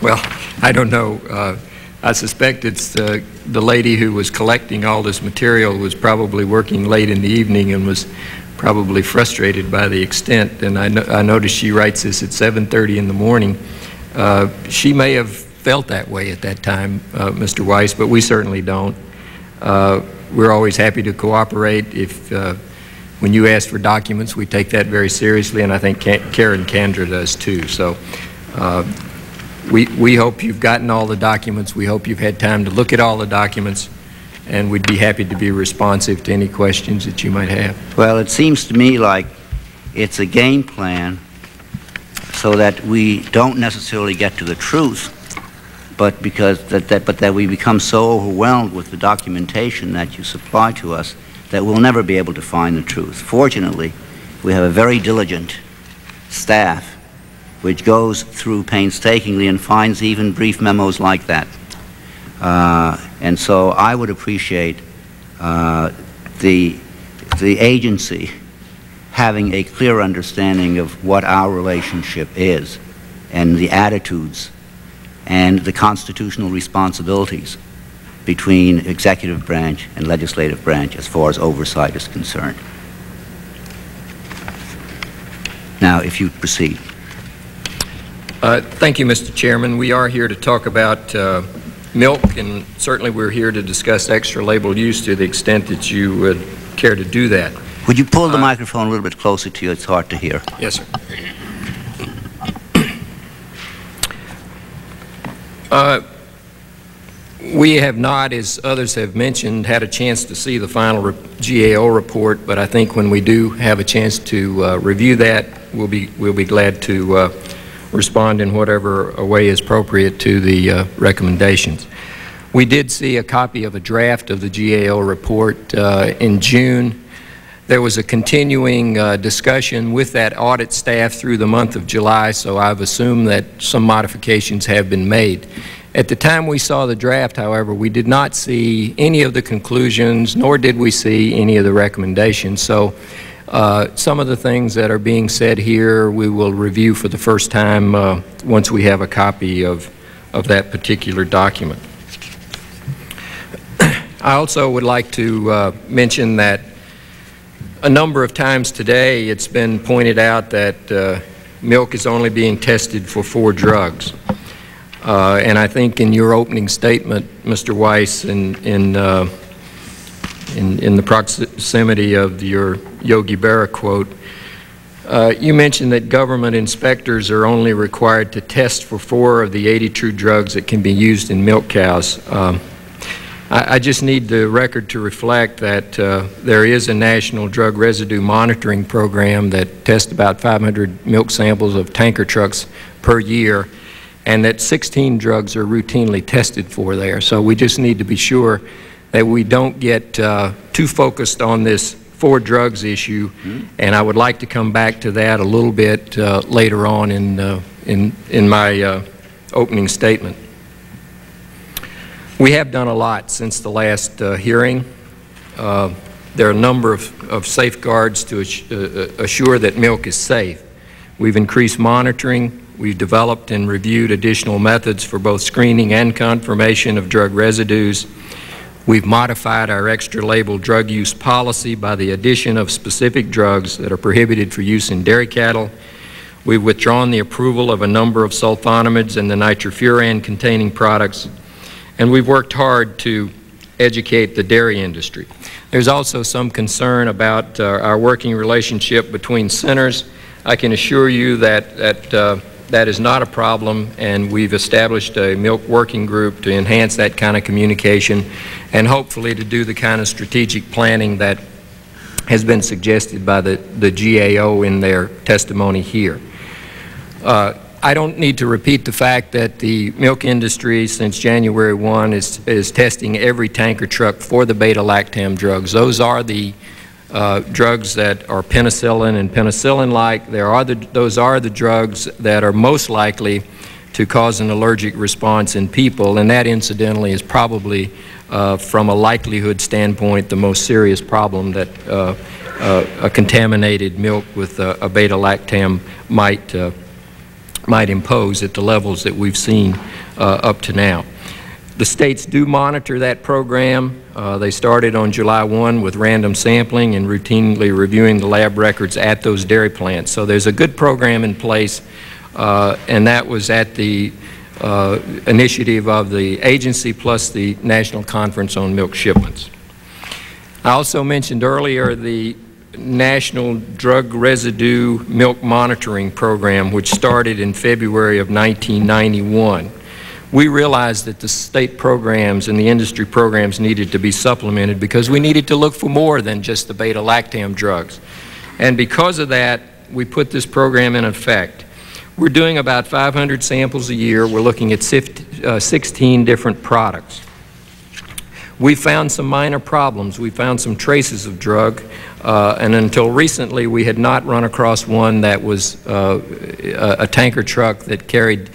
Well, I don't know. Uh, I suspect it's uh, the lady who was collecting all this material was probably working late in the evening and was probably frustrated by the extent. And I, no I noticed she writes this at 7.30 in the morning. Uh, she may have felt that way at that time, uh, Mr. Weiss, but we certainly don't. Uh, we're always happy to cooperate. If uh, when you ask for documents, we take that very seriously, and I think Karen Kandra does too. So uh, we, we hope you've gotten all the documents. We hope you've had time to look at all the documents, and we'd be happy to be responsive to any questions that you might have. Well, it seems to me like it's a game plan so that we don't necessarily get to the truth, but because that, that, but that we become so overwhelmed with the documentation that you supply to us that we'll never be able to find the truth. Fortunately, we have a very diligent staff which goes through painstakingly and finds even brief memos like that. Uh, and so I would appreciate uh, the, the agency having a clear understanding of what our relationship is and the attitudes and the constitutional responsibilities between executive branch and legislative branch as far as oversight is concerned. Now, if you proceed. Uh, thank you, Mr. Chairman. We are here to talk about uh, milk, and certainly we're here to discuss extra label use to the extent that you would care to do that. Would you pull the uh, microphone a little bit closer to you? It's hard to hear. Yes, sir. <coughs> Uh, we have not, as others have mentioned, had a chance to see the final re GAO report, but I think when we do have a chance to uh, review that, we'll be, we'll be glad to uh, respond in whatever way is appropriate to the uh, recommendations. We did see a copy of a draft of the GAO report uh, in June. There was a continuing uh, discussion with that audit staff through the month of July, so I've assumed that some modifications have been made. At the time we saw the draft, however, we did not see any of the conclusions, nor did we see any of the recommendations. So uh, some of the things that are being said here we will review for the first time uh, once we have a copy of, of that particular document. I also would like to uh, mention that a number of times today it's been pointed out that uh, milk is only being tested for four drugs. Uh, and I think in your opening statement, Mr. Weiss, in, in, in, in, the proximity of your Yogi Berra quote, uh, you mentioned that government inspectors are only required to test for four of the 82 drugs that can be used in milk cows. Um, I, I, just need the record to reflect that uh, there is a national drug residue monitoring program that tests about 500 milk samples of tanker trucks per year and that 16 drugs are routinely tested for there. So we just need to be sure that we don't get uh, too focused on this four drugs issue, mm -hmm. and I would like to come back to that a little bit uh, later on in, uh, in, in my uh, opening statement. We have done a lot since the last uh, hearing. Uh, there are a number of, of safeguards to assure that milk is safe. We've increased monitoring, We've developed and reviewed additional methods for both screening and confirmation of drug residues. We've modified our extra label drug use policy by the addition of specific drugs that are prohibited for use in dairy cattle. We've withdrawn the approval of a number of sulfonamides and the nitrofuran containing products. And we've worked hard to educate the dairy industry. There's also some concern about uh, our working relationship between centers. I can assure you that, that uh, that is not a problem, and we've established a milk working group to enhance that kind of communication and hopefully to do the kind of strategic planning that has been suggested by the, the GAO in their testimony here. Uh, I don't need to repeat the fact that the milk industry since January 1 is, is testing every tanker truck for the beta-lactam drugs. Those are the uh, drugs that are penicillin and penicillin-like. There are the, those are the drugs that are most likely to cause an allergic response in people, and that incidentally is probably, uh, from a likelihood standpoint, the most serious problem that uh, uh a contaminated milk with a, a beta-lactam might, uh, might impose at the levels that we've seen uh, up to now. The states do monitor that program. Uh, they started on July 1 with random sampling and routinely reviewing the lab records at those dairy plants. So there's a good program in place, uh, and that was at the uh, initiative of the agency plus the National Conference on Milk Shipments. I also mentioned earlier the National Drug Residue Milk Monitoring Program, which started in February of 1991 we realized that the state programs and the industry programs needed to be supplemented because we needed to look for more than just the beta-lactam drugs. And because of that, we put this program in effect. We're doing about 500 samples a year. We're looking at uh, 16 different products. We found some minor problems. We found some traces of drug, uh, and until recently we had not run across one that was uh, a, a tanker truck that carried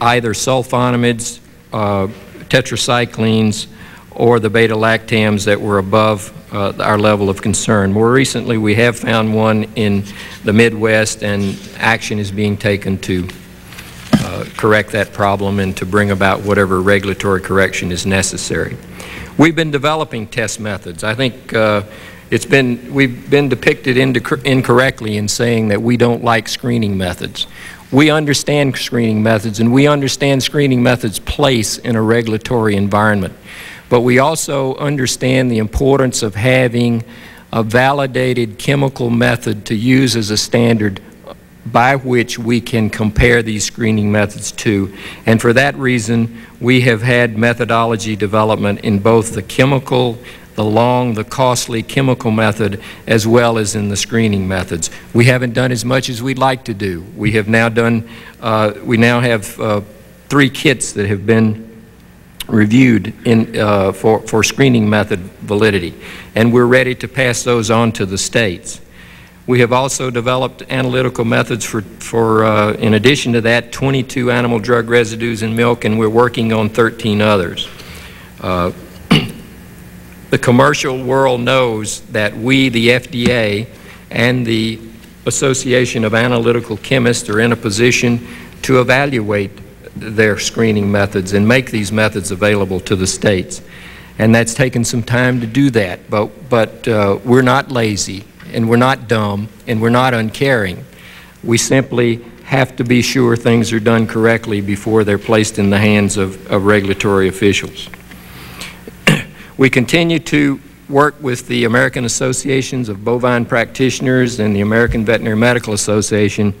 either sulfonamides, uh, tetracyclines, or the beta-lactams that were above uh, our level of concern. More recently, we have found one in the Midwest, and action is being taken to uh, correct that problem and to bring about whatever regulatory correction is necessary. We've been developing test methods. I think uh, it's been, we've been depicted incorrectly in saying that we don't like screening methods. We understand screening methods, and we understand screening methods' place in a regulatory environment. But we also understand the importance of having a validated chemical method to use as a standard by which we can compare these screening methods to. And for that reason, we have had methodology development in both the chemical the long, the costly chemical method as well as in the screening methods. We haven't done as much as we'd like to do. We have now done, uh, we now have uh, three kits that have been reviewed in, uh, for, for screening method validity, and we're ready to pass those on to the states. We have also developed analytical methods for, for uh, in addition to that, 22 animal drug residues in milk, and we're working on 13 others. Uh, the commercial world knows that we, the FDA, and the Association of Analytical Chemists are in a position to evaluate their screening methods and make these methods available to the states. And that's taken some time to do that, but, but uh, we're not lazy, and we're not dumb, and we're not uncaring. We simply have to be sure things are done correctly before they're placed in the hands of, of regulatory officials. We continue to work with the American Associations of Bovine Practitioners and the American Veterinary Medical Association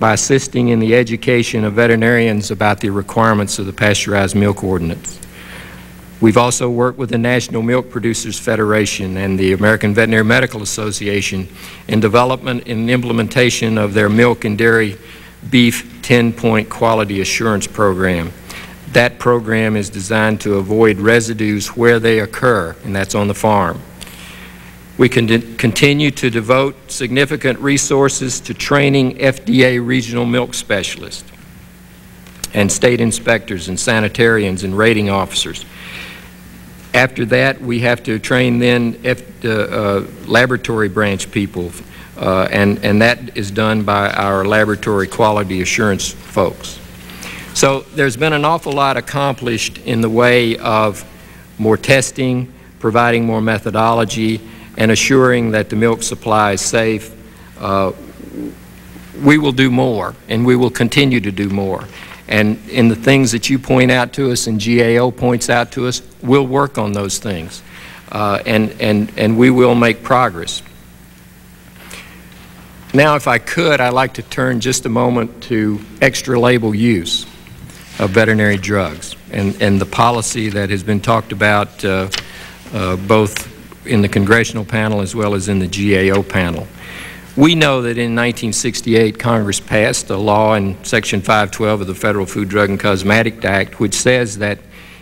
by assisting in the education of veterinarians about the requirements of the Pasteurized Milk Ordinance. We've also worked with the National Milk Producers Federation and the American Veterinary Medical Association in development and implementation of their milk and dairy beef 10-point quality assurance program. That program is designed to avoid residues where they occur, and that's on the farm. We can continue to devote significant resources to training FDA regional milk specialists and state inspectors and sanitarians and rating officers. After that, we have to train then F, uh, uh, laboratory branch people, uh, and, and that is done by our laboratory quality assurance folks. So there's been an awful lot accomplished in the way of more testing, providing more methodology, and assuring that the milk supply is safe. Uh, we will do more, and we will continue to do more. And in the things that you point out to us and GAO points out to us, we'll work on those things. Uh, and, and, and we will make progress. Now, if I could, I'd like to turn just a moment to extra label use of veterinary drugs and, and the policy that has been talked about uh, uh, both in the congressional panel as well as in the GAO panel. We know that in 1968, Congress passed a law in Section 512 of the Federal Food, Drug, and Cosmetic Act, which says that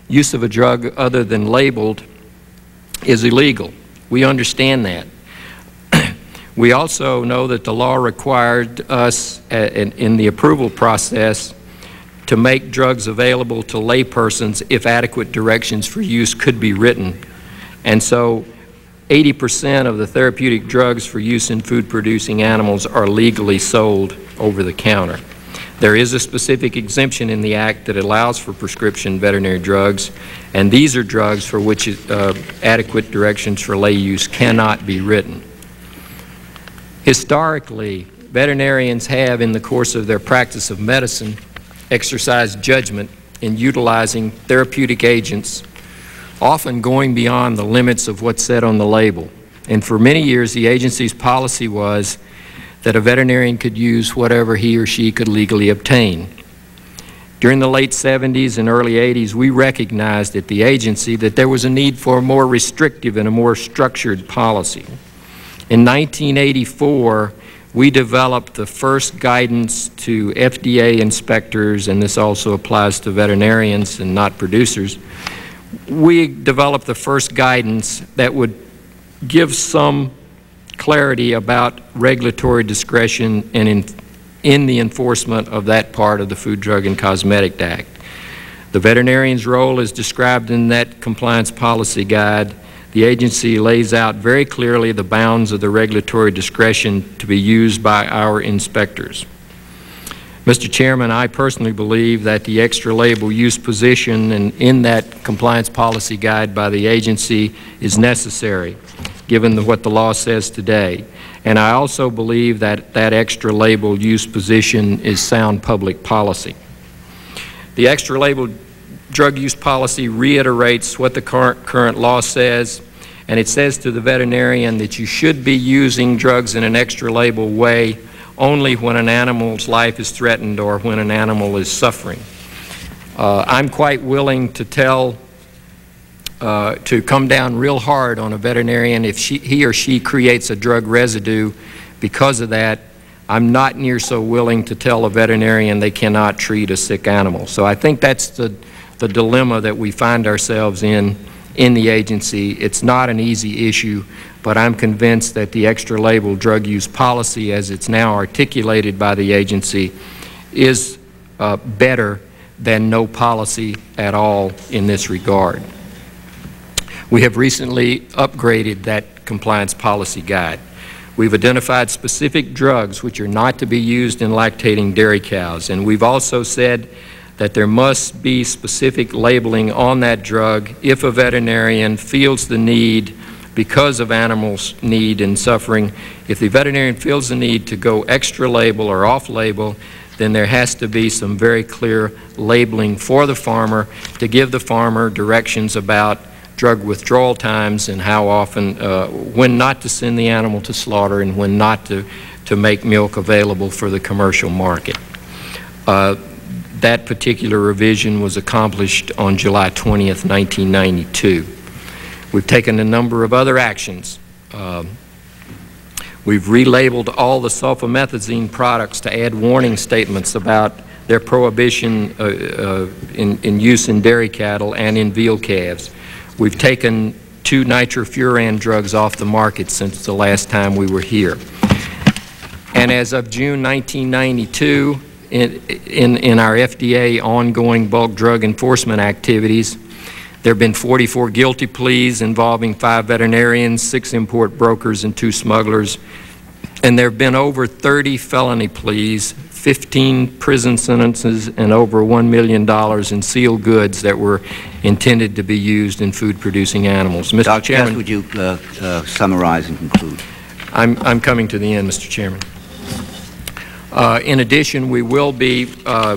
use of a drug other than labeled is illegal. We understand that. <clears throat> we also know that the law required us uh, in, in the approval process to make drugs available to laypersons if adequate directions for use could be written. And so 80% of the therapeutic drugs for use in food-producing animals are legally sold over the counter. There is a specific exemption in the Act that allows for prescription veterinary drugs, and these are drugs for which uh, adequate directions for lay use cannot be written. Historically, veterinarians have, in the course of their practice of medicine, exercised judgment in utilizing therapeutic agents, often going beyond the limits of what's said on the label. And for many years, the agency's policy was that a veterinarian could use whatever he or she could legally obtain. During the late 70s and early 80s, we recognized at the agency that there was a need for a more restrictive and a more structured policy. In 1984, we developed the first guidance to FDA inspectors, and this also applies to veterinarians and not producers. We developed the first guidance that would give some clarity about regulatory discretion and in, in the enforcement of that part of the Food, Drug, and Cosmetic Act. The veterinarian's role is described in that compliance policy guide. The agency lays out very clearly the bounds of the regulatory discretion to be used by our inspectors. Mr. Chairman, I personally believe that the extra label use position in, in that compliance policy guide by the agency is necessary given the, what the law says today. And I also believe that that extra label use position is sound public policy. The extra label drug use policy reiterates what the current, current law says, and it says to the veterinarian that you should be using drugs in an extra label way only when an animal's life is threatened or when an animal is suffering. Uh, I'm quite willing to tell uh, to come down real hard on a veterinarian if she, he or she creates a drug residue because of that. I'm not near so willing to tell a veterinarian they cannot treat a sick animal. So I think that's the, the dilemma that we find ourselves in in the agency. It's not an easy issue, but I'm convinced that the extra label drug use policy as it's now articulated by the agency is uh, better than no policy at all in this regard. We have recently upgraded that compliance policy guide. We've identified specific drugs which are not to be used in lactating dairy cows, and we've also said that there must be specific labeling on that drug if a veterinarian feels the need because of animals' need and suffering. If the veterinarian feels the need to go extra label or off label, then there has to be some very clear labeling for the farmer to give the farmer directions about drug withdrawal times and how often, uh, when not to send the animal to slaughter and when not to, to make milk available for the commercial market. Uh, that particular revision was accomplished on July 20th, 1992. We've taken a number of other actions. Uh, we've relabeled all the sulfamethazine products to add warning statements about their prohibition uh, uh, in, in use in dairy cattle and in veal calves. We've taken two nitrofuran drugs off the market since the last time we were here. And as of June 1992, in, in, in, our FDA ongoing bulk drug enforcement activities, there have been 44 guilty pleas involving five veterinarians, six import brokers, and two smugglers. And there have been over 30 felony pleas 15 prison sentences and over $1 million in sealed goods that were intended to be used in food-producing animals. Mr. Dr. Chairman, would you uh, uh, summarize and conclude? I'm, I'm coming to the end, Mr. Chairman. Uh, in addition, we will be uh,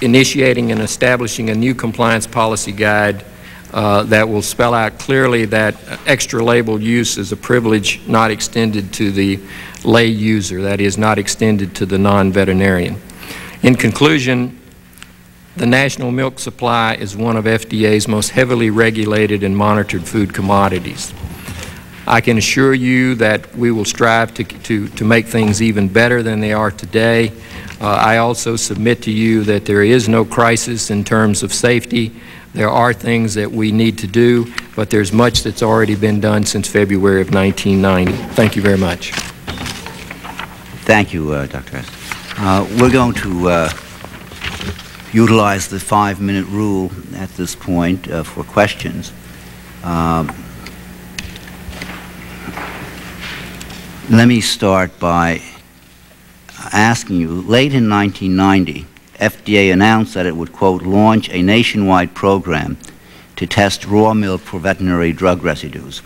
initiating and establishing a new compliance policy guide uh, that will spell out clearly that extra label use is a privilege not extended to the lay user, that is, not extended to the non-veterinarian. In conclusion, the national milk supply is one of FDA's most heavily regulated and monitored food commodities. I can assure you that we will strive to, to, to make things even better than they are today. Uh, I also submit to you that there is no crisis in terms of safety. There are things that we need to do, but there's much that's already been done since February of 1990. Thank you very much. Thank you, uh, Dr. S. Uh, we're going to uh, utilize the five-minute rule at this point uh, for questions. Um, let me start by asking you, late in 1990, FDA announced that it would, quote, launch a nationwide program to test raw milk for veterinary drug residues.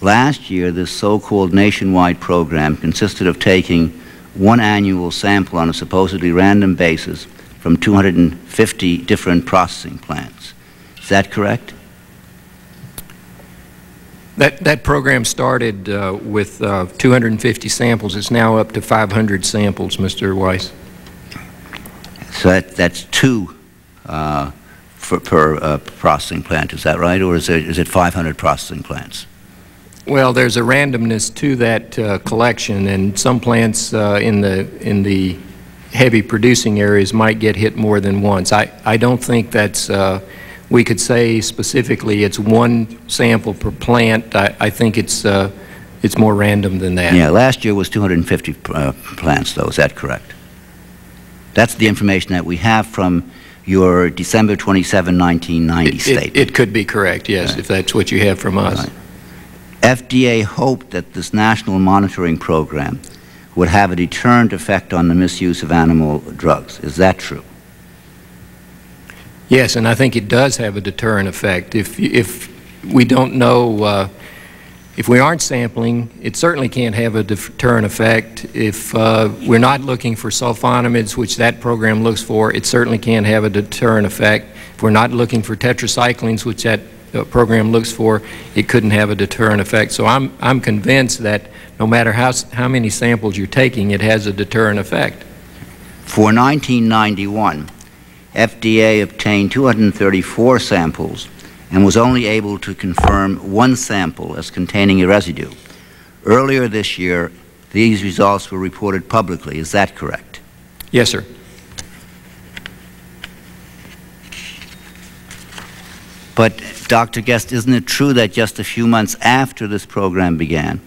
Last year, this so-called nationwide program consisted of taking one annual sample on a supposedly random basis from 250 different processing plants. Is that correct? That, that program started uh, with uh, 250 samples. It's now up to 500 samples, Mr. Weiss. So that, that's two uh, for, per uh, processing plant, is that right? Or is it, is it 500 processing plants? Well, there's a randomness to that uh, collection, and some plants uh, in the in the heavy producing areas might get hit more than once. I, I don't think that's, uh, we could say specifically it's one sample per plant. I, I think it's, uh, it's more random than that. Yeah, last year was 250 uh, plants, though. Is that correct? That's the information that we have from your December 27, 1990 It, statement. it, it could be correct, yes, if that's what you have from us. Right. FDA hoped that this national monitoring program would have a deterrent effect on the misuse of animal drugs. Is that true? Yes, and I think it does have a deterrent effect. If, if we don't know, uh, if we aren't sampling, it certainly can't have a deterrent effect. If uh, we're not looking for sulfonamides, which that program looks for, it certainly can't have a deterrent effect. If we're not looking for tetracyclines, which that uh, program looks for, it couldn't have a deterrent effect. So I'm, I'm convinced that no matter how, how many samples you're taking, it has a deterrent effect. For 1991, FDA obtained 234 samples and was only able to confirm one sample as containing a residue. Earlier this year, these results were reported publicly. Is that correct? Yes, sir. But, Dr. Guest, isn't it true that just a few months after this program began,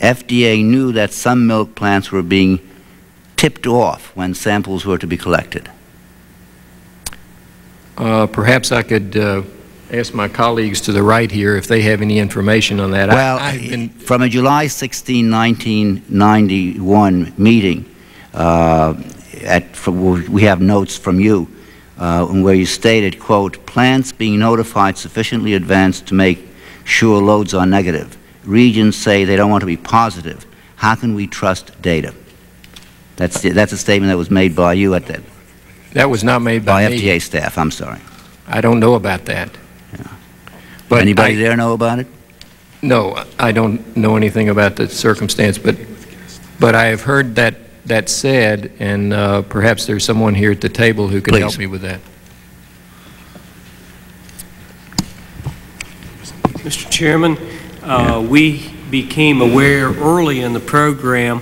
FDA knew that some milk plants were being tipped off when samples were to be collected? Uh, perhaps I could uh, ask my colleagues to the right here if they have any information on that. Well, I, from a July 16, 1991 meeting, uh, at, from, we have notes from you uh, where you stated, quote, plants being notified sufficiently advanced to make sure loads are negative. Regions say they don't want to be positive. How can we trust data? That's, that's a statement that was made by you at that. That was not made by, by me. FDA staff, I'm sorry. I don't know about that. Yeah. But Anybody I, there know about it? No, I don't know anything about the circumstance, but, but I have heard that, that said, and uh, perhaps there's someone here at the table who can Please. help me with that. Mr. Chairman, uh, we became aware early in the program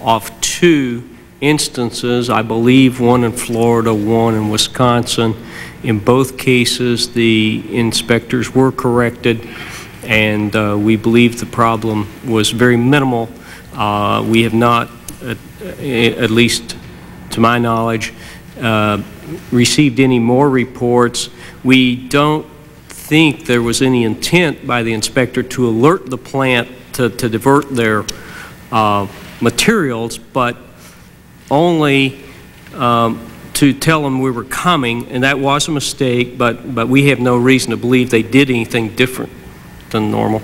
of two instances, I believe one in Florida, one in Wisconsin. In both cases, the inspectors were corrected, and uh, we believe the problem was very minimal. Uh, we have not, at, at, least to my knowledge, uh, received any more reports. We don't think there was any intent by the inspector to alert the plant to, to divert their uh, materials, but only um, to tell them we were coming, and that was a mistake, but, but we have no reason to believe they did anything different than normal.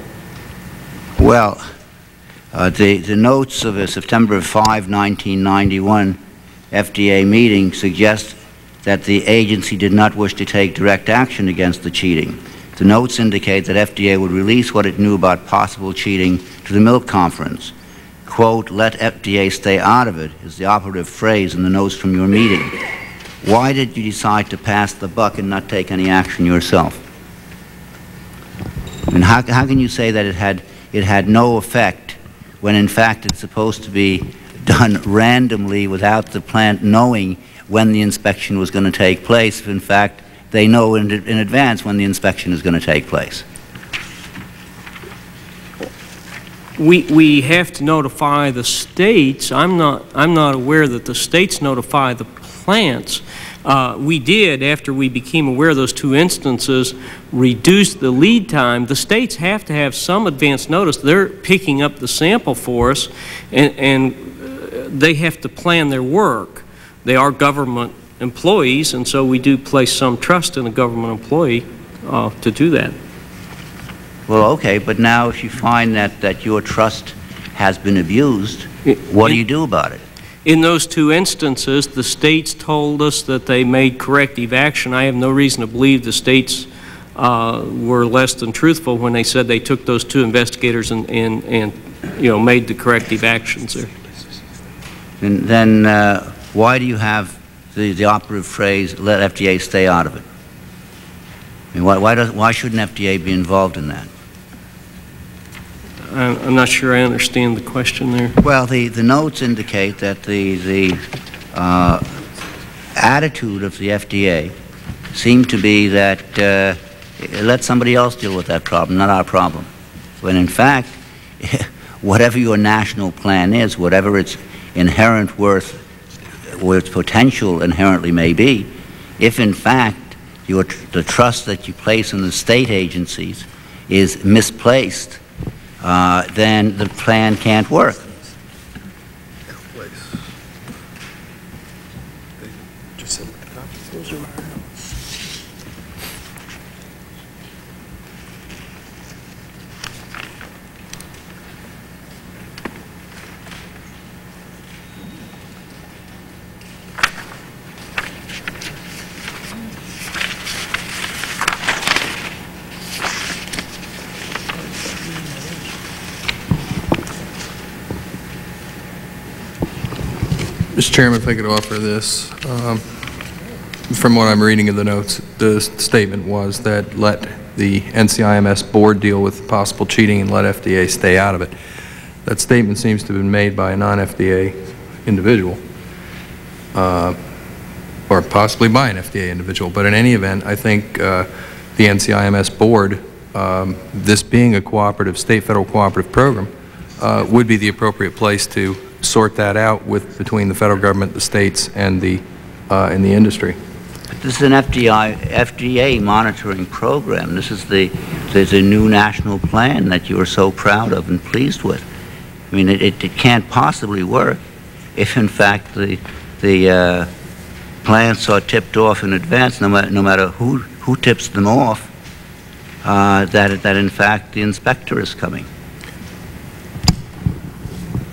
Well, uh, the, the notes of a September 5, 1991 FDA meeting suggest that the agency did not wish to take direct action against the cheating. The notes indicate that FDA would release what it knew about possible cheating to the milk conference quote, let FDA stay out of it, is the operative phrase in the notes from your meeting. Why did you decide to pass the buck and not take any action yourself? And how, how can you say that it had it had no effect, when in fact it's supposed to be done randomly without the plant knowing when the inspection was going to take place, if in fact they know in, in advance when the inspection is going to take place. We, we have to notify the states. I'm not, I'm not aware that the states notify the plants. Uh, we did, after we became aware of those two instances, reduce the lead time. The states have to have some advance notice. They're picking up the sample for us, and, and uh, they have to plan their work. They are government employees, and so we do place some trust in a government employee uh, to do that. Well, okay, but now if you find that, that your trust has been abused, what do you do about it? In those two instances, the states told us that they made corrective action. I have no reason to believe the states uh, were less than truthful when they said they took those two investigators and, and, and you know, made the corrective actions there. And then uh, why do you have the, the operative phrase, let FDA stay out of it? I mean, why, why, does, why shouldn't FDA be involved in that? I'm not sure I understand the question there. Well, the, the notes indicate that the, the uh, attitude of the FDA seemed to be that uh, let somebody else deal with that problem, not our problem. When in fact, <laughs> whatever your national plan is, whatever its inherent worth, or its potential inherently may be, if in fact your, the trust that you place in the state agencies is misplaced, uh, then the plan can't work. Mr. Chairman, if I could offer this. Um, From what I'm reading in the notes, the statement was that let the NCIMS board deal with possible cheating and let FDA stay out of it. That statement seems to have been made by a non-FDA individual, uh, or possibly by an FDA individual. But in any event, I think uh, the NCIMS board, um, this being a cooperative, state-federal cooperative program, uh, would be the appropriate place to sort that out with, between the federal government, the states, and the, uh, and the industry. This is an FDI, FDA monitoring program. This is the, there's a new national plan that you are so proud of and pleased with. I mean, it, it, it can't possibly work if, in fact, the, the uh, plants are tipped off in advance, no, ma no matter who, who tips them off, uh, that, that, in fact, the inspector is coming.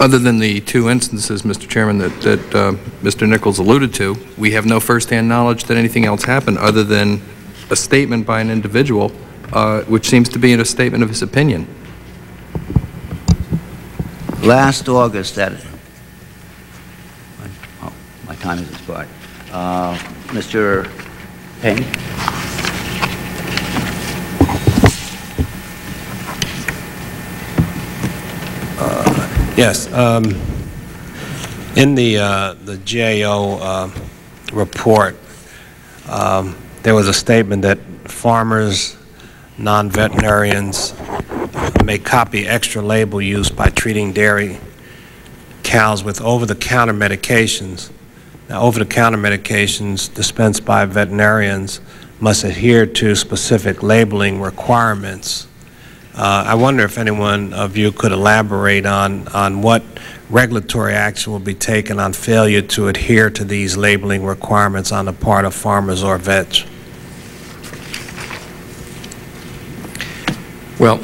Other than the two instances, Mr. Chairman, that, that uh, Mr. Nichols alluded to, we have no firsthand knowledge that anything else happened other than a statement by an individual, uh, which seems to be in a statement of his opinion. Last August, that, oh, my time has expired. Uh, Mr. Payne? Yes. um, In the, uh, the GAO uh, report, um, there was a statement that farmers, non-veterinarians may copy extra label use by treating dairy cows with over-the-counter medications. Now, over-the-counter medications dispensed by veterinarians must adhere to specific labeling requirements. Uh, I wonder if anyone of you could elaborate on, on what regulatory action will be taken on failure to adhere to these labeling requirements on the part of farmers or vets. Well,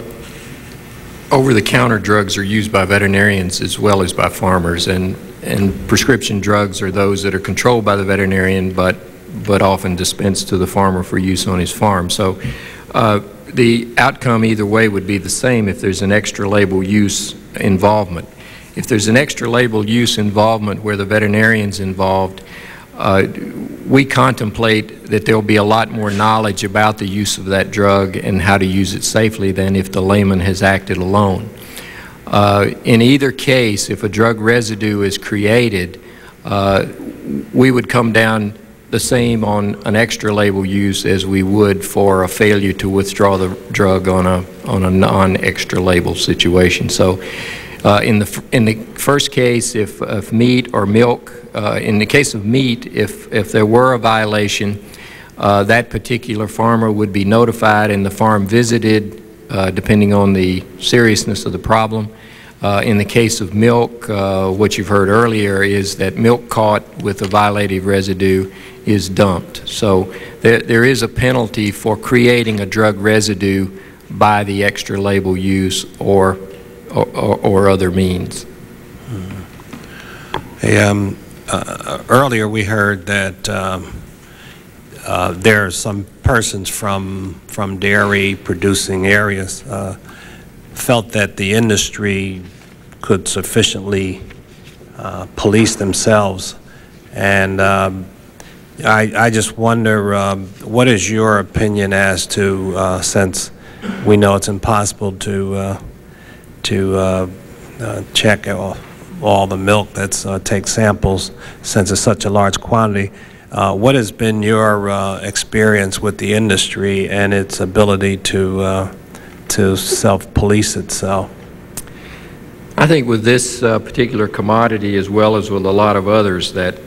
over-the-counter drugs are used by veterinarians as well as by farmers, and, and prescription drugs are those that are controlled by the veterinarian but, but often dispensed to the farmer for use on his farm. So uh, the outcome either way would be the same if there's an extra label use involvement. If there's an extra label use involvement where the veterinarian's involved, uh, we contemplate that there will be a lot more knowledge about the use of that drug and how to use it safely than if the layman has acted alone. Uh, In either case, if a drug residue is created, uh, we would come down the same on an extra label use as we would for a failure to withdraw the drug on a, on a non-extra label situation. So uh, in, the, in the first case, if, if meat or milk, uh, in the case of meat, if, if there were a violation, uh, that particular farmer would be notified and the farm visited, uh, depending on the seriousness of the problem. Uh, In the case of milk, uh, what you've heard earlier is that milk caught with a violative residue is dumped. So there there is a penalty for creating a drug residue by the extra label use or, or- or other means. Hey, um, uh, Earlier, we heard that um, uh, there are some persons from, from dairy-producing areas uh, felt that the industry could sufficiently uh, police themselves. And um, I, I just wonder, um, what is your opinion as to, uh, since we know it's impossible to, uh, to uh, uh, check all, all the milk that's, uh, take samples, since it's such a large quantity, uh, what has been your experience with the industry and its ability to, to self-police itself? I think with this particular commodity, as well as with a lot of others, that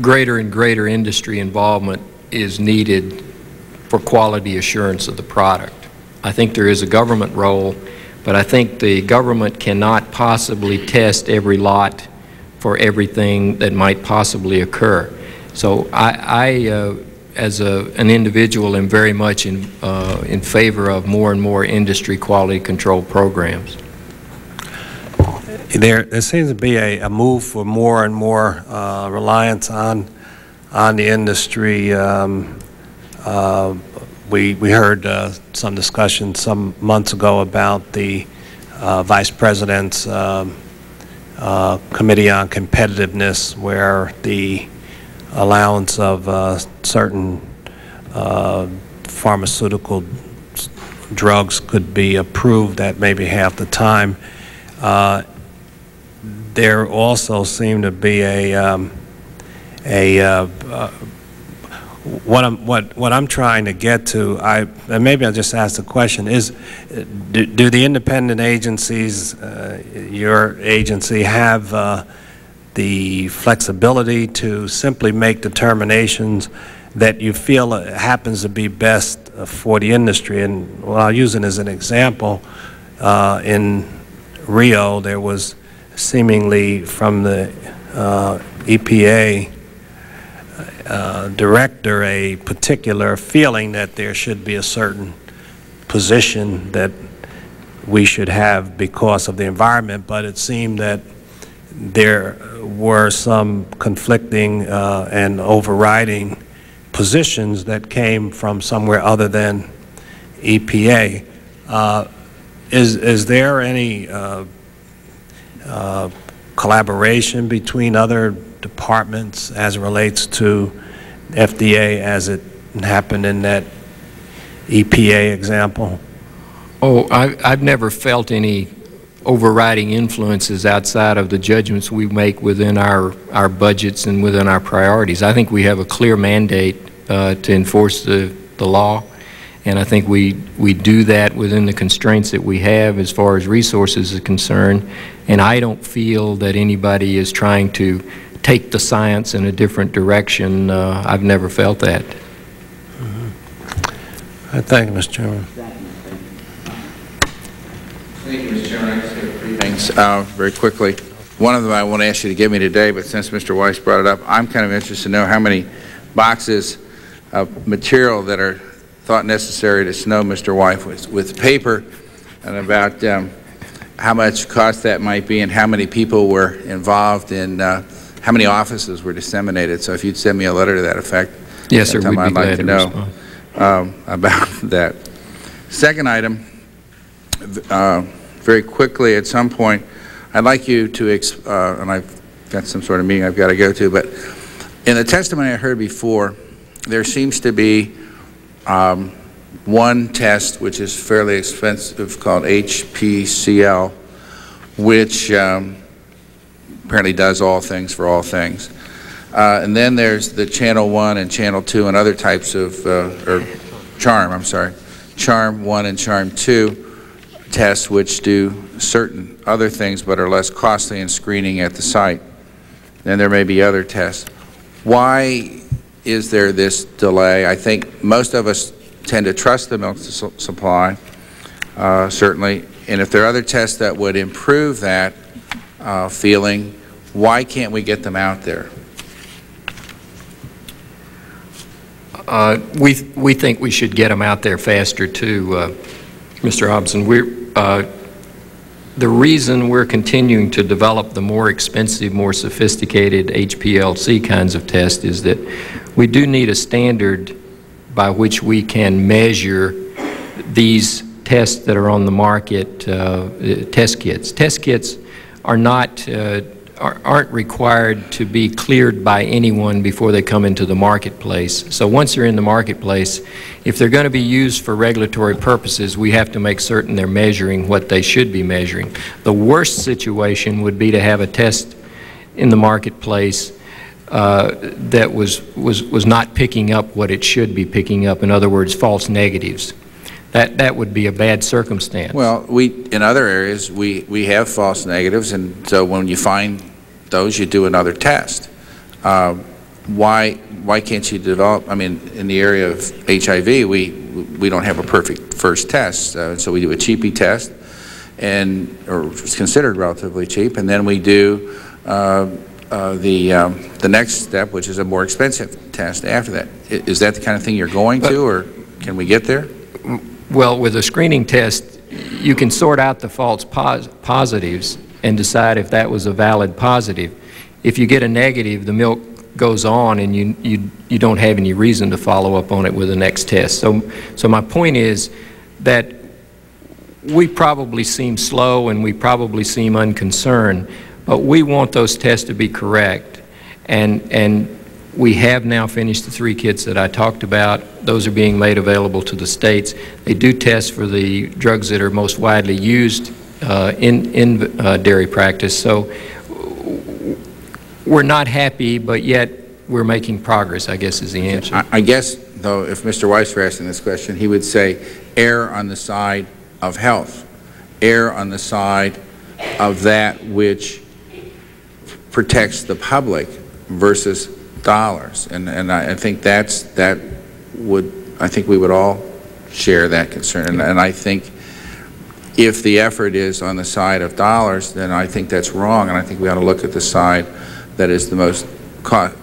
greater and greater industry involvement is needed for quality assurance of the product. I think there is a government role, but I think the government cannot possibly test every lot for everything that might possibly occur. So I, I uh, as a, an individual, am very much in, uh, in favor of more and more industry quality control programs. There, there seems to be a, a move for more and more uh, reliance on, on the industry. Um, uh, we, we heard uh, some discussion some months ago about the uh, Vice President's um, uh, Committee on Competitiveness, where the allowance of uh, certain pharmaceutical drugs could be approved at maybe half the time. Uh, there also seemed to be a, um, a, uh, uh, what I'm, what, what I'm trying to get to, I, and maybe I'll just ask the question, is, do, do the independent agencies, uh, your agency, have uh, the flexibility to simply make determinations that you feel happens to be best for the industry? And, well, I'll use it as an example. Uh, in Rio, there was seemingly from the uh, EPA uh, director a particular feeling that there should be a certain position that we should have because of the environment, but it seemed that there were some conflicting uh, and overriding positions that came from somewhere other than EPA. Uh, Is, is there any uh, collaboration between other departments as it relates to FDA as it happened in that EPA example? Oh, I, I've never felt any overriding influences outside of the judgments we make within our, our budgets and within our priorities. I think we have a clear mandate uh, to enforce the, the law, and I think we, we do that within the constraints that we have as far as resources are concerned, and I don't feel that anybody is trying to take the science in a different direction. Uh, I've never felt that. I Thank you, Mr. Chairman. Thank you, Mr. Chairman. I just have three things uh, very quickly. One of them I won't ask you to give me today, but since Mr. Weiss brought it up, I'm kind of interested to know how many boxes of material that are thought necessary to snow Mr. Weiss with, with paper and about um, how much cost that might be and how many people were involved in, uh, how many offices were disseminated. So if you'd send me a letter to that effect. Yes, sir, we'd be I'd like glad to know um, <laughs> about that. Second item, uh, very quickly at some point, I'd like you to, uh, and I've got some sort of meeting I've got to go to, but in the testimony I heard before, there seems to be um, one test which is fairly expensive called HPCL, which um, apparently does all things for all things. Uh, and then there's the Channel 1 and Channel 2 and other types of, uh, or Charm, I'm sorry, Charm 1 and Charm 2 tests which do certain other things but are less costly in screening at the site. Then there may be other tests. Why is there this delay? I think most of us tend to trust the milk su supply, uh, certainly, and if there are other tests that would improve that uh, feeling, why can't we get them out there? Uh, we, we think we should get them out there faster too, uh, Mr. Hobson. We're, uh, the reason we're continuing to develop the more expensive, more sophisticated HPLC kinds of tests is that we do need a standard by which we can measure these tests that are on the market, uh, test kits. Test kits are not uh, aren't required to be cleared by anyone before they come into the marketplace. So once they're in the marketplace, if they're going to be used for regulatory purposes, we have to make certain they're measuring what they should be measuring. The worst situation would be to have a test in the marketplace uh, that was, was, was not picking up what it should be picking up, in other words, false negatives. That, that would be a bad circumstance. Well, we, in other areas, we, we have false negatives, and so when you find those, you do another test. Uh, why, why can't you develop, I mean, in the area of HIV, we, we don't have a perfect first test, uh, so we do a cheapie test, and, or it's considered relatively cheap, and then we do uh, uh, the, um, the next step, which is a more expensive test after that. Is that the kind of thing you're going to, or can we get there? Well, with a screening test, you can sort out the false pos positives and decide if that was a valid positive. If you get a negative, the milk goes on and you, you, you don't have any reason to follow up on it with the next test. So, so my point is that we probably seem slow and we probably seem unconcerned, but we want those tests to be correct. And, and we have now finished the three kits that I talked about. Those are being made available to the states. They do test for the drugs that are most widely used uh, in, in uh, dairy practice. So we're not happy, but yet we're making progress, I guess is the answer. I, I guess, though, if Mr. Weiss were asking this question, he would say err on the side of health, err on the side of that which protects the public versus dollars. And, and I, I think that's, that would, I think we would all share that concern. And, and I think if the effort is on the side of dollars, then I think that's wrong, and I think we ought to look at the side that is the most cost,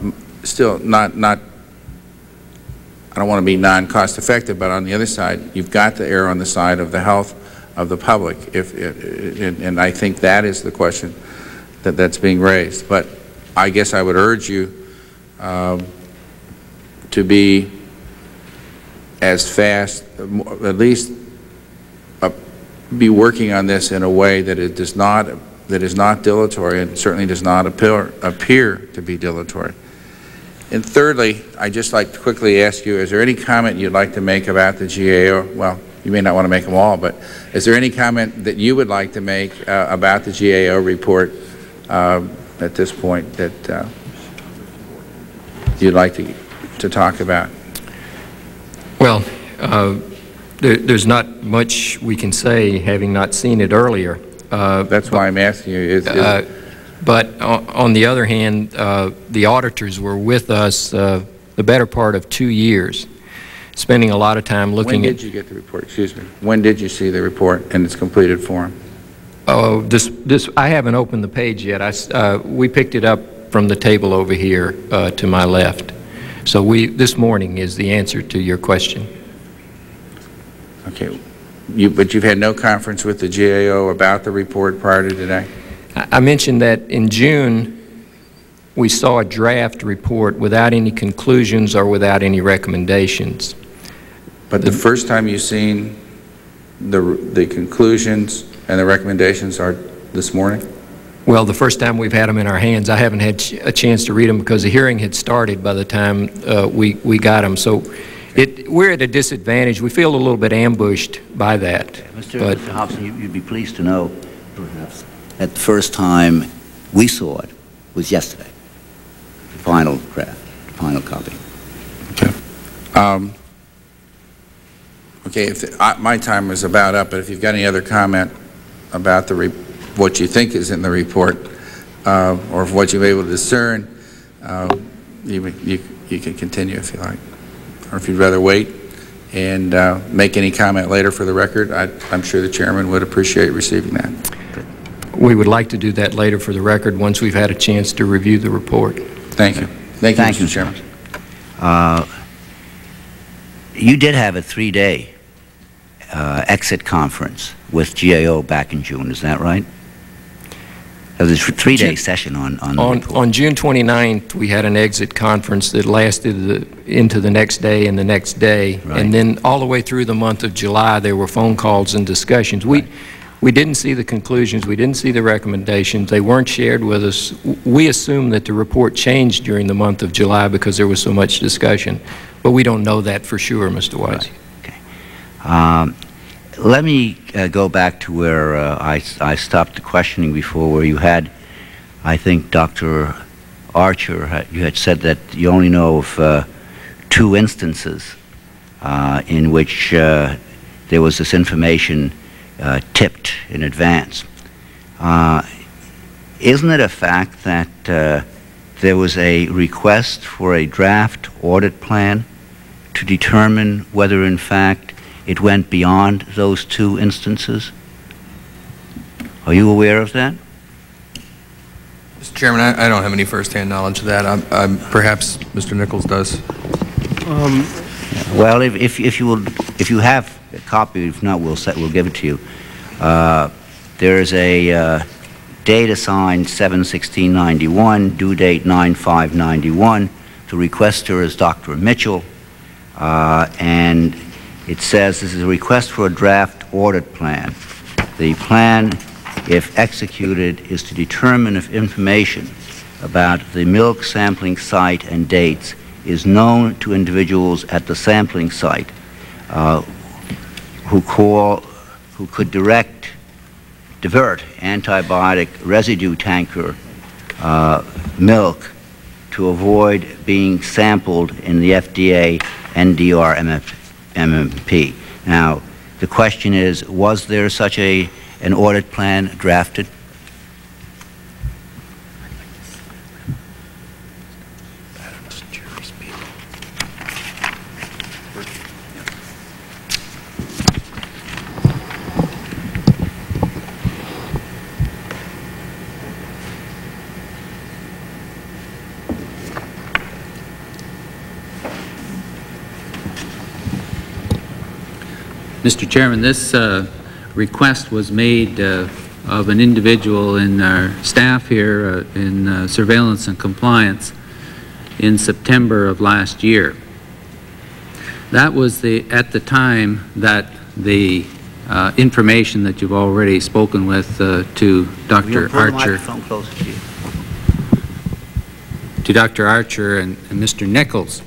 still not, not, I don't want to be non-cost effective, but on the other side, you've got to err on the side of the health of the public. If, and, and I think that is the question that, that's being raised. But I guess I would urge you um, to be as fast, at least be working on this in a way that it does not that is not dilatory and certainly does not appear, appear to be dilatory. And thirdly, I'd just like to quickly ask you, is there any comment you'd like to make about the GAO? Well, you may not want to make them all, but is there any comment that you would like to make uh, about the GAO report uh, at this point that uh, you'd like to, to talk about? Well, uh, there, there's not much we can say, having not seen it earlier. Uh, That's why I'm asking you. Is, is uh, but on, the other hand, uh, the auditors were with us uh, the better part of two years, spending a lot of time looking at... When did you get the report? Excuse me. When did you see the report in its completed form? Oh, this, this, I haven't opened the page yet. I, uh, we picked it up from the table over here uh, to my left. So we, this morning is the answer to your question. Okay. You, but you've had no conference with the GAO about the report prior to today? I mentioned that in June, we saw a draft report without any conclusions or without any recommendations. But the, the first time you've seen the, the conclusions and the recommendations are this morning? Well, the first time we've had them in our hands, I haven't had a chance to read them because the hearing had started by the time uh, we, we got them. So it, we're at a disadvantage. We feel a little bit ambushed by that. Mr. Mr. Hobson, you, would be pleased to know, perhaps, that the first time we saw it was yesterday, the final draft, the final copy. Um, Okay, if, the- I- my time is about up, but if you've got any other comment about the, re- what you think is in the report, uh, or what you're able to discern, uh, you you you can continue if you like. Or if you'd rather wait and uh, make any comment later for the record, I- I'm sure the chairman would appreciate receiving that. We would like to do that later for the record, once we've had a chance to review the report. Thank you. Thank you, Thank you, Mr. Chairman. Uh, You did have a three-day uh, exit conference with GAO back in June, is that right? There was a three-day session on, on On, on June 29th, we had an exit conference that lasted the- into the next day and the next day. Right. And then all the way through the month of July, there were phone calls and discussions. We, we didn't see the conclusions, we didn't see the recommendations, they weren't shared with us. We assume that the report changed during the month of July because there was so much discussion, but we don't know that for sure, Mr. Weiss. Um, Let me uh, go back to where uh, I I stopped the questioning before, where you had, I think, Dr. Archer, you had said that you only know of uh, two instances uh, in which uh, there was this information uh, tipped in advance. Isn't it a fact that there was a request for a draft audit plan to determine whether, in fact, it went beyond those two instances? Are you aware of that? Mr. Chairman, I, I don't have any firsthand knowledge of that. I'm, I'm, perhaps Mr. Nichols does. Well, if, if, if you will, if you have a copy, if not, we'll set, we'll give it to you. Uh, there is a uh, date assigned 7/1691, due date 9/5/91. The requester is Dr. Mitchell, uh, and it says this is a request for a draft audit plan. The plan, if executed, is to determine if information about the milk sampling site and dates is known to individuals at the sampling site uh, who call, who could direct, divert antibiotic residue tanker uh, milk to avoid being sampled in the FDA NDR MMP. Now, the question is, was there such a, an audit plan drafted? Mr. Chairman, this uh, request was made uh, of an individual in our staff here uh, in uh, surveillance and compliance in September of last year. That was the, at the time that the uh, information that you've already spoken with uh, to Dr. Archer to to Dr. Archer and, and Mr. Nichols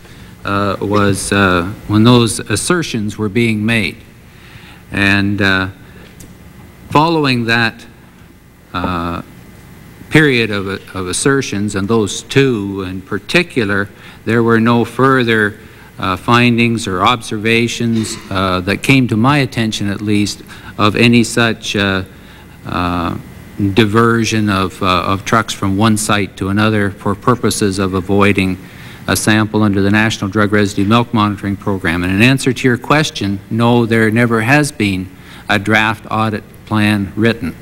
uh, was uh, when those assertions were being made. And uh, following that uh, period of, of assertions, and those two in particular, there were no further uh, findings or observations uh, that came to my attention at least of any such uh, uh, diversion of, of trucks from one site to another for purposes of avoiding a sample under the National Drug Residue Milk Monitoring Program. And in answer to your question, no, there never has been a draft audit plan written.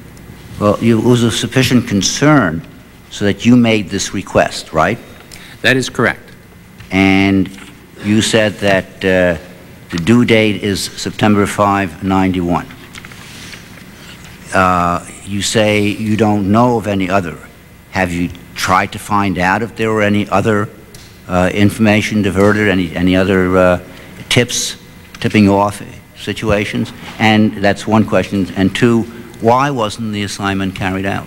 Well, it was of sufficient concern so that you made this request, right? That is correct. And you said that uh, the due date is September 5, 91. Uh, you say you don't know of any other. Have you tried to find out if there were any other information diverted, any, any other uh, tips, tipping off situations? And that's one question. And two, why wasn't the assignment carried out?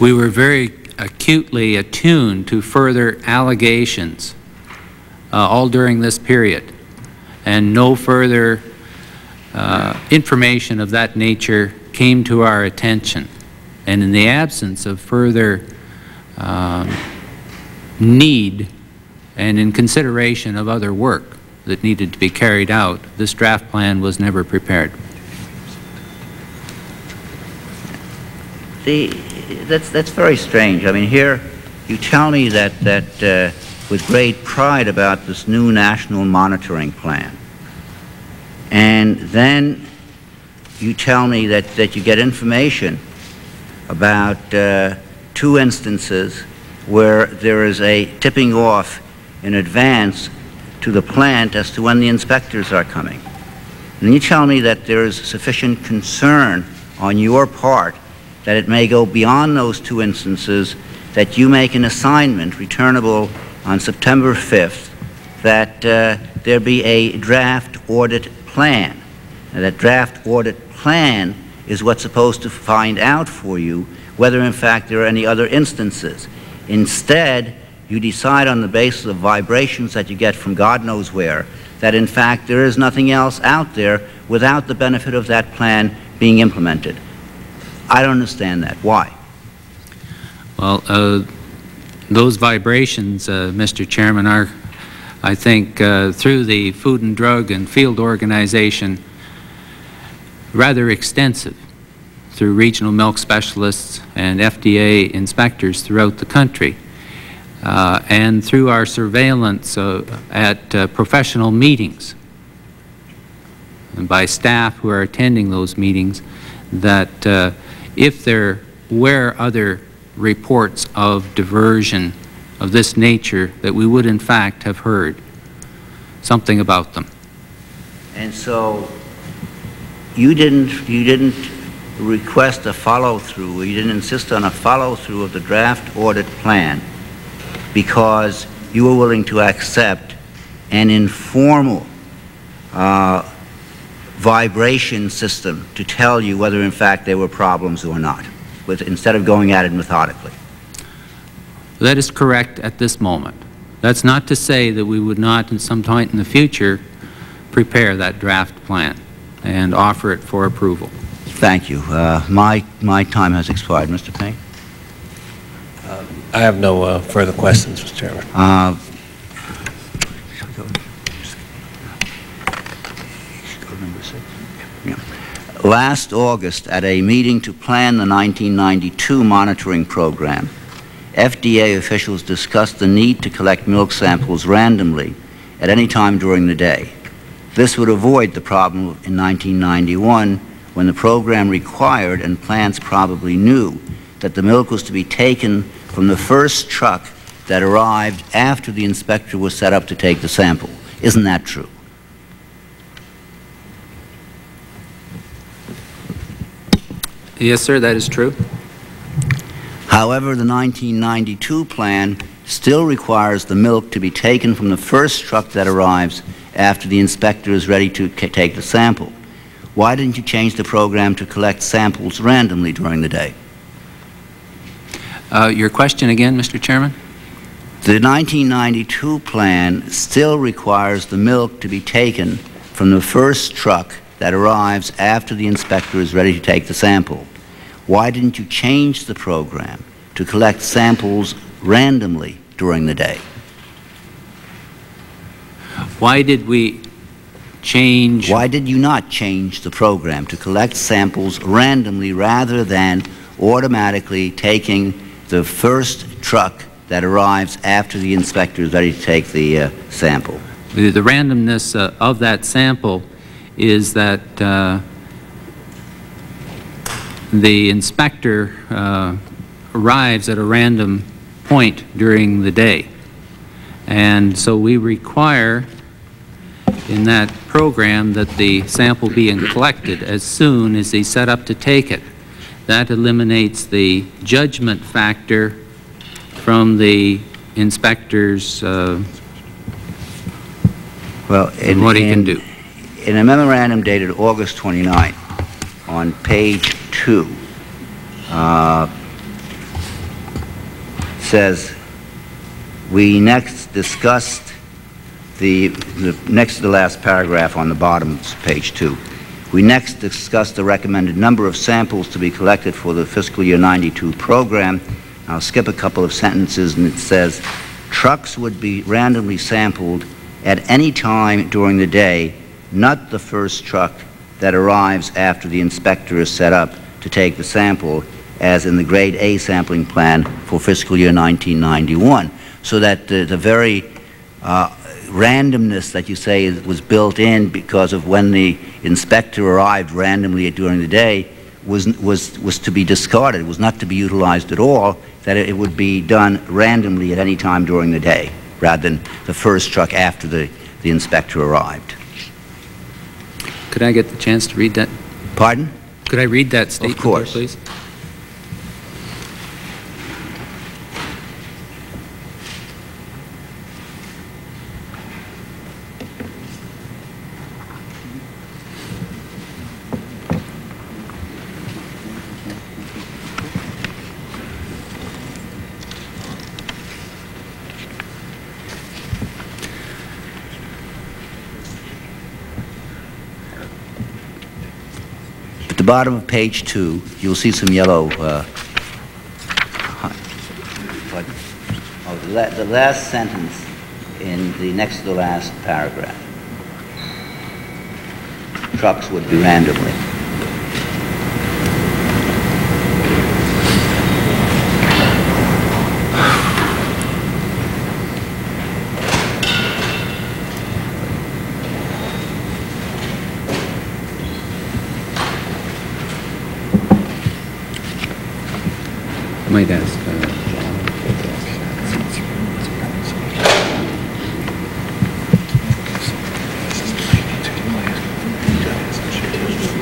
We were very acutely attuned to further allegations uh, all during this period, and no further uh, information of that nature came to our attention. And in the absence of further um, need and in consideration of other work that needed to be carried out, this draft plan was never prepared. See, that's, that's very strange. I mean, here you tell me that, that uh, with great pride about this new national monitoring plan. And then you tell me that, that you get information about uh, two instances where there is a tipping off in advance to the plant as to when the inspectors are coming. And you tell me that there is sufficient concern on your part that it may go beyond those two instances, that you make an assignment returnable on September 5th, that uh, there be a draft audit plan. And that draft audit plan is what's supposed to find out for you whether in fact there are any other instances. Instead, you decide on the basis of vibrations that you get from God knows where that in fact there is nothing else out there without the benefit of that plan being implemented. I don't understand that. Why? Well, uh, those vibrations, uh, Mr. Chairman, are, I think, uh, through the Food and Drug and Field Organization, rather extensive through regional milk specialists and FDA inspectors throughout the country. Uh, and through our surveillance uh, at uh, professional meetings and by staff who are attending those meetings, that uh, if there were other reports of diversion of this nature, that we would in fact have heard something about them. And so you didn't, you didn't request a follow-through, you didn't insist on a follow-through of the draft audit plan because you were willing to accept an informal uh, vibration system to tell you whether in fact there were problems or not, with, instead of going at it methodically. That is correct at this moment. That's not to say that we would not, at some point in the future, prepare that draft plan and offer it for approval. Thank you. Uh, my, my time has expired. Mr. Payne? Uh, I have no uh, further questions, Mr. Chairman. Uh, Last August, at a meeting to plan the 1992 monitoring program, FDA officials discussed the need to collect milk samples randomly at any time during the day. This would avoid the problem in 1991 when the program required, and plants probably knew, that the milk was to be taken from the first truck that arrived after the inspector was set up to take the sample. Isn't that true? Yes, sir, that is true. However, the 1992 plan still requires the milk to be taken from the first truck that arrives after the inspector is ready to take the sample. Why didn't you change the program to collect samples randomly during the day? Uh, your question again, Mr. Chairman? The 1992 plan still requires the milk to be taken from the first truck that arrives after the inspector is ready to take the sample. Why didn't you change the program to collect samples randomly during the day? Why did we change? Why did you not change the program to collect samples randomly rather than automatically taking the first truck that arrives after the inspector is ready to take the uh, sample? The, the randomness uh, of that sample is that uh, the inspector uh, arrives at a random point during the day. And so we require in that program that the sample be collected as soon as he's set up to take it. That eliminates the judgment factor from the inspector's uh, well, in, what he in, can do. In a memorandum dated August 29, on page 2, uh, says, we next discussed the, the next to the last paragraph on the bottom of page 2. We next discuss the recommended number of samples to be collected for the fiscal year 92 program. I'll skip a couple of sentences, and it says, trucks would be randomly sampled at any time during the day, not the first truck that arrives after the inspector is set up to take the sample, as in the grade A sampling plan for fiscal year 1991. So that the, the very uh, randomness that you say was built in because of when the inspector arrived randomly during the day was, was, was to be discarded, was not to be utilized at all, that it, would be done randomly at any time during the day, rather than the first truck after the, the inspector arrived. Could I get the chance to read that? Pardon? Could I read that statement, there, course. please? Bottom of page two, you'll see some yellow. Uh, oh, the, la- the last sentence in the next to the last paragraph. Trucks would be randomly. I might ask uh,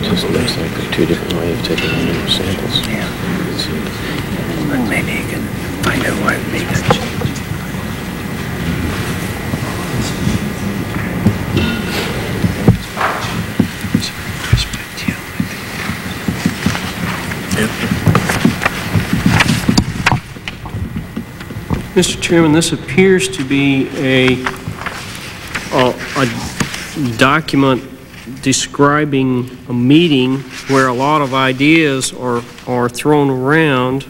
Just looks like a two different way of taking the number of samples. Yeah. But maybe you can find out why it made that change. Mr. Chairman, this appears to be a, a, document describing a meeting where a lot of ideas are, are thrown around.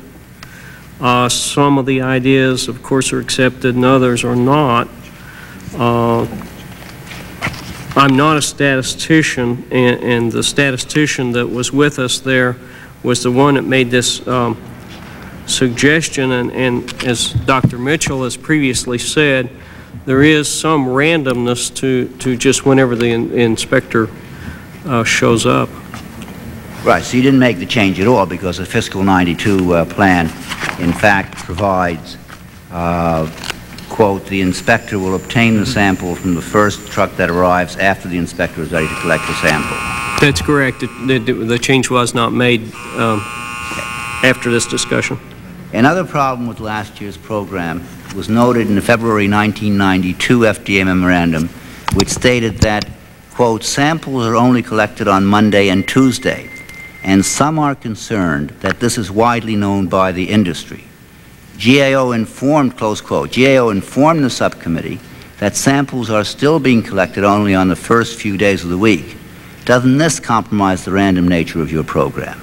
Uh, some of the ideas, of course, are accepted and others are not. Uh, I'm not a statistician, and, and the statistician that was with us there was the one that made this um, suggestion, and, and as Dr. Mitchell has previously said, there is some randomness to, to just whenever the in- inspector uh, shows up. Right, so you didn't make the change at all because the fiscal 92 uh, plan, in fact, provides, uh, quote, "The inspector will obtain the sample from the first truck that arrives after the inspector is ready to collect the sample." That's correct. It- The, the change was not made um, after this discussion. Another problem with last year's program was noted in the February 1992 FDA memorandum, which stated that, quote, "Samples are only collected on Monday and Tuesday, and some are concerned that this is widely known by the industry." GAO informed, close quote, GAO informed the subcommittee that samples are still being collected only on the first few days of the week. Doesn't this compromise the random nature of your program?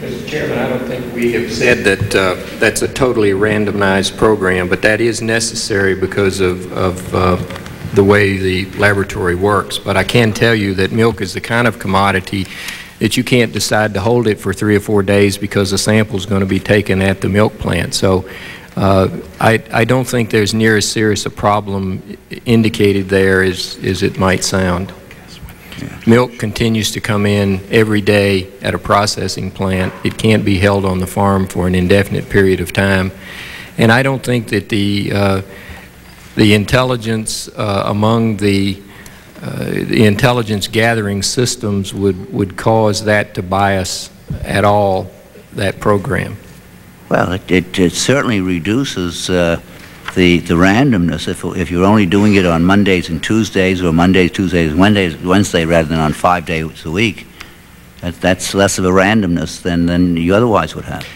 Mr. Chairman, I don't think we have said that uh, that's a totally randomized program, but that is necessary because of, of uh, the way the laboratory works. But I can tell you that milk is the kind of commodity that you can't decide to hold it for three or four days because the sample is going to be taken at the milk plant. So uh, I, I don't think there's near as serious a problem indicated there as, as it might sound. Milk continues to come in every day at a processing plant. It can't be held on the farm for an indefinite period of time. And I don't think that the, uh, the intelligence uh, among the, uh, the intelligence gathering systems would, would cause that to bias at all that program. Well, it, it, it certainly reduces uh, the, the randomness. If, if you're only doing it on Mondays and Tuesdays, or Mondays, Tuesdays, Wednesdays, Wednesday, rather than on five days a week, that, that's less of a randomness than, than you otherwise would have.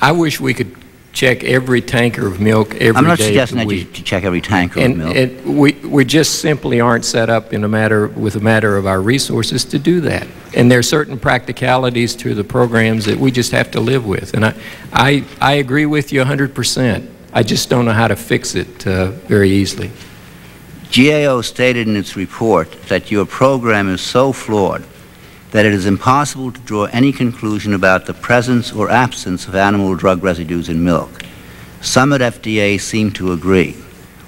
I wish we could check every tanker of milk every day I'm not suggesting that you check every tanker of milk. it, we, we just simply aren't set up in a matter, with a matter of our resources to do that. And there are certain practicalities to the programs that we just have to live with. And I, I, I agree with you 100%. I just don't know how to fix it uh, very easily. GAO stated in its report that your program is so flawed that it is impossible to draw any conclusion about the presence or absence of animal drug residues in milk. Some at FDA seem to agree.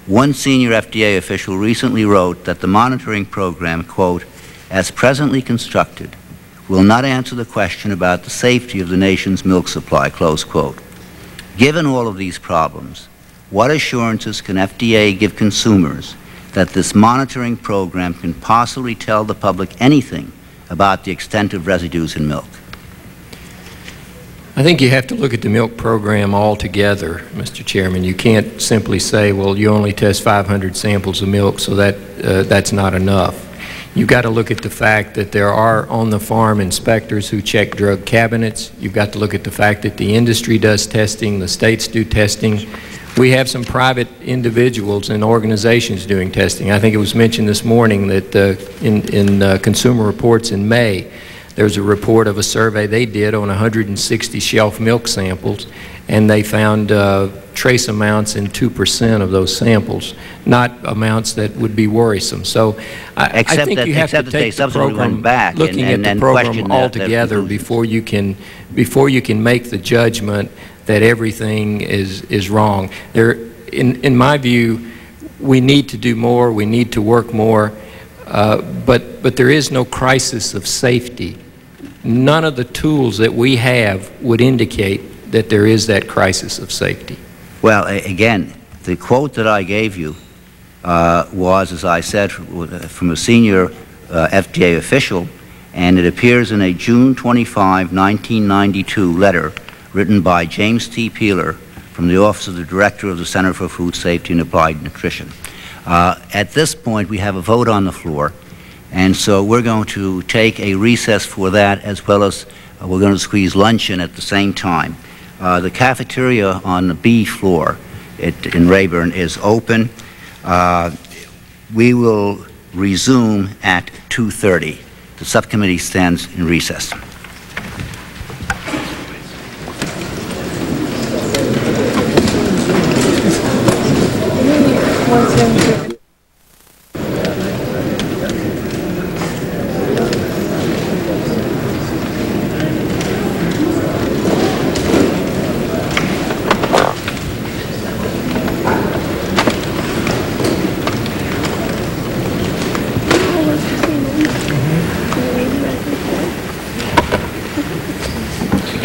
One senior FDA official recently wrote that the monitoring program, quote, as presently constructed, will not answer the question about the safety of the nation's milk supply, close quote. Given all of these problems, what assurances can FDA give consumers that this monitoring program can possibly tell the public anything about the extent of residues in milk? I think you have to look at the milk program altogether, Mr. Chairman. You can't simply say, well, you only test 500 samples of milk, so that, uh, that's not enough. You've got to look at the fact that there are on-the-farm inspectors who check drug cabinets. You've got to look at the fact that the industry does testing, the states do testing. We have some private individuals and organizations doing testing. I think it was mentioned this morning that uh, in, in uh, Consumer Reports in May, there's a report of a survey they did on 160 shelf milk samples, and they found uh, trace amounts in 2% of those samples, not amounts that would be worrisome. So I, I think that- you have to except that take the program, back looking and- at and the program questioned their- their altogether before you can, before you can make the judgment that everything is, is wrong. There, in, in my view, we need to do more, we need to work more, uh, but, but there is no crisis of safety. None of the tools that we have would indicate that there is that crisis of safety. Well, again, the quote that I gave you uh, was, as I said, from a senior uh, FDA official, and it appears in a June 25, 1992 letter written by James T. Peeler from the Office of the Director of the Center for Food Safety and Applied Nutrition. Uh, At this point, we have a vote on the floor, and so we're going to take a recess for that, as well as uh, we're going to squeeze lunch in at the same time. Uh, The cafeteria on the B floor in Rayburn is open. Uh, We will resume at 2:30. The subcommittee stands in recess.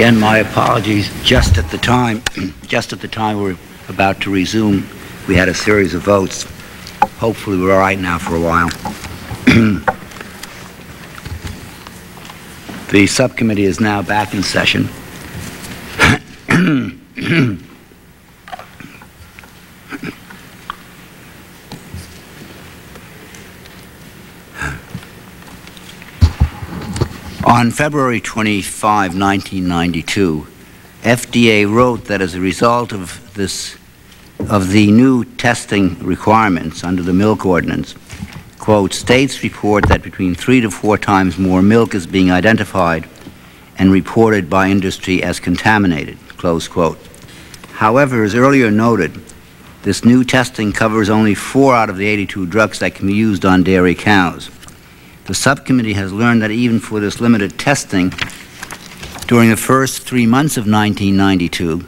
Again, my apologies. Just at the time, <clears throat> just at the time we we're about to resume, we had a series of votes. Hopefully, we're all right now for a while. <clears throat> The subcommittee is now back in session. <clears throat> On February 25, 1992, FDA wrote that as a result of this, of the new testing requirements under the milk ordinance, quote, states report that between three to four times more milk is being identified and reported by industry as contaminated, close quote. However, as earlier noted, this new testing covers only four out of the 82 drugs that can be used on dairy cows. The subcommittee has learned that even for this limited testing, during the first three months of 1992,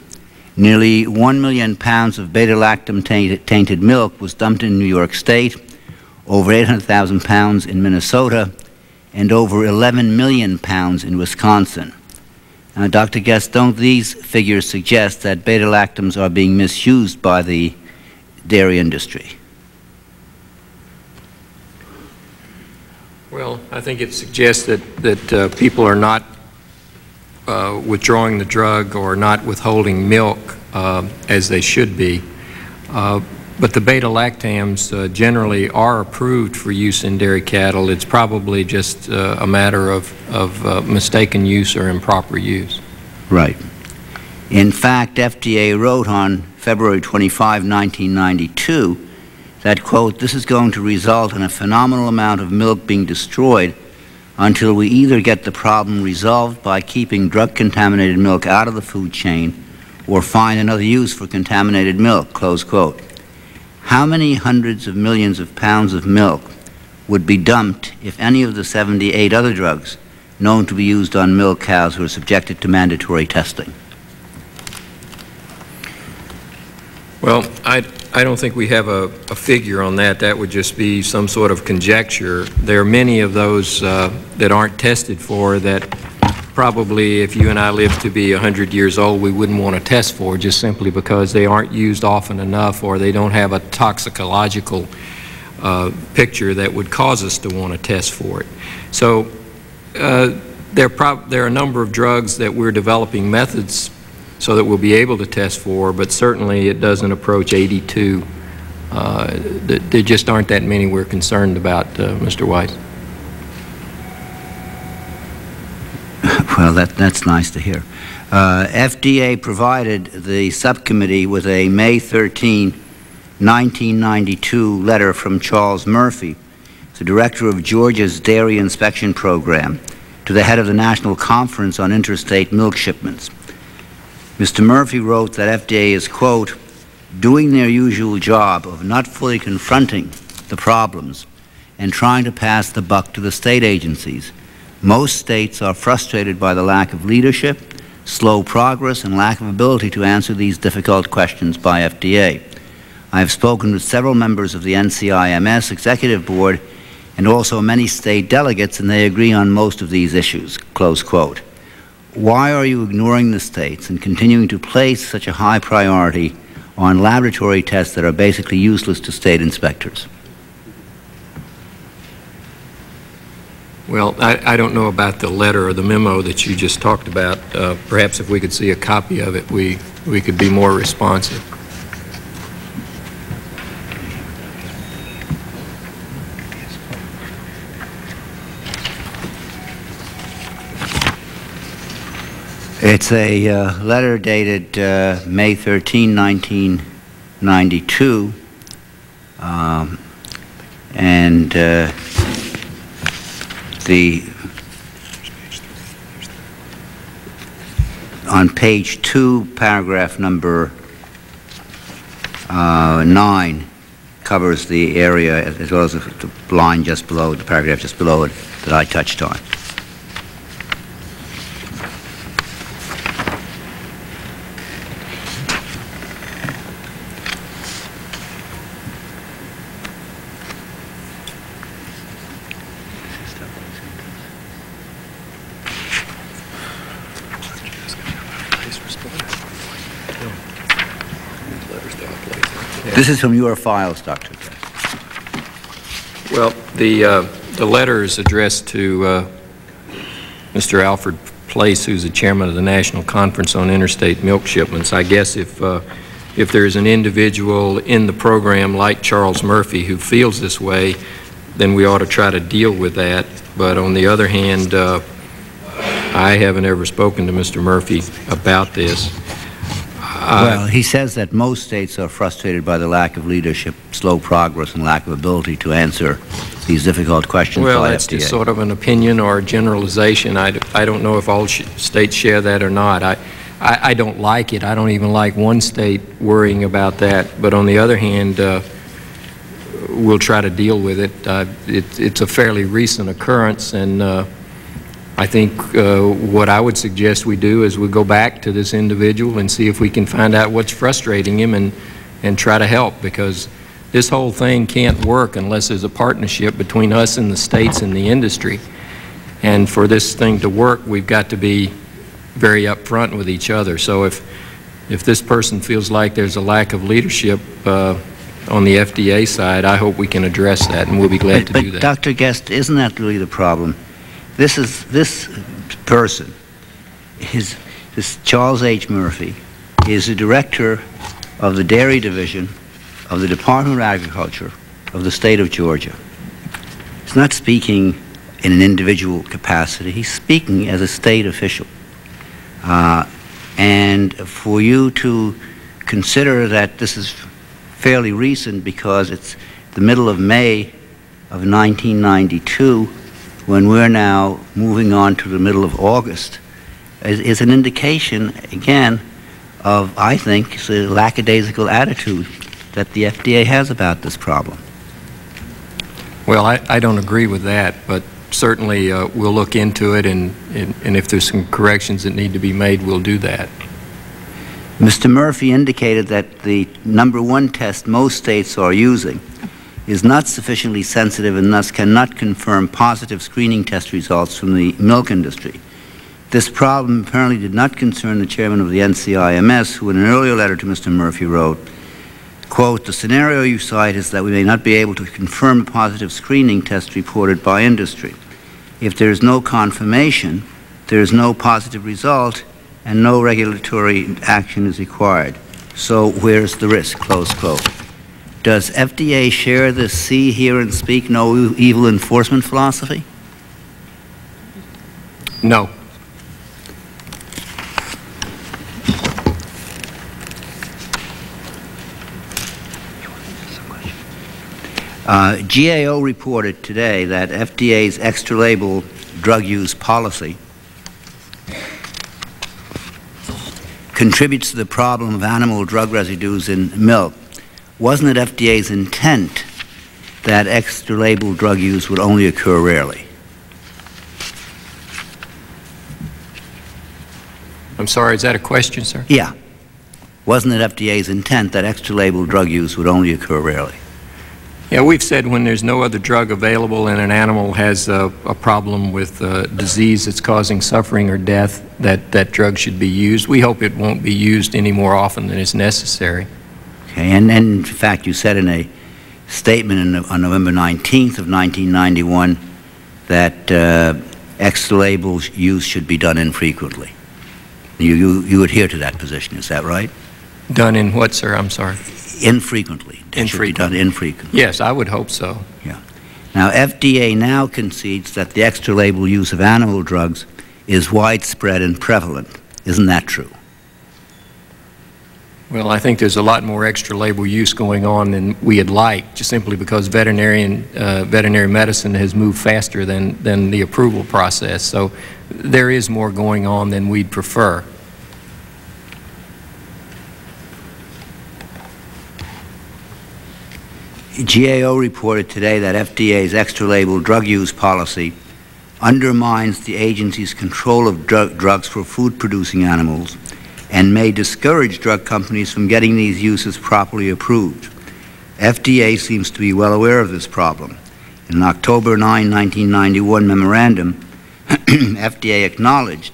nearly 1 million pounds of beta-lactam tainted, tainted milk was dumped in New York State, over 800,000 pounds in Minnesota, and over 11 million pounds in Wisconsin. Now, Dr. Guest, don't these figures suggest that beta-lactams are being misused by the dairy industry? Well, I think it suggests that, that uh, people are not uh, withdrawing the drug or not withholding milk uh, as they should be. Uh, But the beta-lactams uh, generally are approved for use in dairy cattle. It's probably just uh, a matter of, of mistaken use or improper use. Right. In fact, FDA wrote on February 25, 1992, that, quote, this is going to result in a phenomenal amount of milk being destroyed until we either get the problem resolved by keeping drug-contaminated milk out of the food chain or find another use for contaminated milk, close quote. How many hundreds of millions of pounds of milk would be dumped if any of the 78 other drugs known to be used on milk cows were subjected to mandatory testing? Well, I, I don't think we have a, a figure on that. That would just be some sort of conjecture. There are many of those uh, that aren't tested for that probably if you and I lived to be 100 years old, we wouldn't want to test for just simply because they aren't used often enough or they don't have a toxicological uh, picture that would cause us to want to test for it. So uh, there, there are a number of drugs that we're developing methods so that we'll be able to test for, but certainly it doesn't approach 82. Uh, there just aren't that many we're concerned about, uh, Mr. Weiss. <laughs> Well, that, that's nice to hear. Uh, FDA provided the subcommittee with a May 13, 1992 letter from Charles Murphy, the director of Georgia's Dairy Inspection Program, to the head of the National Conference on Interstate Milk Shipments. Mr. Murphy wrote that FDA is, quote, doing their usual job of not fully confronting the problems and trying to pass the buck to the state agencies. Most states are frustrated by the lack of leadership, slow progress, and lack of ability to answer these difficult questions by FDA. I have spoken with several members of the NCIMS Executive Board and also many state delegates, and they agree on most of these issues, close quote. Why are you ignoring the states and continuing to place such a high priority on laboratory tests that are basically useless to state inspectors? Well, I, I, don't know about the letter or the memo that you just talked about. Uh, perhaps if we could see a copy of it, we, we could be more responsive. It's a uh, letter dated uh, May 13, 1992, um, and uh, the on page two, paragraph number uh, nine covers the area as well as the line just below, the paragraph just below it that I touched on. This is from your files, Dr. Well, the, uh, the letter is addressed to uh, Mr. Alfred Place, who's the chairman of the National Conference on Interstate Milk Shipments. I guess if, uh, if there's an individual in the program like Charles Murphy who feels this way, then we ought to try to deal with that. But on the other hand, uh, I haven't ever spoken to Mr. Murphy about this. Well, he says that most states are frustrated by the lack of leadership, slow progress, and lack of ability to answer these difficult questions well, that's FDA. just sort of an opinion or a generalization. I, I don't know if all sh states share that or not. I, I, I, don't like it. I don't even like one state worrying about that. But on the other hand, uh, we'll try to deal with it. Uh, it. It's a fairly recent occurrence, and uh, I think uh, what I would suggest we do is we go back to this individual and see if we can find out what's frustrating him and, and try to help because this whole thing can't work unless there's a partnership between us and the states and the industry. And for this thing to work, we've got to be very upfront with each other. So if, if this person feels like there's a lack of leadership uh, on the FDA side, I hope we can address that, and we'll be glad but, to but do that. Dr. Guest, isn't that really the problem? This is this person, his, this Charles H. Murphy, is the director of the Dairy Division of the Department of Agriculture of the state of Georgia. He's not speaking in an individual capacity. He's speaking as a state official. Uh, And for you to consider that this is fairly recent because it's the middle of May of 1992 when we're now moving on to the middle of August is, is an indication, again, of, I think, the lackadaisical attitude that the FDA has about this problem. Well, I, I don't agree with that, but certainly uh, we'll look into it, and, and, and if there's some corrections that need to be made, we'll do that. Mr. Murphy indicated that the number one test most states are using is not sufficiently sensitive and thus cannot confirm positive screening test results from the milk industry. This problem apparently did not concern the chairman of the NCIMS, who in an earlier letter to Mr. Murphy wrote, quote, the scenario you cite is that we may not be able to confirm a positive screening test reported by industry. If there is no confirmation, there is no positive result, and no regulatory action is required. So where's the risk, close quote. Does FDA share the see, hear, and speak no evil enforcement philosophy? No. Uh, GAO reported today that FDA's extra label drug use policy contributes to the problem of animal drug residues in milk. Wasn't it FDA's intent that extra label drug use would only occur rarely? I'm sorry, is that a question, sir? Yeah. Wasn't it FDA's intent that extra label drug use would only occur rarely? Yeah, we've said when there's no other drug available and an animal has a, a problem with a disease that's causing suffering or death, that that drug should be used. We hope it won't be used any more often than is necessary. Okay, and, and in fact, you said in a statement in, on November 19th of 1991 that uh, extra label use should be done infrequently. You, you, you adhere to that position, is that right? Done in what, sir? I'm sorry. Infrequently. Be done infrequently. Yes, I would hope so. Yeah. Now, FDA now concedes that the extra label use of animal drugs is widespread and prevalent. Isn't that true? Well, I think there's a lot more extra label use going on than we'd like, just simply because veterinarian, uh, veterinary medicine has moved faster than, than the approval process. So there is more going on than we'd prefer. GAO reported today that FDA's extra label drug use policy undermines the agency's control of drug drugs for food producing animals and may discourage drug companies from getting these uses properly approved. FDA seems to be well aware of this problem. In an October 9, 1991 memorandum, <clears throat> FDA acknowledged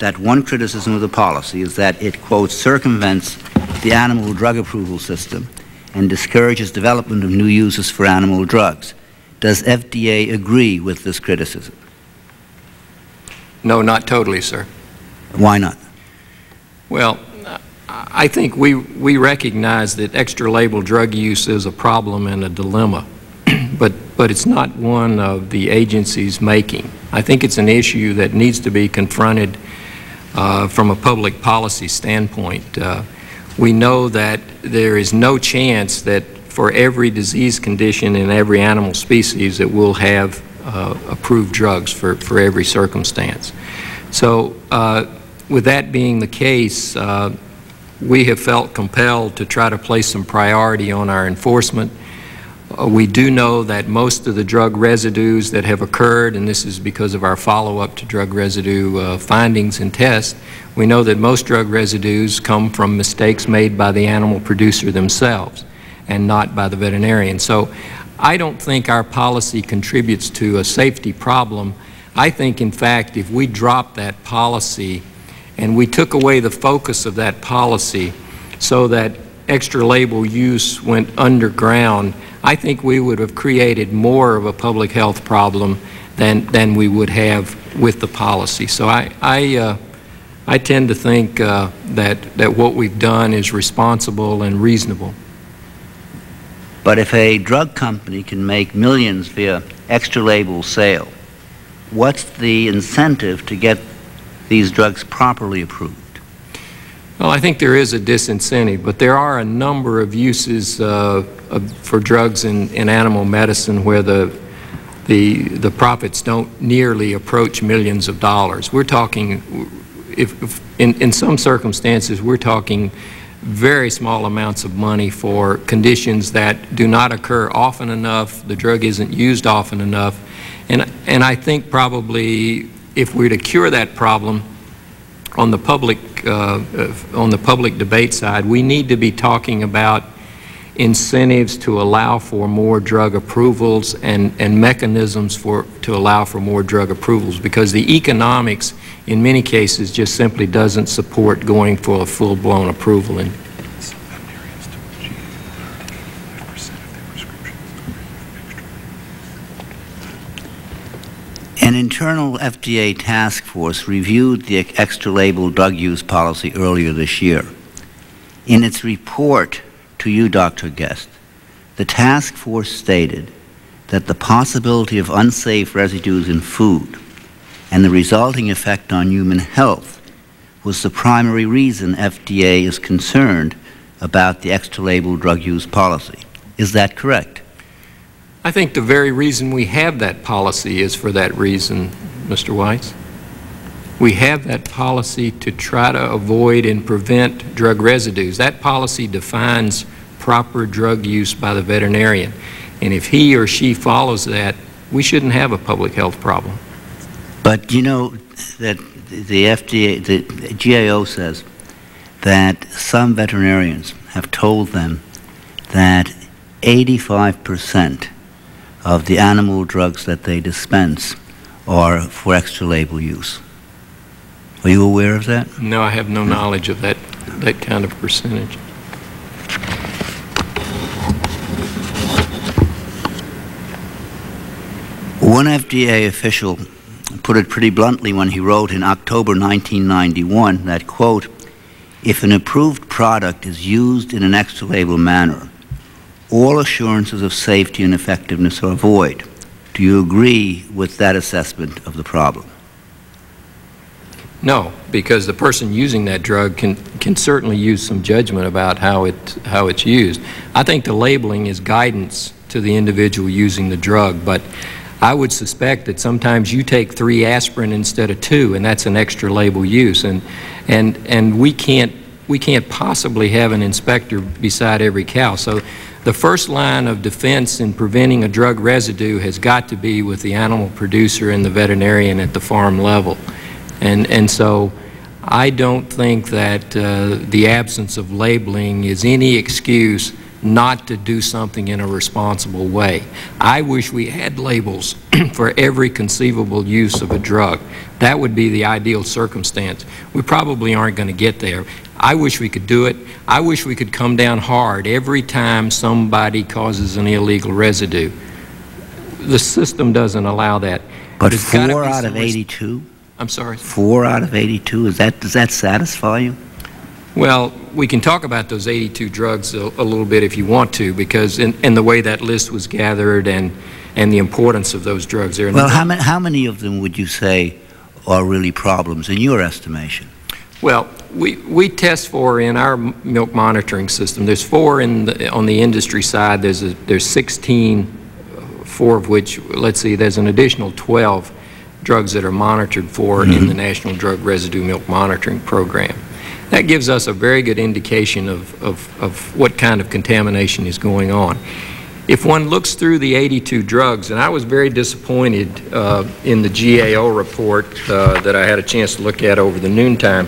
that one criticism of the policy is that it, quote, circumvents the animal drug approval system and discourages development of new uses for animal drugs. Does FDA agree with this criticism? No, not totally, sir. Why not? Well, I think we, we recognize that extra label drug use is a problem and a dilemma, <clears throat> but, but it's not one of the agency's making. I think it's an issue that needs to be confronted uh, from a public policy standpoint. Uh, we know that there is no chance that for every disease condition in every animal species that we'll have uh, approved drugs for, for every circumstance. So uh, with that being the case, uh, we have felt compelled to try to place some priority on our enforcement. Uh, we do know that most of the drug residues that have occurred, and this is because of our follow-up to drug residue uh, findings and tests, we know that most drug residues come from mistakes made by the animal producer themselves and not by the veterinarian. So I don't think our policy contributes to a safety problem. I think, in fact, if we drop that policy and we took away the focus of that policy so that extra label use went underground, I think we would have created more of a public health problem than, than we would have with the policy. So I, I, uh, I tend to think uh, that, that what we've done is responsible and reasonable. But if a drug company can make millions via extra label sale, what's the incentive to get these drugs properly approved? Well, I think there is a disincentive, but there are a number of uses uh, of, for drugs in, in animal medicine where the, the, the profits don't nearly approach millions of dollars. We're talking, if, if in, in some circumstances, we're talking very small amounts of money for conditions that do not occur often enough, the drug isn't used often enough, and, and I think probably if we're to cure that problem, on the public uh, on the public debate side, we need to be talking about incentives to allow for more drug approvals and, and mechanisms for to allow for more drug approvals because the economics in many cases just simply doesn't support going for a full-blown approval. An internal FDA task force reviewed the extra label drug use policy earlier this year. In its report to you, Dr. Guest, the task force stated that the possibility of unsafe residues in food and the resulting effect on human health was the primary reason FDA is concerned about the extra label drug use policy. Is that correct? I think the very reason we have that policy is for that reason, Mr. Weiss. We have that policy to try to avoid and prevent drug residues. That policy defines proper drug use by the veterinarian. And if he or she follows that, we shouldn't have a public health problem. But you know that the FDA, the GAO says that some veterinarians have told them that 85 percent of the animal drugs that they dispense are for extra label use. Are you aware of that? No, I have no knowledge of that, that kind of percentage. One FDA official put it pretty bluntly when he wrote in October 1991 that, quote, if an approved product is used in an extra label manner, all assurances of safety and effectiveness are void. Do you agree with that assessment of the problem? No, because the person using that drug can, can certainly use some judgment about how, it, how it's used. I think the labeling is guidance to the individual using the drug, but I would suspect that sometimes you take three aspirin instead of two, and that's an extra label use. And, and, and we, can't, we can't possibly have an inspector beside every cow. So the first line of defense in preventing a drug residue has got to be with the animal producer and the veterinarian at the farm level. And, and so I don't think that uh, the absence of labeling is any excuse not to do something in a responsible way. I wish we had labels <clears throat> for every conceivable use of a drug. That would be the ideal circumstance. We probably aren't going to get there. I wish we could do it. I wish we could come down hard every time somebody causes an illegal residue. The system doesn't allow that. But four out of 82? I'm sorry? Four out of 82? Is that, does that satisfy you? Well, we can talk about those 82 drugs a, a little bit if you want to, because in, in, the way that list was gathered and, and the importance of those drugs there. Well, how, ma how many of them would you say are really problems in your estimation? Well, we, we test for in our milk monitoring system. There's four in the, on the industry side. There's, a, there's 16, four of which, let's see, there's an additional 12 drugs that are monitored for mm -hmm. in the National Drug Residue Milk Monitoring Program. That gives us a very good indication of, of, of what kind of contamination is going on. If one looks through the 82 drugs, and I was very disappointed uh, in the GAO report uh, that I had a chance to look at over the noontime,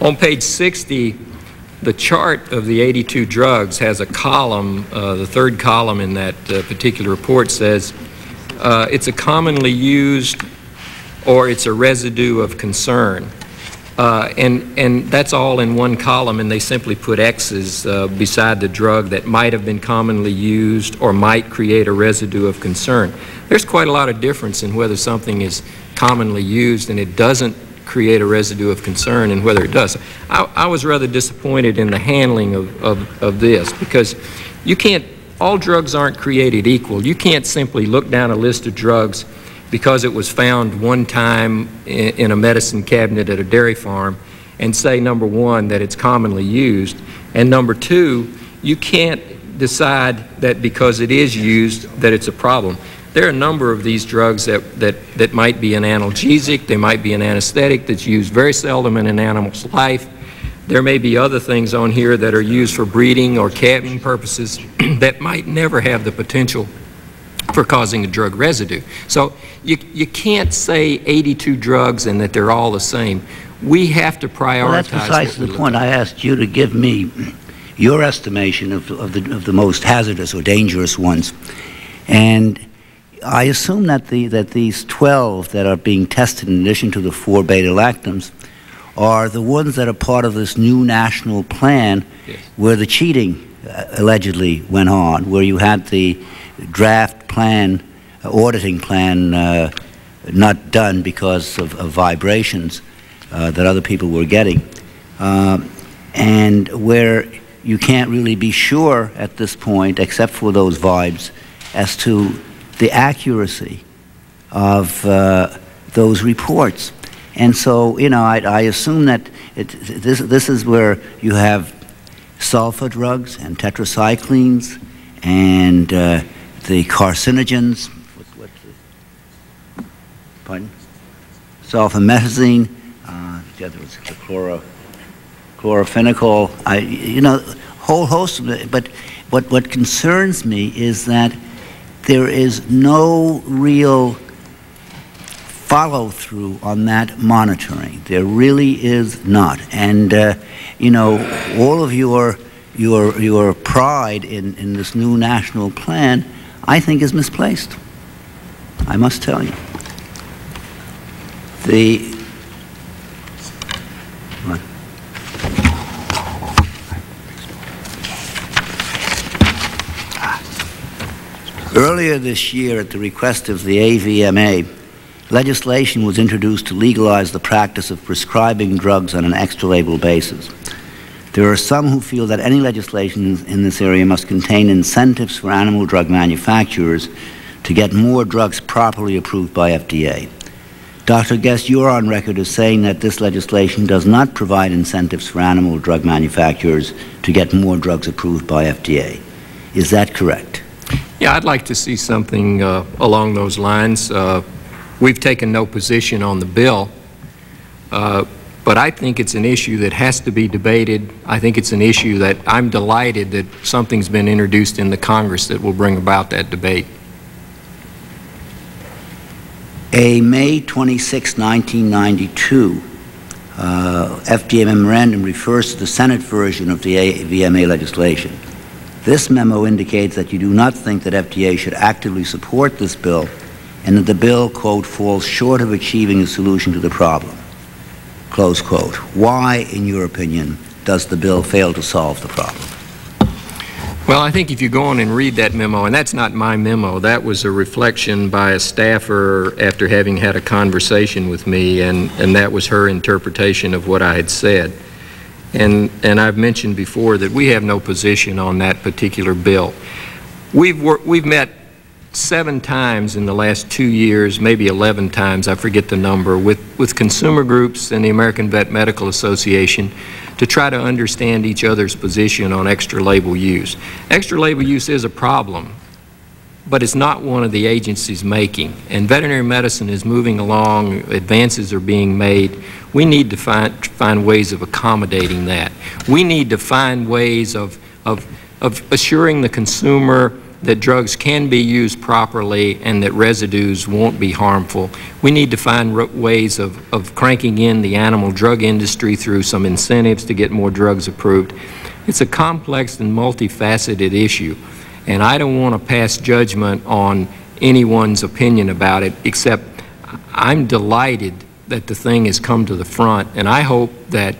on page 60, the chart of the 82 drugs has a column, uh, the third column in that uh, particular report says uh, it's a commonly used or it's a residue of concern. Uh, and, and that's all in one column, and they simply put X's uh, beside the drug that might have been commonly used or might create a residue of concern. There's quite a lot of difference in whether something is commonly used and it doesn't create a residue of concern and whether it does. I, I was rather disappointed in the handling of, of, of this because you can't, all drugs aren't created equal. You can't simply look down a list of drugs because it was found one time in, a medicine cabinet at a dairy farm and say, number one, that it's commonly used, and number two, you can't decide that because it is used that it's a problem. There are a number of these drugs that, that, that might be an analgesic, they might be an anesthetic that's used very seldom in an animal's life. There may be other things on here that are used for breeding or calving purposes <clears throat> that might never have the potential for causing a drug residue. So you, you can't say 82 drugs and that they're all the same. We have to prioritize. Well, that's precisely the point. I asked you to give me your estimation of, of, the, of the most hazardous or dangerous ones. And I assume that, the, that these 12 that are being tested in addition to the four beta-lactams are the ones that are part of this new national plan yes. where the cheating uh, allegedly went on, where you had the draft plan, auditing plan, uh, not done because of, of vibrations uh, that other people were getting, uh, and where you can't really be sure at this point, except for those vibes, as to the accuracy of uh, those reports. And so, you know, I, I assume that it, this, this is where you have sulfa drugs and tetracyclines and uh, the carcinogens. What, what, pardon? Sulfamethazine, uh, the other the chloro, chloramphenicol. I, you know, whole host of it. But what, what concerns me is that there is no real follow through on that monitoring. There really is not. And, uh, you know, all of your, your, your pride in, in this new national plan, I think, is misplaced. I must tell you. The Earlier this year, at the request of the AVMA, legislation was introduced to legalize the practice of prescribing drugs on an extra-label basis. There are some who feel that any legislation in this area must contain incentives for animal drug manufacturers to get more drugs properly approved by FDA. Dr. Guest, you're on record as saying that this legislation does not provide incentives for animal drug manufacturers to get more drugs approved by FDA. Is that correct? Yeah, I'd like to see something uh, along those lines. Uh, we've taken no position on the bill, uh, but I think it's an issue that has to be debated. I think it's an issue that I'm delighted that something's been introduced in the Congress that will bring about that debate. A May 26, 1992 uh, FDA memorandum refers to the Senate version of the VMA legislation. This memo indicates that you do not think that FDA should actively support this bill and that the bill, quote, falls short of achieving a solution to the problem, close quote. Why, in your opinion, does the bill fail to solve the problem? Well, I think if you go on and read that memo, and that's not my memo, that was a reflection by a staffer after having had a conversation with me, and, and that was her interpretation of what I had said. And, and I've mentioned before that we have no position on that particular bill. We've, we've met seven times in the last two years, maybe 11 times, I forget the number, with, with consumer groups and the American Vet Medical Association to try to understand each other's position on extra label use. Extra label use is a problem but it's not one of the agencies making. And veterinary medicine is moving along, advances are being made. We need to find, find ways of accommodating that. We need to find ways of, of, of assuring the consumer that drugs can be used properly and that residues won't be harmful. We need to find ways of, of cranking in the animal drug industry through some incentives to get more drugs approved. It's a complex and multifaceted issue. And I don't want to pass judgment on anyone's opinion about it, except I'm delighted that the thing has come to the front, and I hope that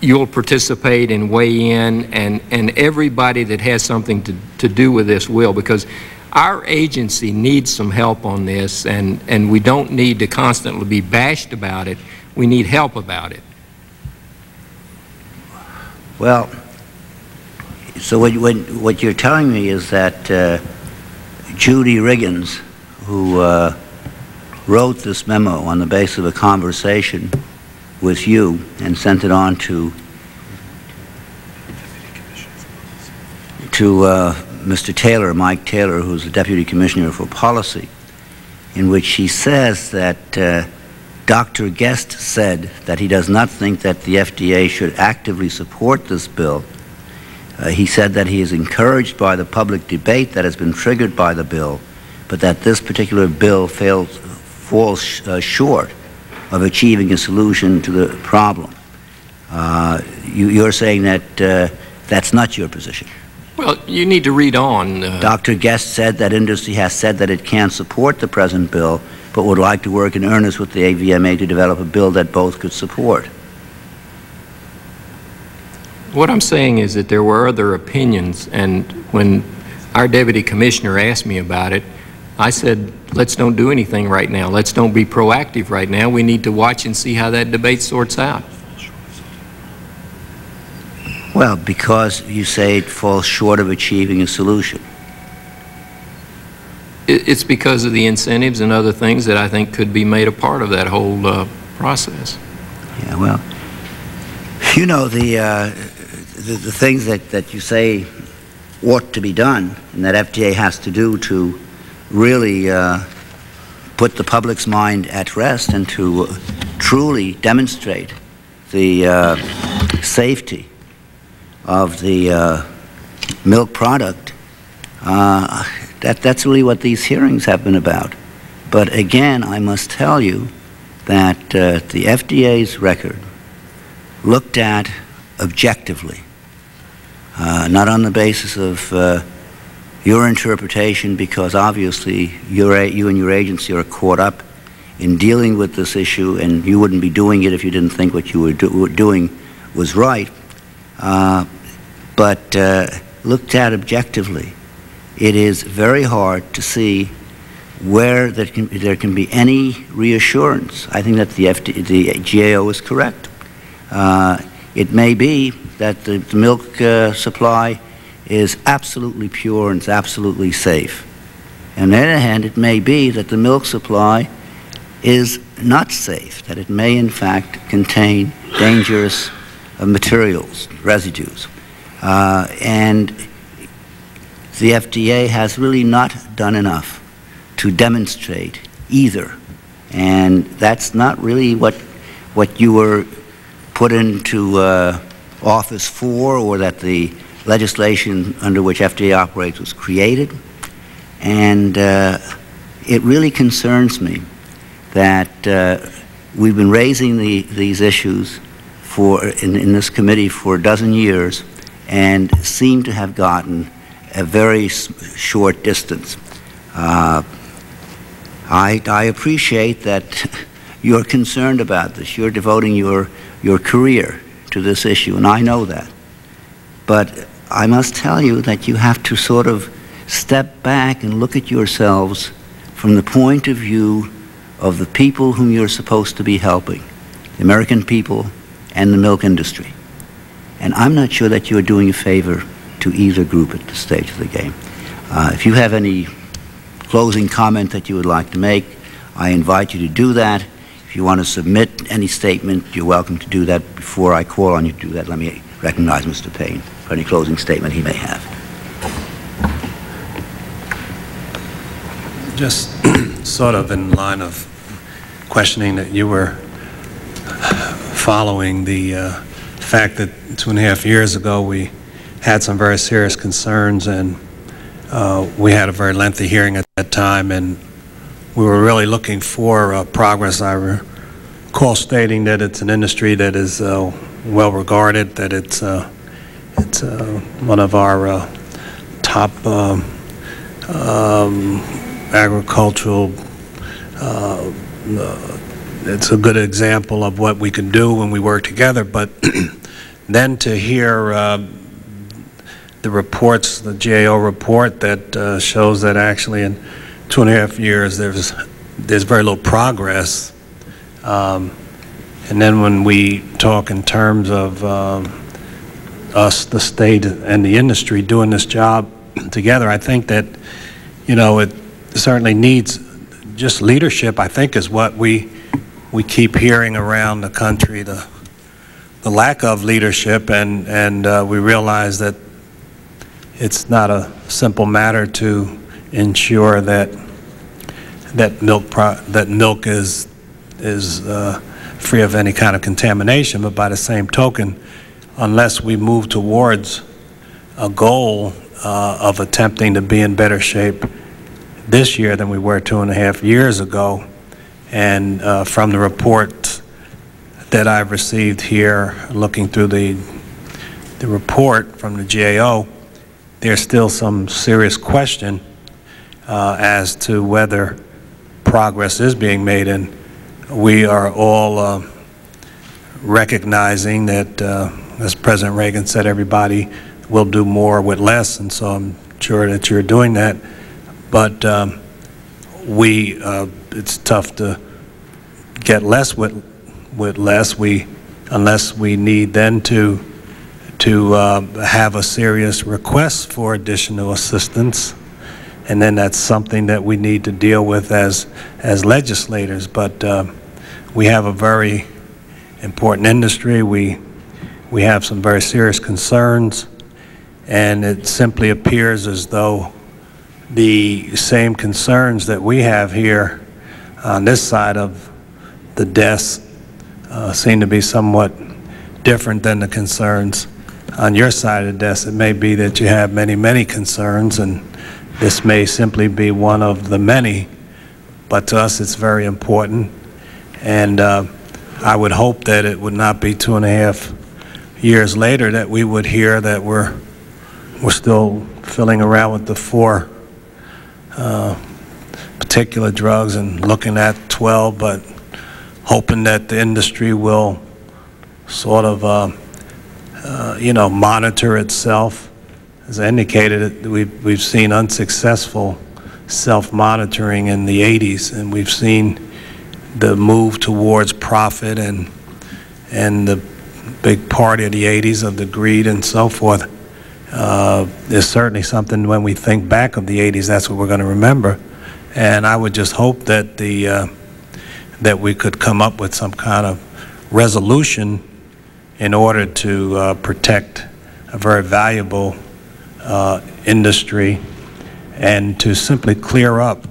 you'll participate and weigh in, and, and everybody that has something to, to do with this will, because our agency needs some help on this, and, and we don't need to constantly be bashed about it. We need help about it. Well, so what, what, what, you're telling me is that uh, Judy Riggins, who uh, wrote this memo on the basis of a conversation with you and sent it on to to uh, Mr. Taylor, Mike Taylor, who's the Deputy Commissioner for Policy, in which he says that uh, Dr. Guest said that he does not think that the FDA should actively support this bill. Uh, he said that he is encouraged by the public debate that has been triggered by the bill, but that this particular bill fails, falls uh, short of achieving a solution to the problem. Uh, you, are saying that uh, that's not your position. Well, you need to read on. Uh, Dr. Guest said that industry has said that it can't support the present bill, but would like to work in earnest with the AVMA to develop a bill that both could support. What I'm saying is that there were other opinions, and when our deputy commissioner asked me about it, I said, let's don't do anything right now. Let's don't be proactive right now. We need to watch and see how that debate sorts out. Well, because you say it falls short of achieving a solution. It's because of the incentives and other things that I think could be made a part of that whole uh, process. Yeah, well, you know, the, uh, the, the, things that, that you say ought to be done and that FDA has to do to really uh, put the public's mind at rest and to truly demonstrate the uh, safety of the uh, milk product, uh, that, that's really what these hearings have been about. But again, I must tell you that uh, the FDA's record looked at objectively, uh, not on the basis of your interpretation, because obviously you and your agency are caught up in dealing with this issue, and you wouldn't be doing it if you didn't think what you were, do doing was right. Uh, but uh, looked at objectively, it is very hard to see where there can, there can be any reassurance. I think that the, FD, the GAO is correct. Uh, it may be that the, the milk uh, supply is absolutely pure and it's absolutely safe. On the other hand, it may be that the milk supply is not safe, that it may in fact contain dangerous uh, materials, residues. Uh, and the FDA has really not done enough to demonstrate either. And that's not really what, what you were put into uh, office for or that the legislation under which FDA operates was created. And uh, it really concerns me that uh, we've been raising the, these issues for, in, in this committee for a dozen years and seem to have gotten a very short distance. Uh, I, I appreciate that <laughs> you're concerned about this. You're devoting your, your career to this issue, and I know that. But I must tell you that you have to sort of step back and look at yourselves from the point of view of the people whom you're supposed to be helping, the American people and the milk industry. And I'm not sure that you're doing a favor to either group at this stage of the game. Uh, if you have any closing comment that you would like to make, I invite you to do that. If you want to submit any statement, you're welcome to do that. Before I call on you to do that, let me recognize Mr. Payne for any closing statement he may have. Just <clears throat> sort of in line of questioning that you were following the uh, fact that two and a half years ago we had some very serious concerns and uh, we had a very lengthy hearing at that time and we were really looking for uh, progress. I recall stating that it's an industry that is uh, well regarded, that it's, uh, it's uh, one of our uh, top um, um, agricultural it's a good example of what we can do when we work together. But <clears throat> then to hear uh, the reports, the GAO report that uh, shows that actually in two and a half years there's there's very little progress. Um, and then when we talk in terms of uh, us, the state, and the industry doing this job together, I think that, you know, it certainly needs just leadership, I think, is what we we keep hearing around the country the, the lack of leadership, and, and uh, we realize that it's not a simple matter to ensure that that milk that milk is is uh, free of any kind of contamination. But by the same token, unless we move towards a goal uh, of attempting to be in better shape this year than we were two and a half years ago, and uh, from the report that I've received here, looking through the the report from the GAO, there's still some serious question uh, as to whether progress is being made, and we are all uh, recognizing that, uh, as President Reagan said, everybody will do more with less, and so I'm sure that you're doing that. But um, we, uh, it's tough to get less with with less. We, unless we need then to to uh, have a serious request for additional assistance, and then that's something that we need to deal with as as legislators. But uh, we have a very important industry. We we have some very serious concerns, and it simply appears as though the same concerns that we have here on this side of the desk uh, seem to be somewhat different than the concerns on your side of the desk. It may be that you have many, many concerns, and this may simply be one of the many, but to us it's very important. And uh, I would hope that it would not be two and a half years later that we would hear that we're, we're still filling around with the four uh, particular drugs and looking at 12, but hoping that the industry will sort of uh, uh, you know, monitor itself. As I indicated, we've, we've seen unsuccessful self-monitoring in the 80s, and we've seen the move towards profit and, and the big party of the 80s of the greed and so forth. Uh, there's certainly something when we think back of the 80s, that's what we're going to remember. And I would just hope that the uh, that we could come up with some kind of resolution in order to uh, protect a very valuable uh, industry and to simply clear up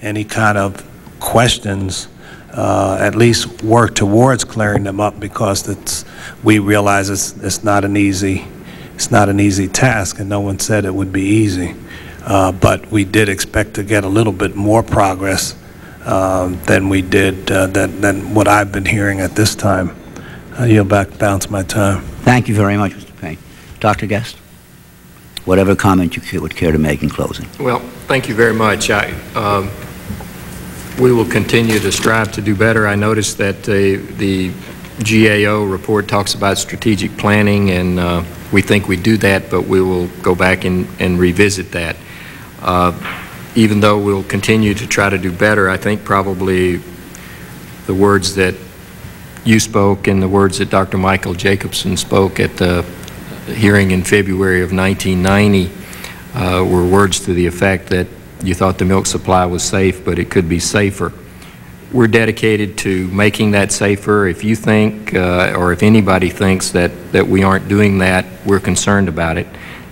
any kind of questions, uh, at least work towards clearing them up because it's, we realize it's, it's not an easy it's not an easy task and no one said it would be easy. Uh, but we did expect to get a little bit more progress uh, than we did, uh, than, than what I've been hearing at this time. I yield back the balance my time. Thank you very much, Mr. Payne. Dr. Guest, whatever comment you would care to make in closing. Well, thank you very much. I, um, we will continue to strive to do better. I noticed that the, the GAO report talks about strategic planning, and uh, we think we do that, but we will go back and, and revisit that. Uh, even though we'll continue to try to do better, I think probably the words that you spoke and the words that Dr. Michael Jacobson spoke at the hearing in February of 1990 uh, were words to the effect that you thought the milk supply was safe, but it could be safer. We're dedicated to making that safer. If you think, uh, or if anybody thinks that, that we aren't doing that, we're concerned about it,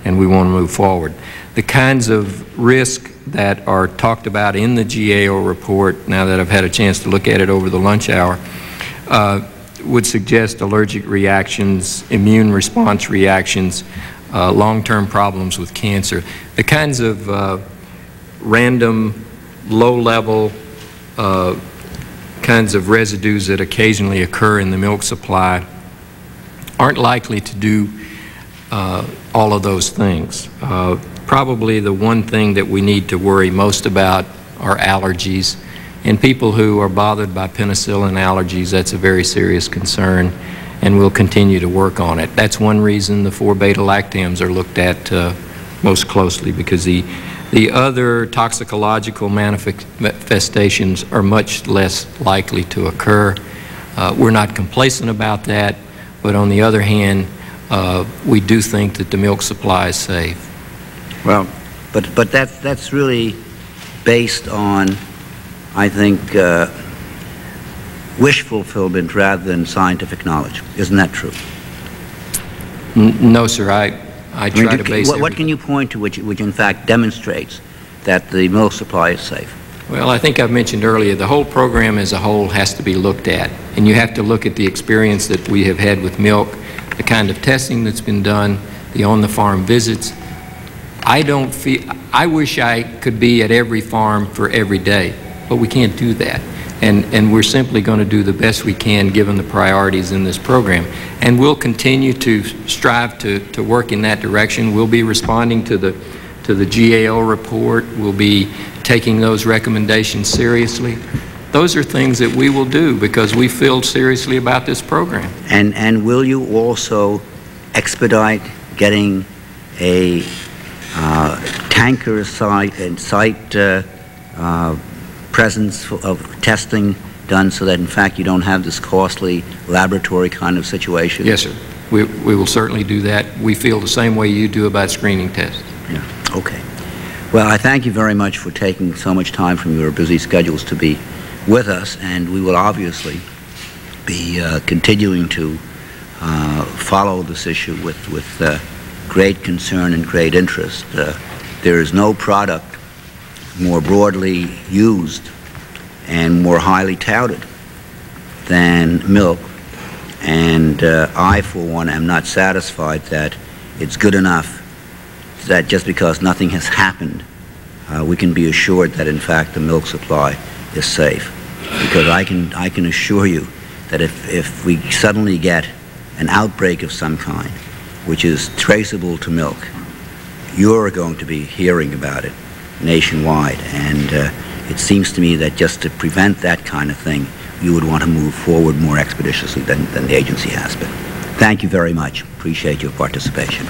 and we want to move forward. The kinds of risk that are talked about in the GAO report, now that I've had a chance to look at it over the lunch hour, uh, would suggest allergic reactions, immune response reactions, uh, long-term problems with cancer. The kinds of uh, random, low-level uh, kinds of residues that occasionally occur in the milk supply aren't likely to do uh, all of those things. Uh, probably the one thing that we need to worry most about are allergies And people who are bothered by penicillin allergies, that's a very serious concern, and we'll continue to work on it. That's one reason the four beta-lactams are looked at uh, most closely, because the, the other toxicological manifestations are much less likely to occur. Uh, we're not complacent about that, but on the other hand, uh, we do think that the milk supply is safe. Well, but, but that's, that's really based on I think, uh, wish fulfillment rather than scientific knowledge. Isn't that true? N- No, sir, I, I I try do- to base what, what can you point to which, which in fact demonstrates that the milk supply is safe? Well, I think I've mentioned earlier, the whole program as a whole has to be looked at, and you have to look at the experience that we have had with milk, the kind of testing that's been done, the on-the-farm visits. I don't feel, I wish I could be at every farm for every day, but we can't do that. And, and we're simply going to do the best we can, given the priorities in this program. And we'll continue to strive to, to work in that direction. We'll be responding to the, to the GAO report. We'll be taking those recommendations seriously. Those are things that we will do because we feel seriously about this program. And, and will you also expedite getting a uh, tanker site and site uh, uh, presence of testing done so that in fact you don't have this costly laboratory kind of situation? Yes, sir. We, we will certainly do that. We feel the same way you do about screening tests. Yeah, okay. Well, I thank you very much for taking so much time from your busy schedules to be with us, and we will obviously be uh, continuing to uh, follow this issue with, with uh, great concern and great interest. Uh, there is no product more broadly used and more highly touted than milk, and uh, I, for one, am not satisfied that it's good enough that just because nothing has happened, uh, we can be assured that in fact the milk supply is safe. Because I can, I can assure you that if, if we suddenly get an outbreak of some kind, which is traceable to milk, you're going to be hearing about it nationwide. And uh, it seems to me that just to prevent that kind of thing, you would want to move forward more expeditiously than, than the agency has been. Thank you very much. Appreciate your participation.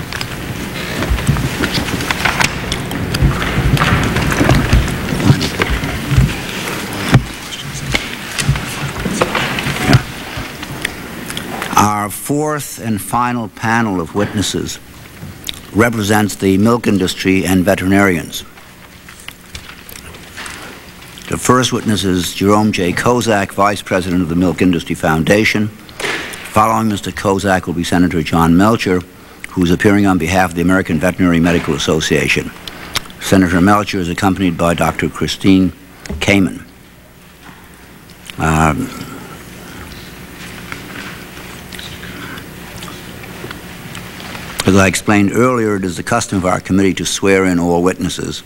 Our fourth and final panel of witnesses represents the milk industry and veterinarians. The first witness is Jerome J. Kozak, Vice President of the Milk Industry Foundation. Following Mr. Kozak will be Senator John Melcher, who is appearing on behalf of the American Veterinary Medical Association. Senator Melcher is accompanied by Dr. Christine Kamen. Um, As I explained earlier, it is the custom of our committee to swear in all witnesses.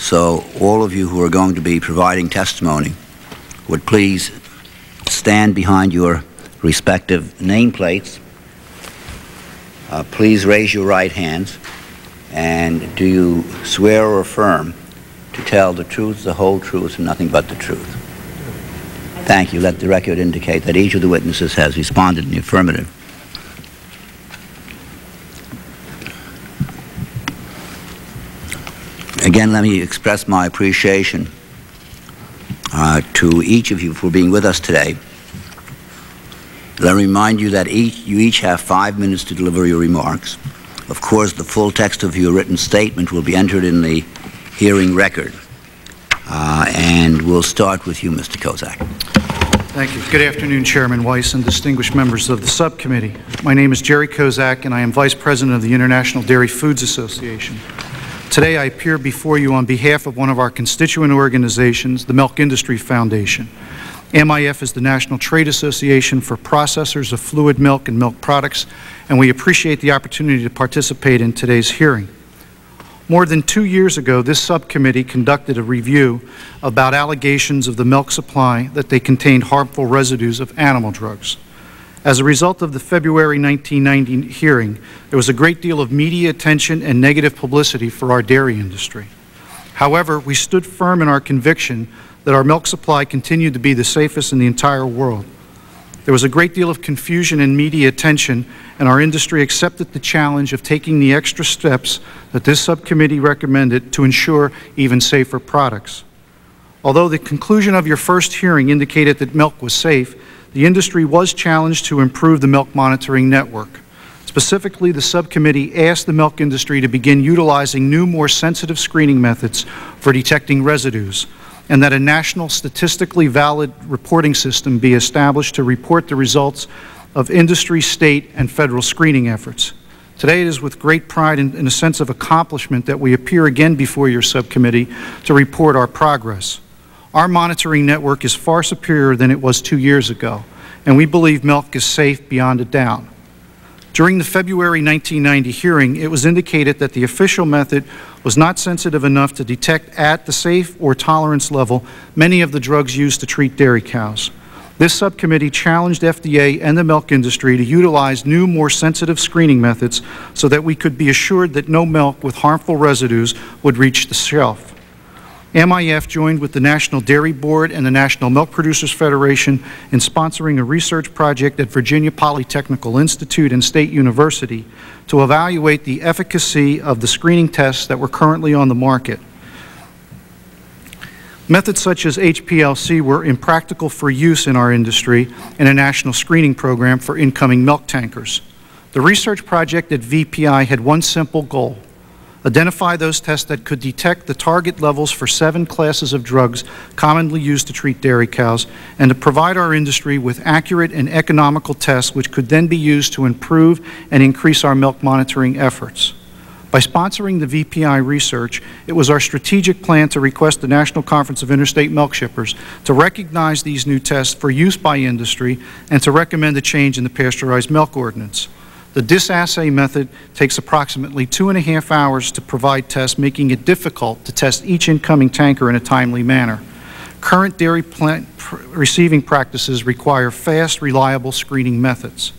So all of you who are going to be providing testimony would please stand behind your respective nameplates. Uh, please raise your right hands. And do you swear or affirm to tell the truth, the whole truth, and nothing but the truth? Thank you. Let the record indicate that each of the witnesses has responded in the affirmative. Again, let me express my appreciation uh, to each of you for being with us today. Let me remind you that each, you each have five minutes to deliver your remarks. Of course, the full text of your written statement will be entered in the hearing record. Uh, and we'll start with you, Mr. Kozak. Thank you. Good afternoon, Chairman Weiss and distinguished members of the subcommittee. My name is Jerry Kozak, and I am Vice President of the International Dairy Foods Association. Today, I appear before you on behalf of one of our constituent organizations, the Milk Industry Foundation. MIF is the National Trade Association for Processors of Fluid Milk and Milk Products, and we appreciate the opportunity to participate in today's hearing. More than two years ago, this subcommittee conducted a review about allegations of the milk supply that they contained harmful residues of animal drugs. As a result of the February 1990 hearing, there was a great deal of media attention and negative publicity for our dairy industry. However, we stood firm in our conviction that our milk supply continued to be the safest in the entire world. There was a great deal of confusion and media attention, and our industry accepted the challenge of taking the extra steps that this subcommittee recommended to ensure even safer products. Although the conclusion of your first hearing indicated that milk was safe, the industry was challenged to improve the milk monitoring network. Specifically, the subcommittee asked the milk industry to begin utilizing new, more sensitive screening methods for detecting residues, and that a national statistically valid reporting system be established to report the results of industry, state, and federal screening efforts. Today it is with great pride and, and a sense of accomplishment that we appear again before your subcommittee to report our progress. Our monitoring network is far superior than it was two years ago, and we believe milk is safe beyond a doubt. During the February 1990 hearing, it was indicated that the official method was not sensitive enough to detect at the safe or tolerance level many of the drugs used to treat dairy cows. This subcommittee challenged FDA and the milk industry to utilize new, more sensitive screening methods so that we could be assured that no milk with harmful residues would reach the shelf. MIF joined with the National Dairy Board and the National Milk Producers Federation in sponsoring a research project at Virginia Polytechnical Institute and State University to evaluate the efficacy of the screening tests that were currently on the market. Methods such as HPLC were impractical for use in our industry in a national screening program for incoming milk tankers. The research project at VPI had one simple goal, identify those tests that could detect the target levels for seven classes of drugs commonly used to treat dairy cows, and to provide our industry with accurate and economical tests which could then be used to improve and increase our milk monitoring efforts. By sponsoring the VPI research, it was our strategic plan to request the National Conference of Interstate Milk Shippers to recognize these new tests for use by industry and to recommend a change in the pasteurized milk ordinance. The disc assay method takes approximately two and a half hours to provide tests, making it difficult to test each incoming tanker in a timely manner. Current dairy plant receiving practices require fast, reliable screening methods.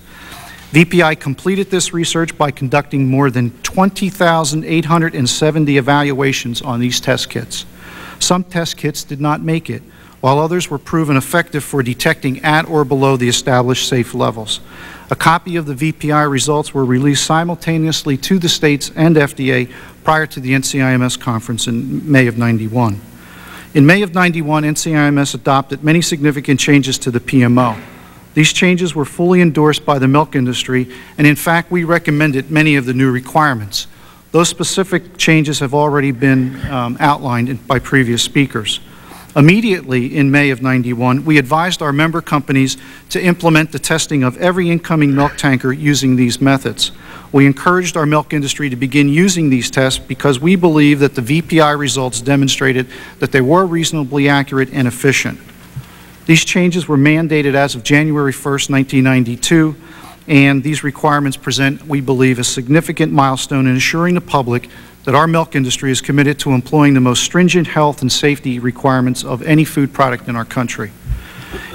VPI completed this research by conducting more than 20,870 evaluations on these test kits. Some test kits did not make it, while others were proven effective for detecting at or below the established safe levels. A copy of the VPI results were released simultaneously to the states and FDA prior to the NCIMS conference in May of 91. In May of 91, NCIMS adopted many significant changes to the PMO. These changes were fully endorsed by the milk industry, and in fact, we recommended many of the new requirements. Those specific changes have already been um, outlined by previous speakers. Immediately in May of 91, we advised our member companies to implement the testing of every incoming milk tanker using these methods. We encouraged our milk industry to begin using these tests because we believe that the VPI results demonstrated that they were reasonably accurate and efficient. These changes were mandated as of January 1, 1992, and these requirements present, we believe, a significant milestone in assuring the public that our milk industry is committed to employing the most stringent health and safety requirements of any food product in our country.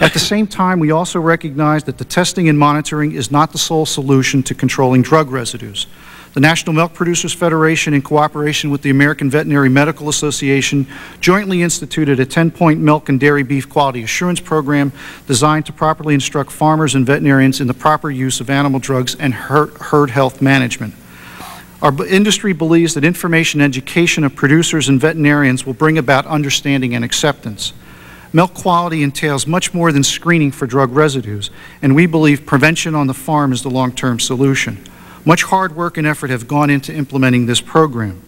At the same time, we also recognize that the testing and monitoring is not the sole solution to controlling drug residues. The National Milk Producers Federation, in cooperation with the American Veterinary Medical Association, jointly instituted a 10-point milk and dairy beef quality assurance program designed to properly instruct farmers and veterinarians in the proper use of animal drugs and herd health management. Our industry believes that information education of producers and veterinarians will bring about understanding and acceptance. Milk quality entails much more than screening for drug residues, and we believe prevention on the farm is the long-term solution. Much hard work and effort have gone into implementing this program.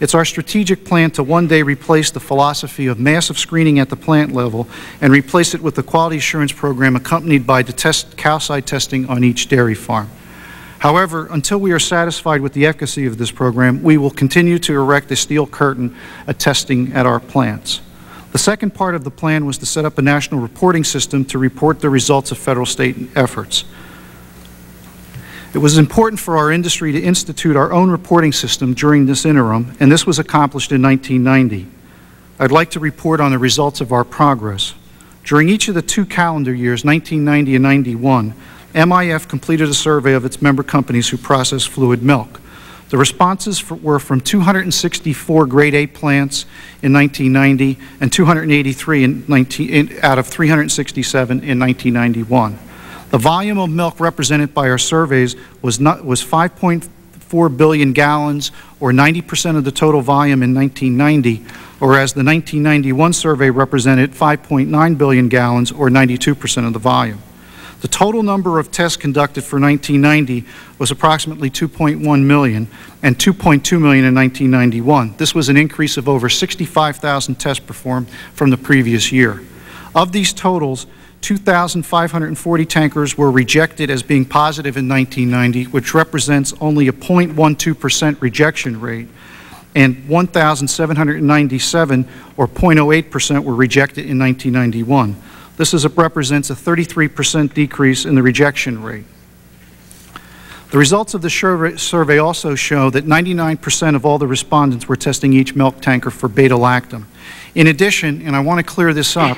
It's our strategic plan to one day replace the philosophy of massive screening at the plant level and replace it with the quality assurance program accompanied by the test, cow side testing on each dairy farm. However, until we are satisfied with the efficacy of this program, we will continue to erect a steel curtain at testing at our plants. The second part of the plan was to set up a national reporting system to report the results of federal state efforts. It was important for our industry to institute our own reporting system during this interim, and this was accomplished in 1990. I'd like to report on the results of our progress. During each of the two calendar years, 1990 and 91, MIF completed a survey of its member companies who process fluid milk. The responses for, were from 264 grade A plants in 1990 and 283 in 19, in, out of 367 in 1991. The volume of milk represented by our surveys was, was 5.4 billion gallons, or 90% of the total volume in 1990, whereas the 1991 survey represented 5.9 billion gallons, or 92% of the volume. The total number of tests conducted for 1990 was approximately 2.1 million and 2.2 million in 1991. This was an increase of over 65,000 tests performed from the previous year. Of these totals, 2,540 tankers were rejected as being positive in 1990, which represents only a 0.12% rejection rate, and 1,797, or 0.08%, were rejected in 1991. This is represents a 33% decrease in the rejection rate. The results of the survey also show that 99% of all the respondents were testing each milk tanker for beta-lactam. In addition, and I want to clear this up,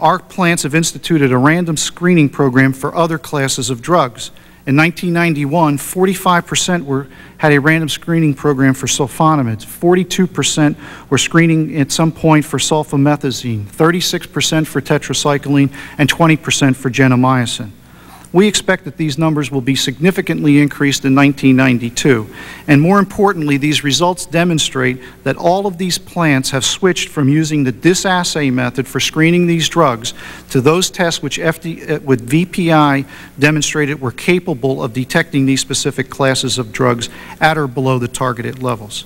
our plants have instituted a random screening program for other classes of drugs. In 1991, 45% were, had a random screening program for sulfonamides, 42% were screening at some point for sulfamethazine, 36% for tetracycline, and 20% for gentamicin. We expect that these numbers will be significantly increased in 1992. And more importantly, these results demonstrate that all of these plants have switched from using the disc assay method for screening these drugs to those tests which FD, uh, with VPI demonstrated were capable of detecting these specific classes of drugs at or below the targeted levels.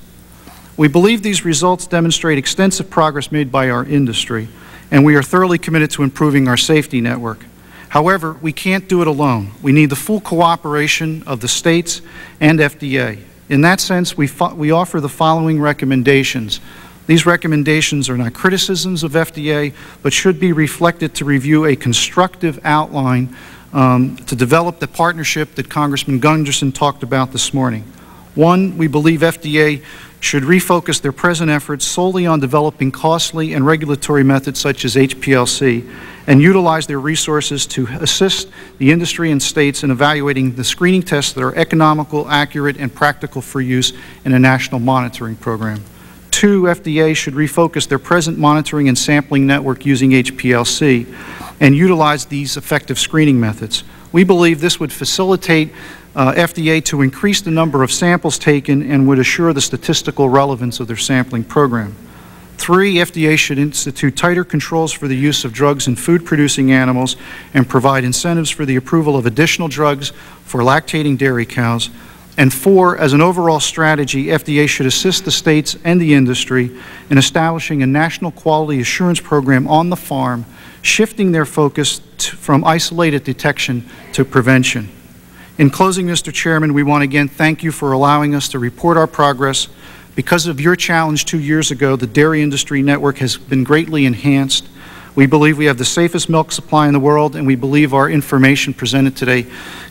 We believe these results demonstrate extensive progress made by our industry, and we are thoroughly committed to improving our safety network. However, we can't do it alone. We need the full cooperation of the states and FDA. In that sense, we, we offer the following recommendations. These recommendations are not criticisms of FDA, but should be reflected to review a constructive outline um, to develop the partnership that Congressman Gunderson talked about this morning. One, we believe FDA should refocus their present efforts solely on developing costly and regulatory methods such as HPLC and utilize their resources to assist the industry and states in evaluating the screening tests that are economical, accurate, and practical for use in a national monitoring program. Two, FDA should refocus their present monitoring and sampling network using HPLC and utilize these effective screening methods. We believe this would facilitate uh, FDA to increase the number of samples taken and would assure the statistical relevance of their sampling program. Three, FDA should institute tighter controls for the use of drugs in food-producing animals and provide incentives for the approval of additional drugs for lactating dairy cows. And four, as an overall strategy, FDA should assist the states and the industry in establishing a national quality assurance program on the farm, shifting their focus from isolated detection to prevention. In closing, Mr. Chairman, we want to again thank you for allowing us to report our progress because of your challenge two years ago, the dairy industry network has been greatly enhanced. We believe we have the safest milk supply in the world, and we believe our information presented today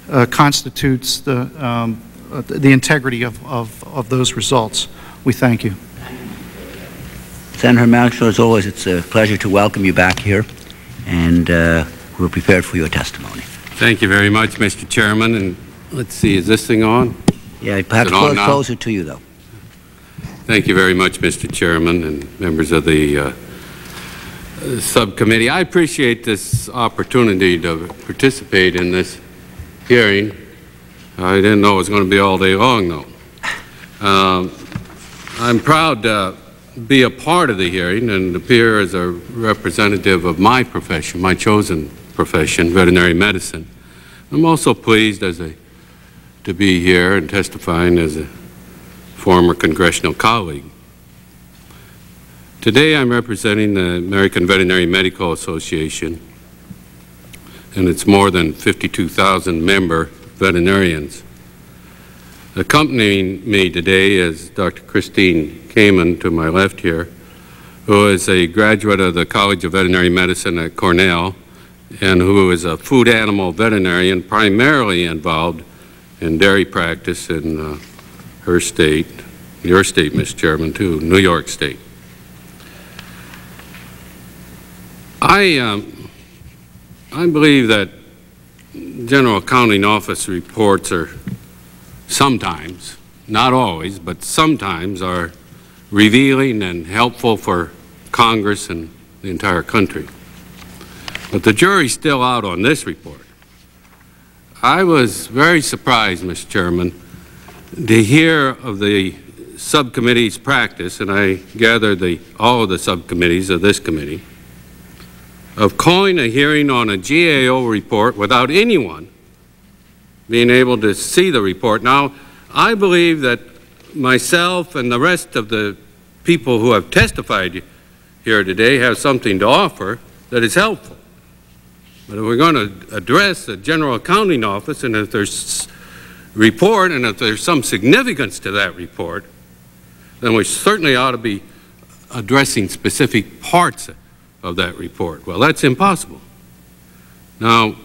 uh, constitutes the, um, uh, the integrity of, of, of those results. We thank you. Senator Melcher, as always, it's a pleasure to welcome you back here, and uh, we're prepared for your testimony. Thank you very much, Mr. Chairman. And let's see, is this thing on? Yeah, perhaps close, closer to you, though. Thank you very much, Mr. Chairman and members of the uh, subcommittee. I appreciate this opportunity to participate in this hearing. I didn't know it was going to be all day long, though. Um, I'm proud to be a part of the hearing and appear as a representative of my profession, my chosen profession, veterinary medicine. I'm also pleased as a, to be here and testifying as a former congressional colleague. Today I'm representing the American Veterinary Medical Association and its more than 52,000 member veterinarians. Accompanying me today is Dr. Christine Kamen to my left here, who is a graduate of the College of Veterinary Medicine at Cornell and who is a food animal veterinarian primarily involved in dairy practice in uh, her state, your state, Mr. Chairman, too, New York State. I, um, I believe that General Accounting Office reports are sometimes, not always, but sometimes are revealing and helpful for Congress and the entire country. But the jury's still out on this report. I was very surprised, Mr. Chairman, to hear of the subcommittee's practice, and I gather the, all of the subcommittees of this committee, of calling a hearing on a GAO report without anyone being able to see the report. Now, I believe that myself and the rest of the people who have testified here today have something to offer that is helpful. But if we're going to address the General Accounting Office, and if there's report, and if there's some significance to that report, then we certainly ought to be addressing specific parts of that report. Well, that's impossible. Now,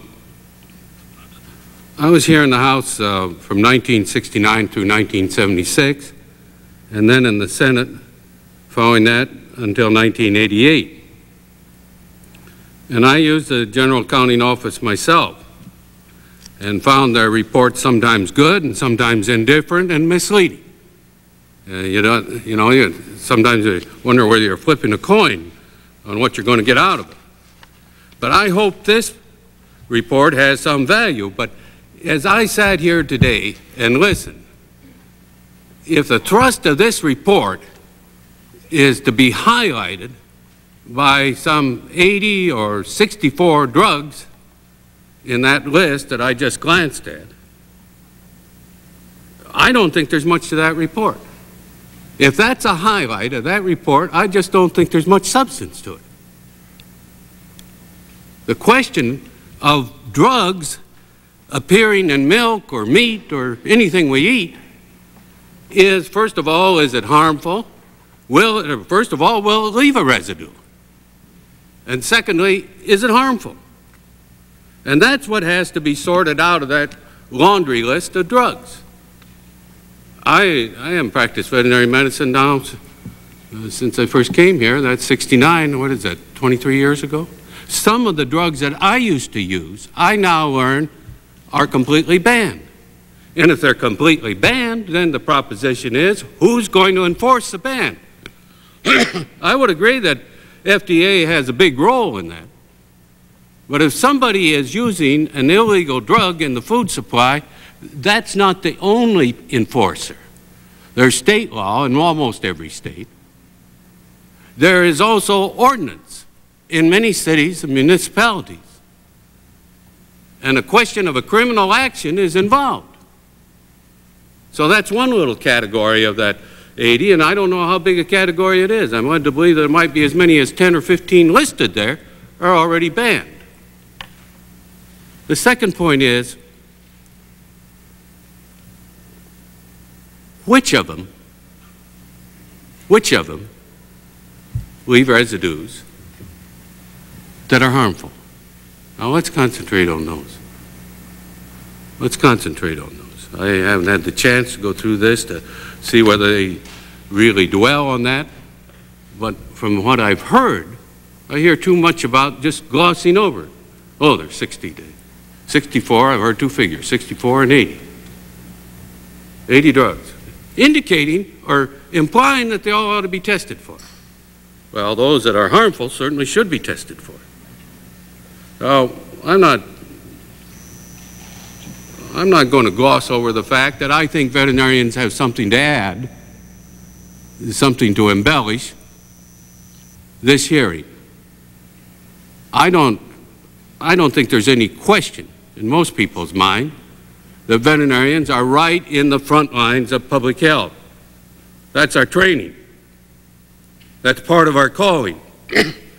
I was here in the House uh, from 1969 through 1976, and then in the Senate following that until 1988. And I used the General Accounting Office myself and found their reports sometimes good and sometimes indifferent and misleading. Uh, you, don't, you know, you, sometimes you wonder whether you're flipping a coin on what you're going to get out of it. But I hope this report has some value. But as I sat here today and listened, if the thrust of this report is to be highlighted by some 80 or 64 drugs in that list that I just glanced at, I don't think there's much to that report. If that's a highlight of that report, I just don't think there's much substance to it. The question of drugs appearing in milk or meat or anything we eat is, first of all, is it harmful? Will it, first of all, will it leave a residue? And secondly, is it harmful? And that's what has to be sorted out of that laundry list of drugs. I, I am practiced veterinary medicine now uh, since I first came here. That's 69, what is that, 23 years ago? Some of the drugs that I used to use, I now learn are completely banned. And if they're completely banned, then the proposition is, who's going to enforce the ban? <coughs> I would agree that FDA has a big role in that. But if somebody is using an illegal drug in the food supply, that's not the only enforcer. There's state law in almost every state. There is also ordinance in many cities and municipalities. And a question of a criminal action is involved. So that's one little category of that 80, and I don't know how big a category it is. I'm led to believe there might be as many as 10 or 15 listed there are already banned. The second point is, which of them, which of them leave residues that are harmful? Now let's concentrate on those. Let's concentrate on those. I haven't had the chance to go through this to see whether they really dwell on that, but from what I've heard, I hear too much about just glossing over. Oh, there's 60 days. 64, I've heard two figures, 64 and 80. 80 drugs, indicating or implying that they all ought to be tested for. Well, those that are harmful certainly should be tested for. So I'm not, I'm not going to gloss over the fact that I think veterinarians have something to add, something to embellish this hearing. I don't, I don't think there's any question in most people's mind that veterinarians are right in the front lines of public health. That's our training. That's part of our calling.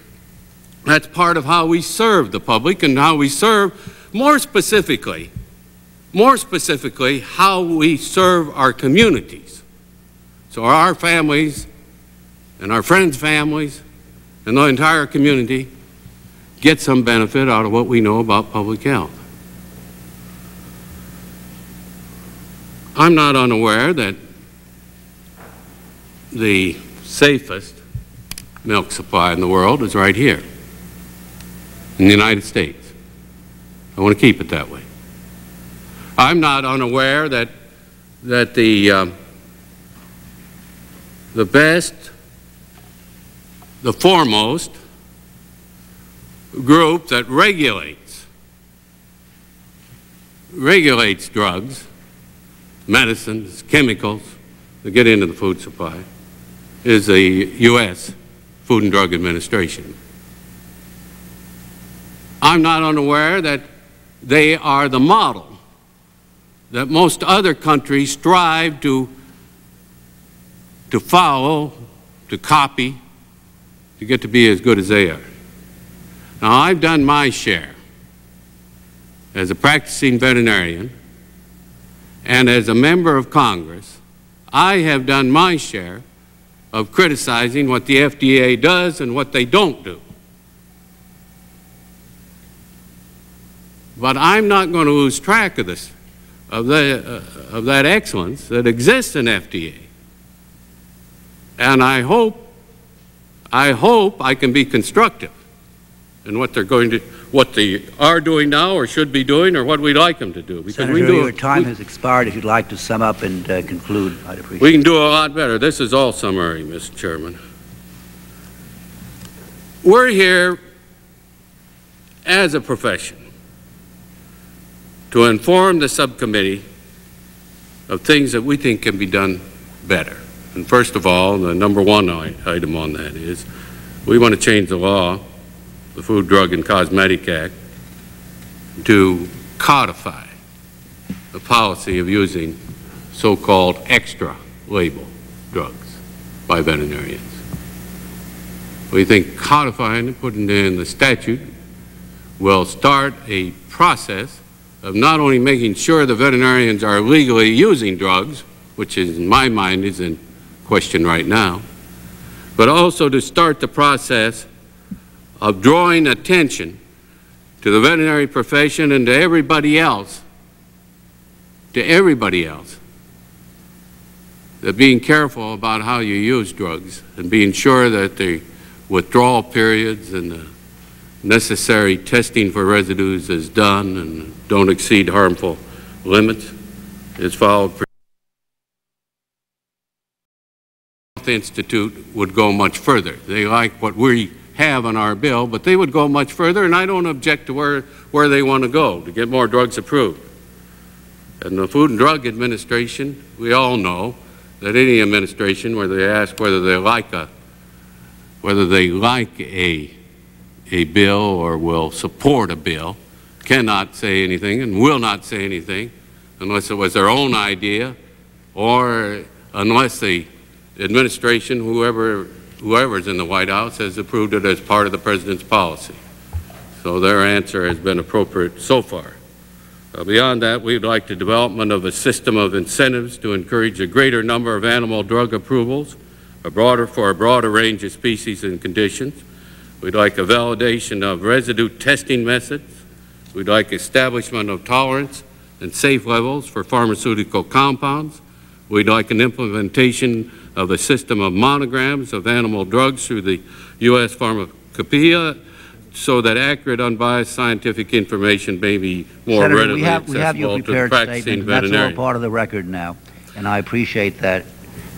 <clears throat> That's part of how we serve the public and how we serve, more specifically, more specifically, how we serve our communities. So our families and our friends' families and the entire community get some benefit out of what we know about public health. I'm not unaware that the safest milk supply in the world is right here in the United States. I want to keep it that way. I'm not unaware that, that the, um, the best, the foremost group that regulates, regulates drugs, medicines, chemicals that get into the food supply is the U.S. Food and Drug Administration. I'm not unaware that they are the model that most other countries strive to, to follow, to copy, to get to be as good as they are. Now, I've done my share as a practicing veterinarian and as a member of Congress. I have done my share of criticizing what the FDA does and what they don't do. But I'm not going to lose track of this, of, the, uh, of that excellence that exists in FDA. And I hope, I hope I can be constructive in what they're going to, what they are doing now or should be doing or what we'd like them to do. Because Senator, we do, your time has expired. If you'd like to sum up and uh, conclude, I'd appreciate we it. can do a lot better. This is all summary, Mr. Chairman. We're here as a profession to inform the subcommittee of things that we think can be done better. And first of all, the number one item on that is we want to change the law, the Food, Drug, and Cosmetic Act, to codify the policy of using so-called extra label drugs by veterinarians. We think codifying and putting it in the statute will start a process of not only making sure the veterinarians are legally using drugs, which is, in my mind is in question right now, but also to start the process of drawing attention to the veterinary profession and to everybody else, to everybody else, that being careful about how you use drugs and being sure that the withdrawal periods and the necessary testing for residues is done and don't exceed harmful limits is followed. Health Institute would go much further. They like what we have on our bill, but they would go much further, and I don't object to where, where they want to go to get more drugs approved. And the Food and Drug Administration, we all know that any administration where they ask whether they like a whether they like a a bill or will support a bill cannot say anything and will not say anything unless it was their own idea or unless the administration, whoever whoever's in the White House, has approved it as part of the president's policy. So their answer has been appropriate so far. Uh, beyond that, we'd like the development of a system of incentives to encourage a greater number of animal drug approvals, a broader for a broader range of species and conditions. We'd like a validation of residue testing methods. We'd like establishment of tolerance and safe levels for pharmaceutical compounds. We'd like an implementation of a system of monographs of animal drugs through the U.S. Pharmacopoeia so that accurate, unbiased scientific information may be more Senator, readily we have, we have your prepared statement, that's all part of the record now, and I appreciate that.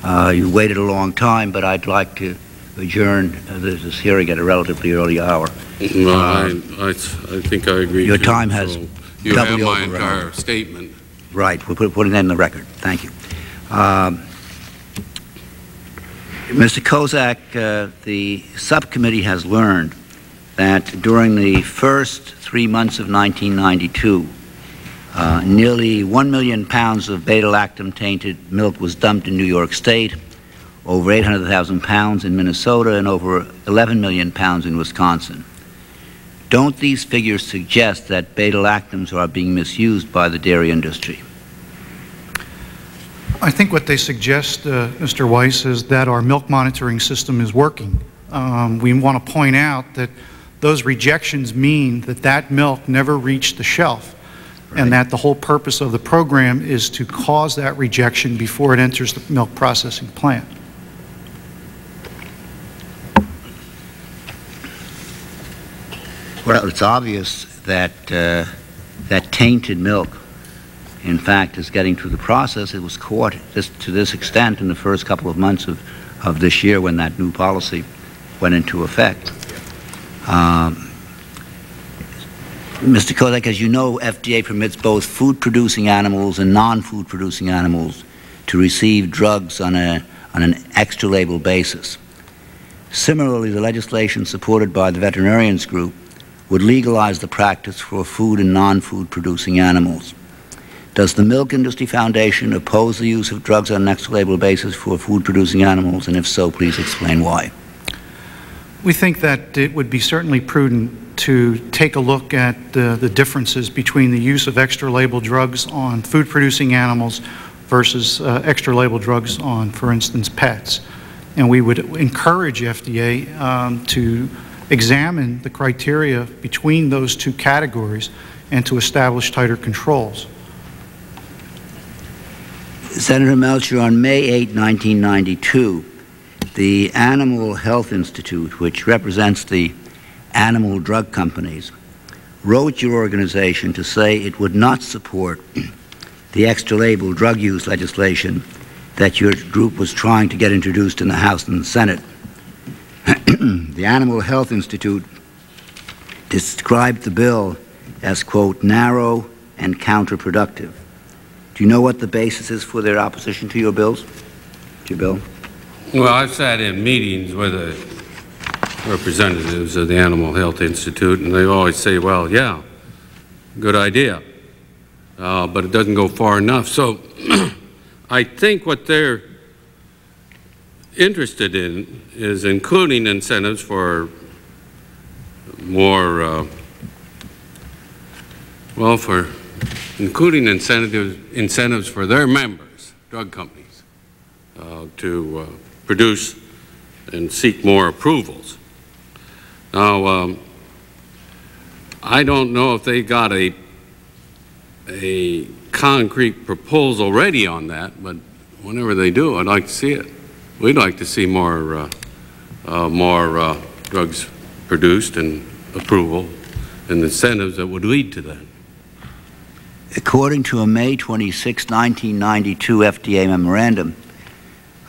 Uh, You waited a long time, but I'd like to adjourn this this hearing at a relatively early hour. No, Uh, I, I, I think I agree. Your time has So You have my entire statement. Right, we'll put, put it in the record. Thank you. Um, Mr. Kozak, uh, the subcommittee has learned that during the first three months of 1992, uh, nearly 1 million pounds of beta-lactam tainted milk was dumped in New York State, over 800,000 pounds in Minnesota, and over 11 million pounds in Wisconsin. Don't these figures suggest that beta-lactams are being misused by the dairy industry? I think what they suggest, uh, Mr. Weiss, is that our milk monitoring system is working. Um, We want to point out that those rejections mean that that milk never reached the shelf, and that the whole purpose of the program is to cause that rejection before it enters the milk processing plant. Well, it's obvious that uh, that tainted milk, in fact, is getting through the process. It was caught this, to this extent in the first couple of months of, of this year when that new policy went into effect. Um, Mr. Kozak, as you know, FDA permits both food-producing animals and non-food producing animals to receive drugs on, a, on an extra label basis. Similarly, the legislation supported by the veterinarians group would legalize the practice for food and non-food producing animals. Does the Milk Industry Foundation oppose the use of drugs on an extra label basis for food producing animals, and if so, please explain why? We think that it would be certainly prudent to take a look at uh, the differences between the use of extra label drugs on food producing animals versus uh, extra label drugs on, for instance, pets. And we would encourage FDA um, to examine the criteria between those two categories and to establish tighter controls. Senator Melcher, on May 8, 1992, the Animal Health Institute, which represents the animal drug companies, wrote your organization to say it would not support <clears throat> the extra label drug use legislation that your group was trying to get introduced in the House and the Senate. <clears throat> the Animal Health Institute described the bill as, quote, narrow and counterproductive. Do you know what the basis is for their opposition to your bills? To your bill? Well, I've sat in meetings with the representatives of the Animal Health Institute, and they always say, well, yeah, good idea, uh, but it doesn't go far enough. So <clears throat> I think what they're interested in is including incentives for more, uh, well, for including incentives, incentives for their members, drug companies, uh, to uh, produce and seek more approvals. Now, um, I don't know if they got a, a concrete proposal ready on that, but whenever they do, I'd like to see it. We'd like to see more, uh, uh, more uh, drugs produced and approval and incentives that would lead to that. According to a May 26, 1992 FDA memorandum,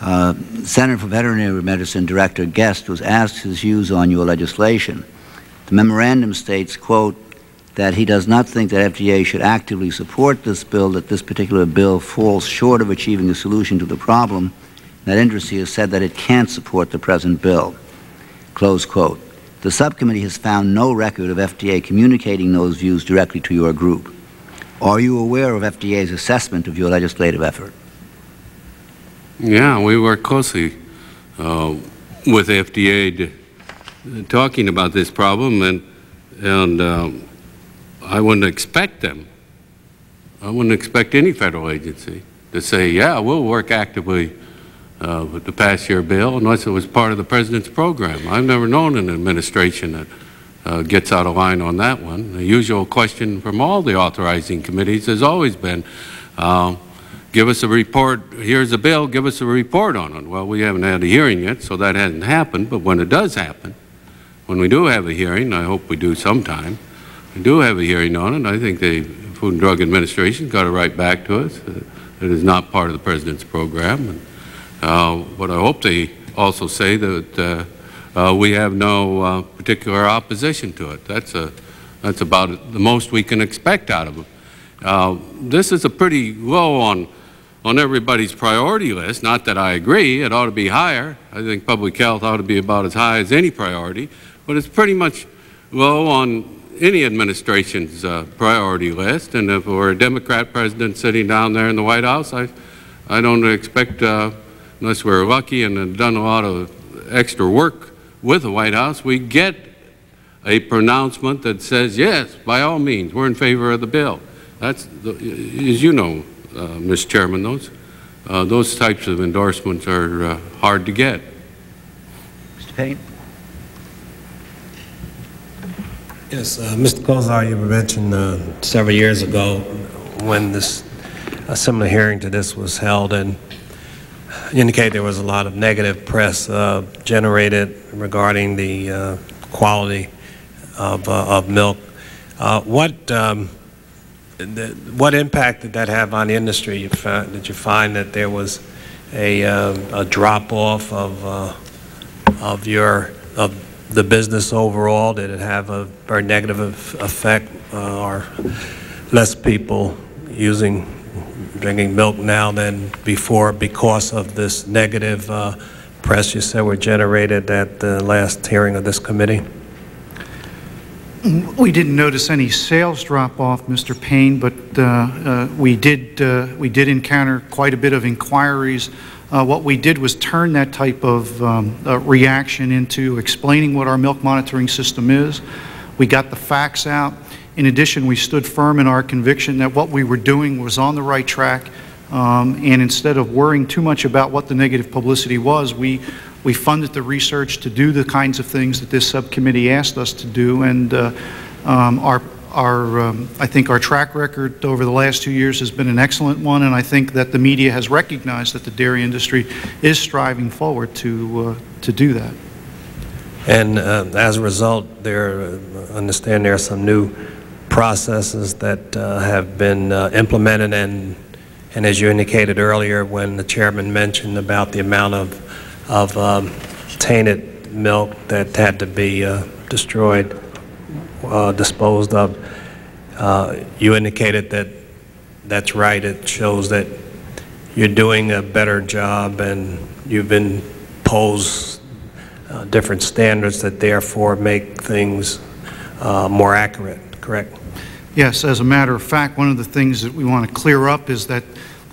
uh, Center for Veterinary Medicine Director Guest was asked his views on your legislation. The memorandum states, quote, that he does not think that FDA should actively support this bill, that this particular bill falls short of achieving a solution to the problem. That industry has said that it can't support the present bill. Close quote. The subcommittee has found no record of FDA communicating those views directly to your group. Are you aware of FDA's assessment of your legislative effort? Yeah, we work closely uh, with FDA to, talking about this problem, and and um, I wouldn't expect them. I wouldn't expect any federal agency to say, "Yeah, we'll work actively uh, to pass your bill," unless it was part of the president's program. I've never known an administration that uh, gets out of line on that one. The usual question from all the authorizing committees has always been. Uh, give us a report, here's a bill, give us a report on it. Well, we haven't had a hearing yet, so that hasn't happened, but when it does happen, when we do have a hearing, I hope we do sometime, we do have a hearing on it, I think the Food and Drug Administration got to write back to us. Uh, it is not part of the President's program. And, uh, but I hope they also say that uh, we have no uh, particular opposition to it. That's, a, that's about the most we can expect out of them. Uh, this is a pretty low on on everybody's priority list. Not that I agree, it ought to be higher. I think public health ought to be about as high as any priority, but it's pretty much low on any administration's uh, priority list. And if we're a Democrat president sitting down there in the White House, I, I don't expect, uh, unless we're lucky and have done a lot of extra work with the White House, we get a pronouncement that says, yes, by all means, we're in favor of the bill. That's, the, as you know, uh, Mr. Chairman, those, uh, those types of endorsements are uh, hard to get. Mr. Payne? Yes, uh, Mr. Kozar, you mentioned uh, several years ago when this a similar hearing to this was held, and you indicate there was a lot of negative press uh, generated regarding the uh, quality of, uh, of milk. Uh, what um, the, what impact did that have on the industry? You found, did you find that there was a, uh, a drop off of of your of the business overall? Did it have a very negative effect, or less people using drinking milk now than before because of this negative uh, press you said were generated at the last hearing of this committee? We didn't notice any sales drop-off, Mr. Payne, but uh, uh, we did, uh, we did encounter quite a bit of inquiries. Uh, What we did was turn that type of um, uh, reaction into explaining what our milk monitoring system is. We got the facts out. In addition, we stood firm in our conviction that what we were doing was on the right track, um, and instead of worrying too much about what the negative publicity was, we we funded the research to do the kinds of things that this subcommittee asked us to do, and uh, um, our, our, um, I think our track record over the last two years has been an excellent one, and I think that the media has recognized that the dairy industry is striving forward to, uh, to do that. And uh, as a result, there, uh, understand there are some new processes that uh, have been uh, implemented, and, and as you indicated earlier, when the chairman mentioned about the amount of of um, tainted milk that had to be uh, destroyed, uh, disposed of. Uh, you indicated that that's right. It shows that you're doing a better job and you've imposed uh, different standards that therefore make things more accurate, correct? Yes, as a matter of fact, one of the things that we want to clear up is that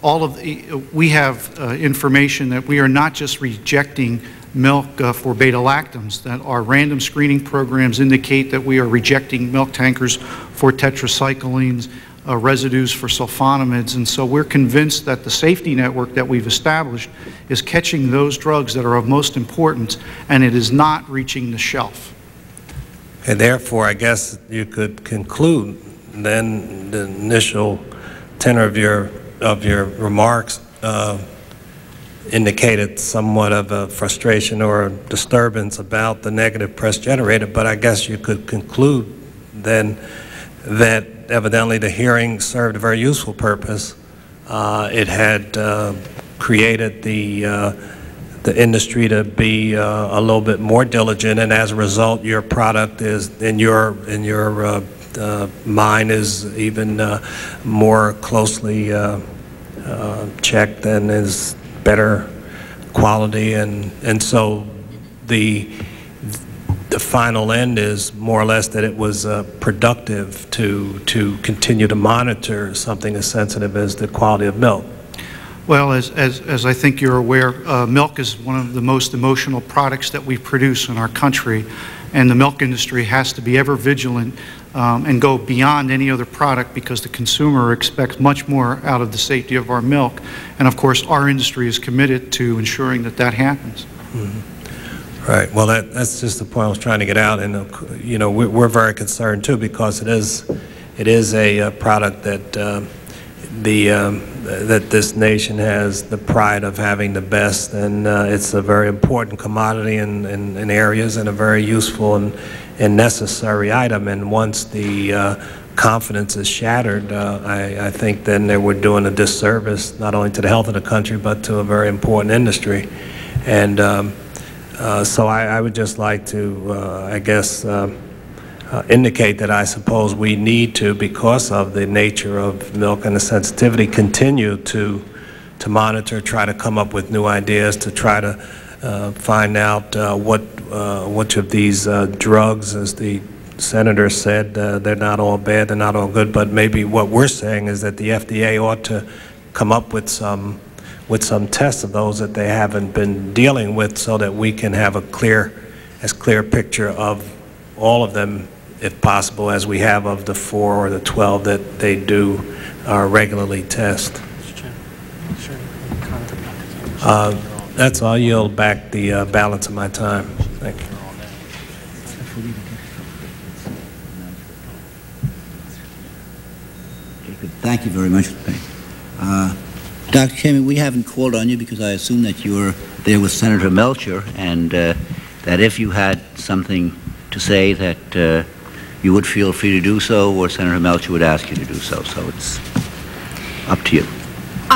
all of the, we have uh, information that we are not just rejecting milk uh, for beta-lactams, that our random screening programs indicate that we are rejecting milk tankers for tetracyclines, uh, residues for sulfonamides, and so we're convinced that the safety network that we've established is catching those drugs that are of most importance, and it is not reaching the shelf. And therefore, I guess you could conclude then the initial tenor of your of your remarks uh, indicated somewhat of a frustration or a disturbance about the negative press generated, but I guess you could conclude then that evidently the hearing served a very useful purpose. Uh, it had uh, created the uh, the industry to be uh, a little bit more diligent, and as a result, your product is in your in your uh, mine is even uh, more closely uh, uh, checked and is better quality, and and so the the final end is more or less that it was uh, productive to to continue to monitor something as sensitive as the quality of milk. Well, as, as, as I think you're aware, uh, milk is one of the most emotional products that we produce in our country, and the milk industry has to be ever vigilant um, and go beyond any other product because the consumer expects much more out of the safety of our milk. And of course, our industry is committed to ensuring that that happens. Mm -hmm. Right. Well, that, that's just the point I was trying to get out. And, uh, you know, we're, we're, very concerned, too, because it is, it is a, a uh, product that uh, the um, that this nation has the pride of having the best, and uh, it's a very important commodity in, in, in, areas and a very useful and, and necessary item. And once the uh, confidence is shattered, uh, I, I, think then they we're doing a disservice not only to the health of the country but to a very important industry. And um, uh, so I, I, would just like to, uh, I guess, um, uh, indicate that I suppose we need to, because of the nature of milk and the sensitivity, continue to to monitor, try to come up with new ideas, to try to uh, find out uh, what uh, which of these uh, drugs, as the senator said, uh, they're not all bad, they're not all good, but maybe what we're saying is that the FDA ought to come up with some with some tests of those that they haven't been dealing with so that we can have a clear as clear picture of all of them if possible, as we have of the four or the 12 that they do uh, regularly test. Uh, that's all. I'll yield back the uh, balance of my time. Thank you. Thank you very much. Uh, Dr. Chamey, we haven't called on you because I assume that you were there with Senator Melcher and uh, that if you had something to say that uh, you would feel free to do so, or Senator Melcher would ask you to do so. So it's up to you.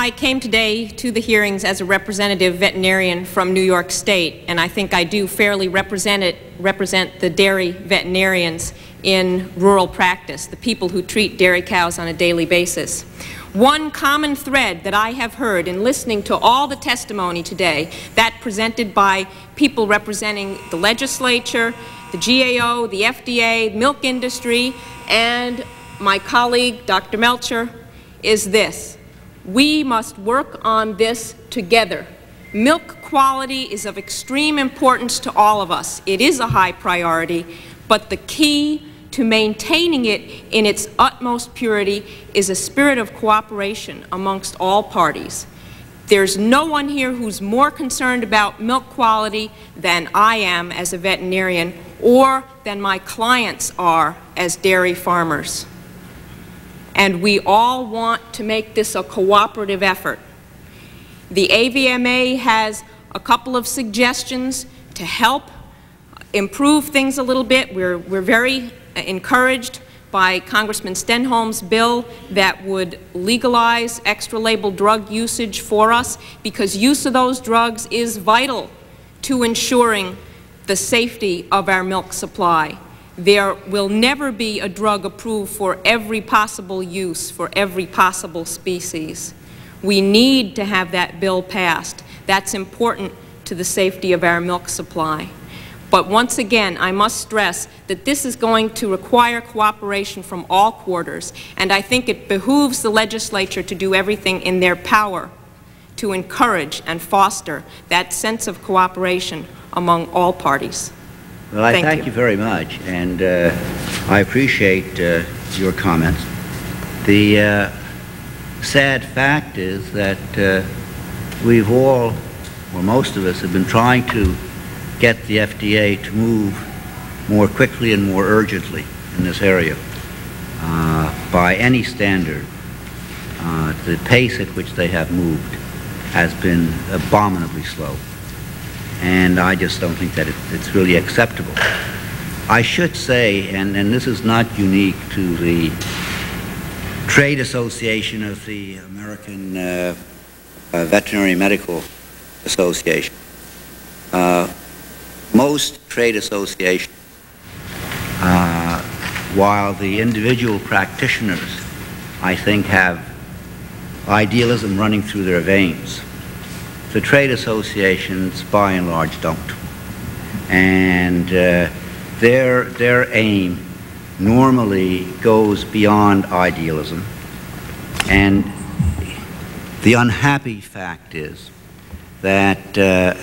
I came today to the hearings as a representative veterinarian from New York State, and I think I do fairly represent, it, represent the dairy veterinarians in rural practice, the people who treat dairy cows on a daily basis. One common thread that I have heard in listening to all the testimony today, that presented by people representing the legislature the GAO, the FDA, milk industry, and my colleague, Dr. Melcher, is this. We must work on this together. Milk quality is of extreme importance to all of us. It is a high priority, but the key to maintaining it in its utmost purity is a spirit of cooperation amongst all parties. There's no one here who's more concerned about milk quality than I am as a veterinarian or than my clients are as dairy farmers. And we all want to make this a cooperative effort. The AVMA has a couple of suggestions to help improve things a little bit. We're, we're very encouraged by Congressman Stenholm's bill that would legalize extra label drug usage for us because use of those drugs is vital to ensuring the safety of our milk supply. There will never be a drug approved for every possible use, for every possible species. We need to have that bill passed. That's important to the safety of our milk supply. But once again, I must stress that this is going to require cooperation from all quarters, and I think it behooves the legislature to do everything in their power to encourage and foster that sense of cooperation among all parties. Well, I Thank thank, you. you. very much, and uh, I appreciate uh, your comments. The uh, sad fact is that uh, we've all, or most of us, have been trying to get the FDA to move more quickly and more urgently in this area. Uh, by any standard, uh, the pace at which they have moved has been abominably slow. And I just don't think that it, it's really acceptable. I should say, and, and this is not unique to the Trade Association of the American uh, uh, Veterinary Medical Association. Uh, most trade associations, uh, while the individual practitioners, I think, have idealism running through their veins, the trade associations, by and large, don't. And uh, their, their aim normally goes beyond idealism. And the unhappy fact is that uh,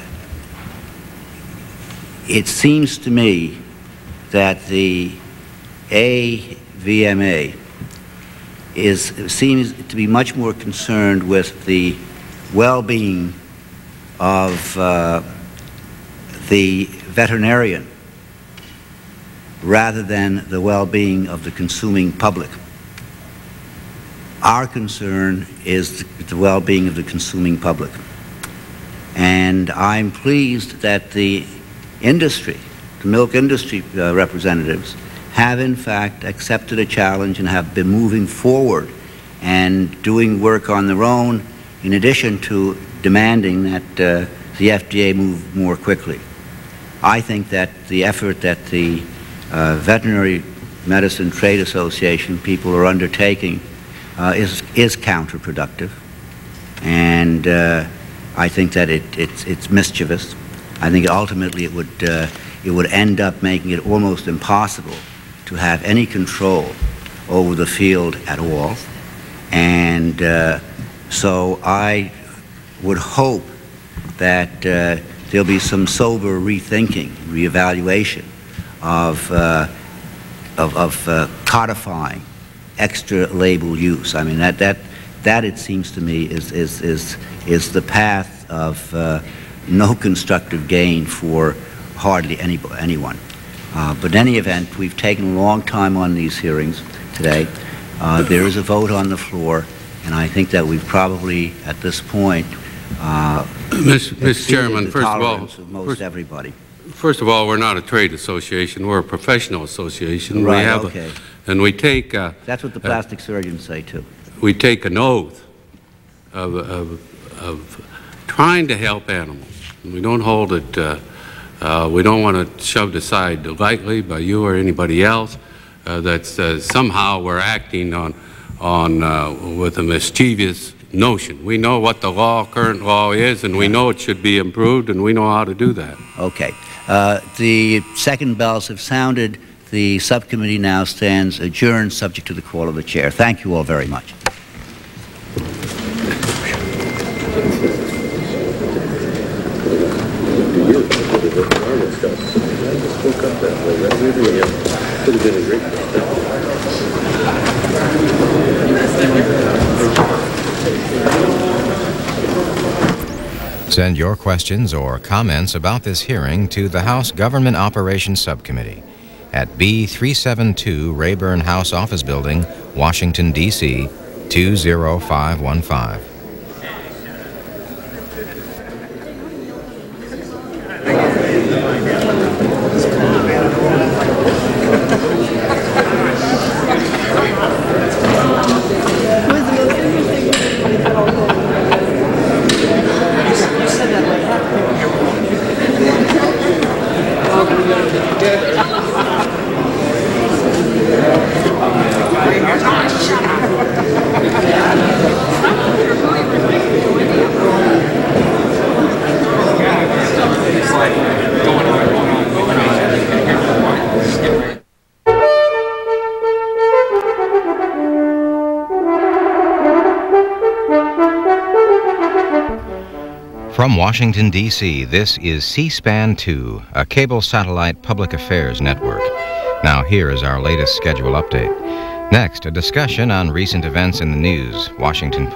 it seems to me that the AVMA is, seems to be much more concerned with the well-being of uh, the veterinarian rather than the well-being of the consuming public. Our concern is the well-being of the consuming public. And I'm pleased that the industry, the milk industry uh, representatives, have in fact accepted a challenge and have been moving forward and doing work on their own in addition to demanding that uh, the FDA move more quickly. I think that the effort that the uh, Veterinary Medicine Trade Association people are undertaking uh, is, is counterproductive. And uh, I think that it, it's, it's mischievous. I think ultimately it would, uh, it would end up making it almost impossible to have any control over the field at all. And uh, so I would hope that uh, there'll be some sober rethinking, reevaluation of, uh, of, of uh, codifying extra label use. I mean, that, that, that it seems to me is, is, is, is the path of uh, no constructive gain for hardly any, anyone. Uh, but in any event, we've taken a long time on these hearings today. Uh, there is a vote on the floor, and I think that we've probably, at this point, uh, Mr. Chairman, first of all, of most everybody. First of all, we're not a trade association, we're a professional association. We Right, have a- And we take, uh, That's what the plastic surgeons say, too. we take an oath of, of, of trying to help animals. We don't hold it, uh, uh, we don't want it shoved aside lightly by you or anybody else, uh, that uh, somehow we're acting on, on, uh, with a mischievous notion. We know what the law, current law is, and we know it should be improved, and we know how to do that. Okay. Uh, The second bells have sounded. The subcommittee now stands adjourned, subject to the call of the chair. Thank you all very much. Send your questions or comments about this hearing to the House Government Operations Subcommittee at B372 Rayburn House Office Building, Washington, D.C. 20515. Washington, D.C., this is C SPAN 2, a cable satellite public affairs network. Now, here is our latest schedule update. Next, a discussion on recent events in the news. Washington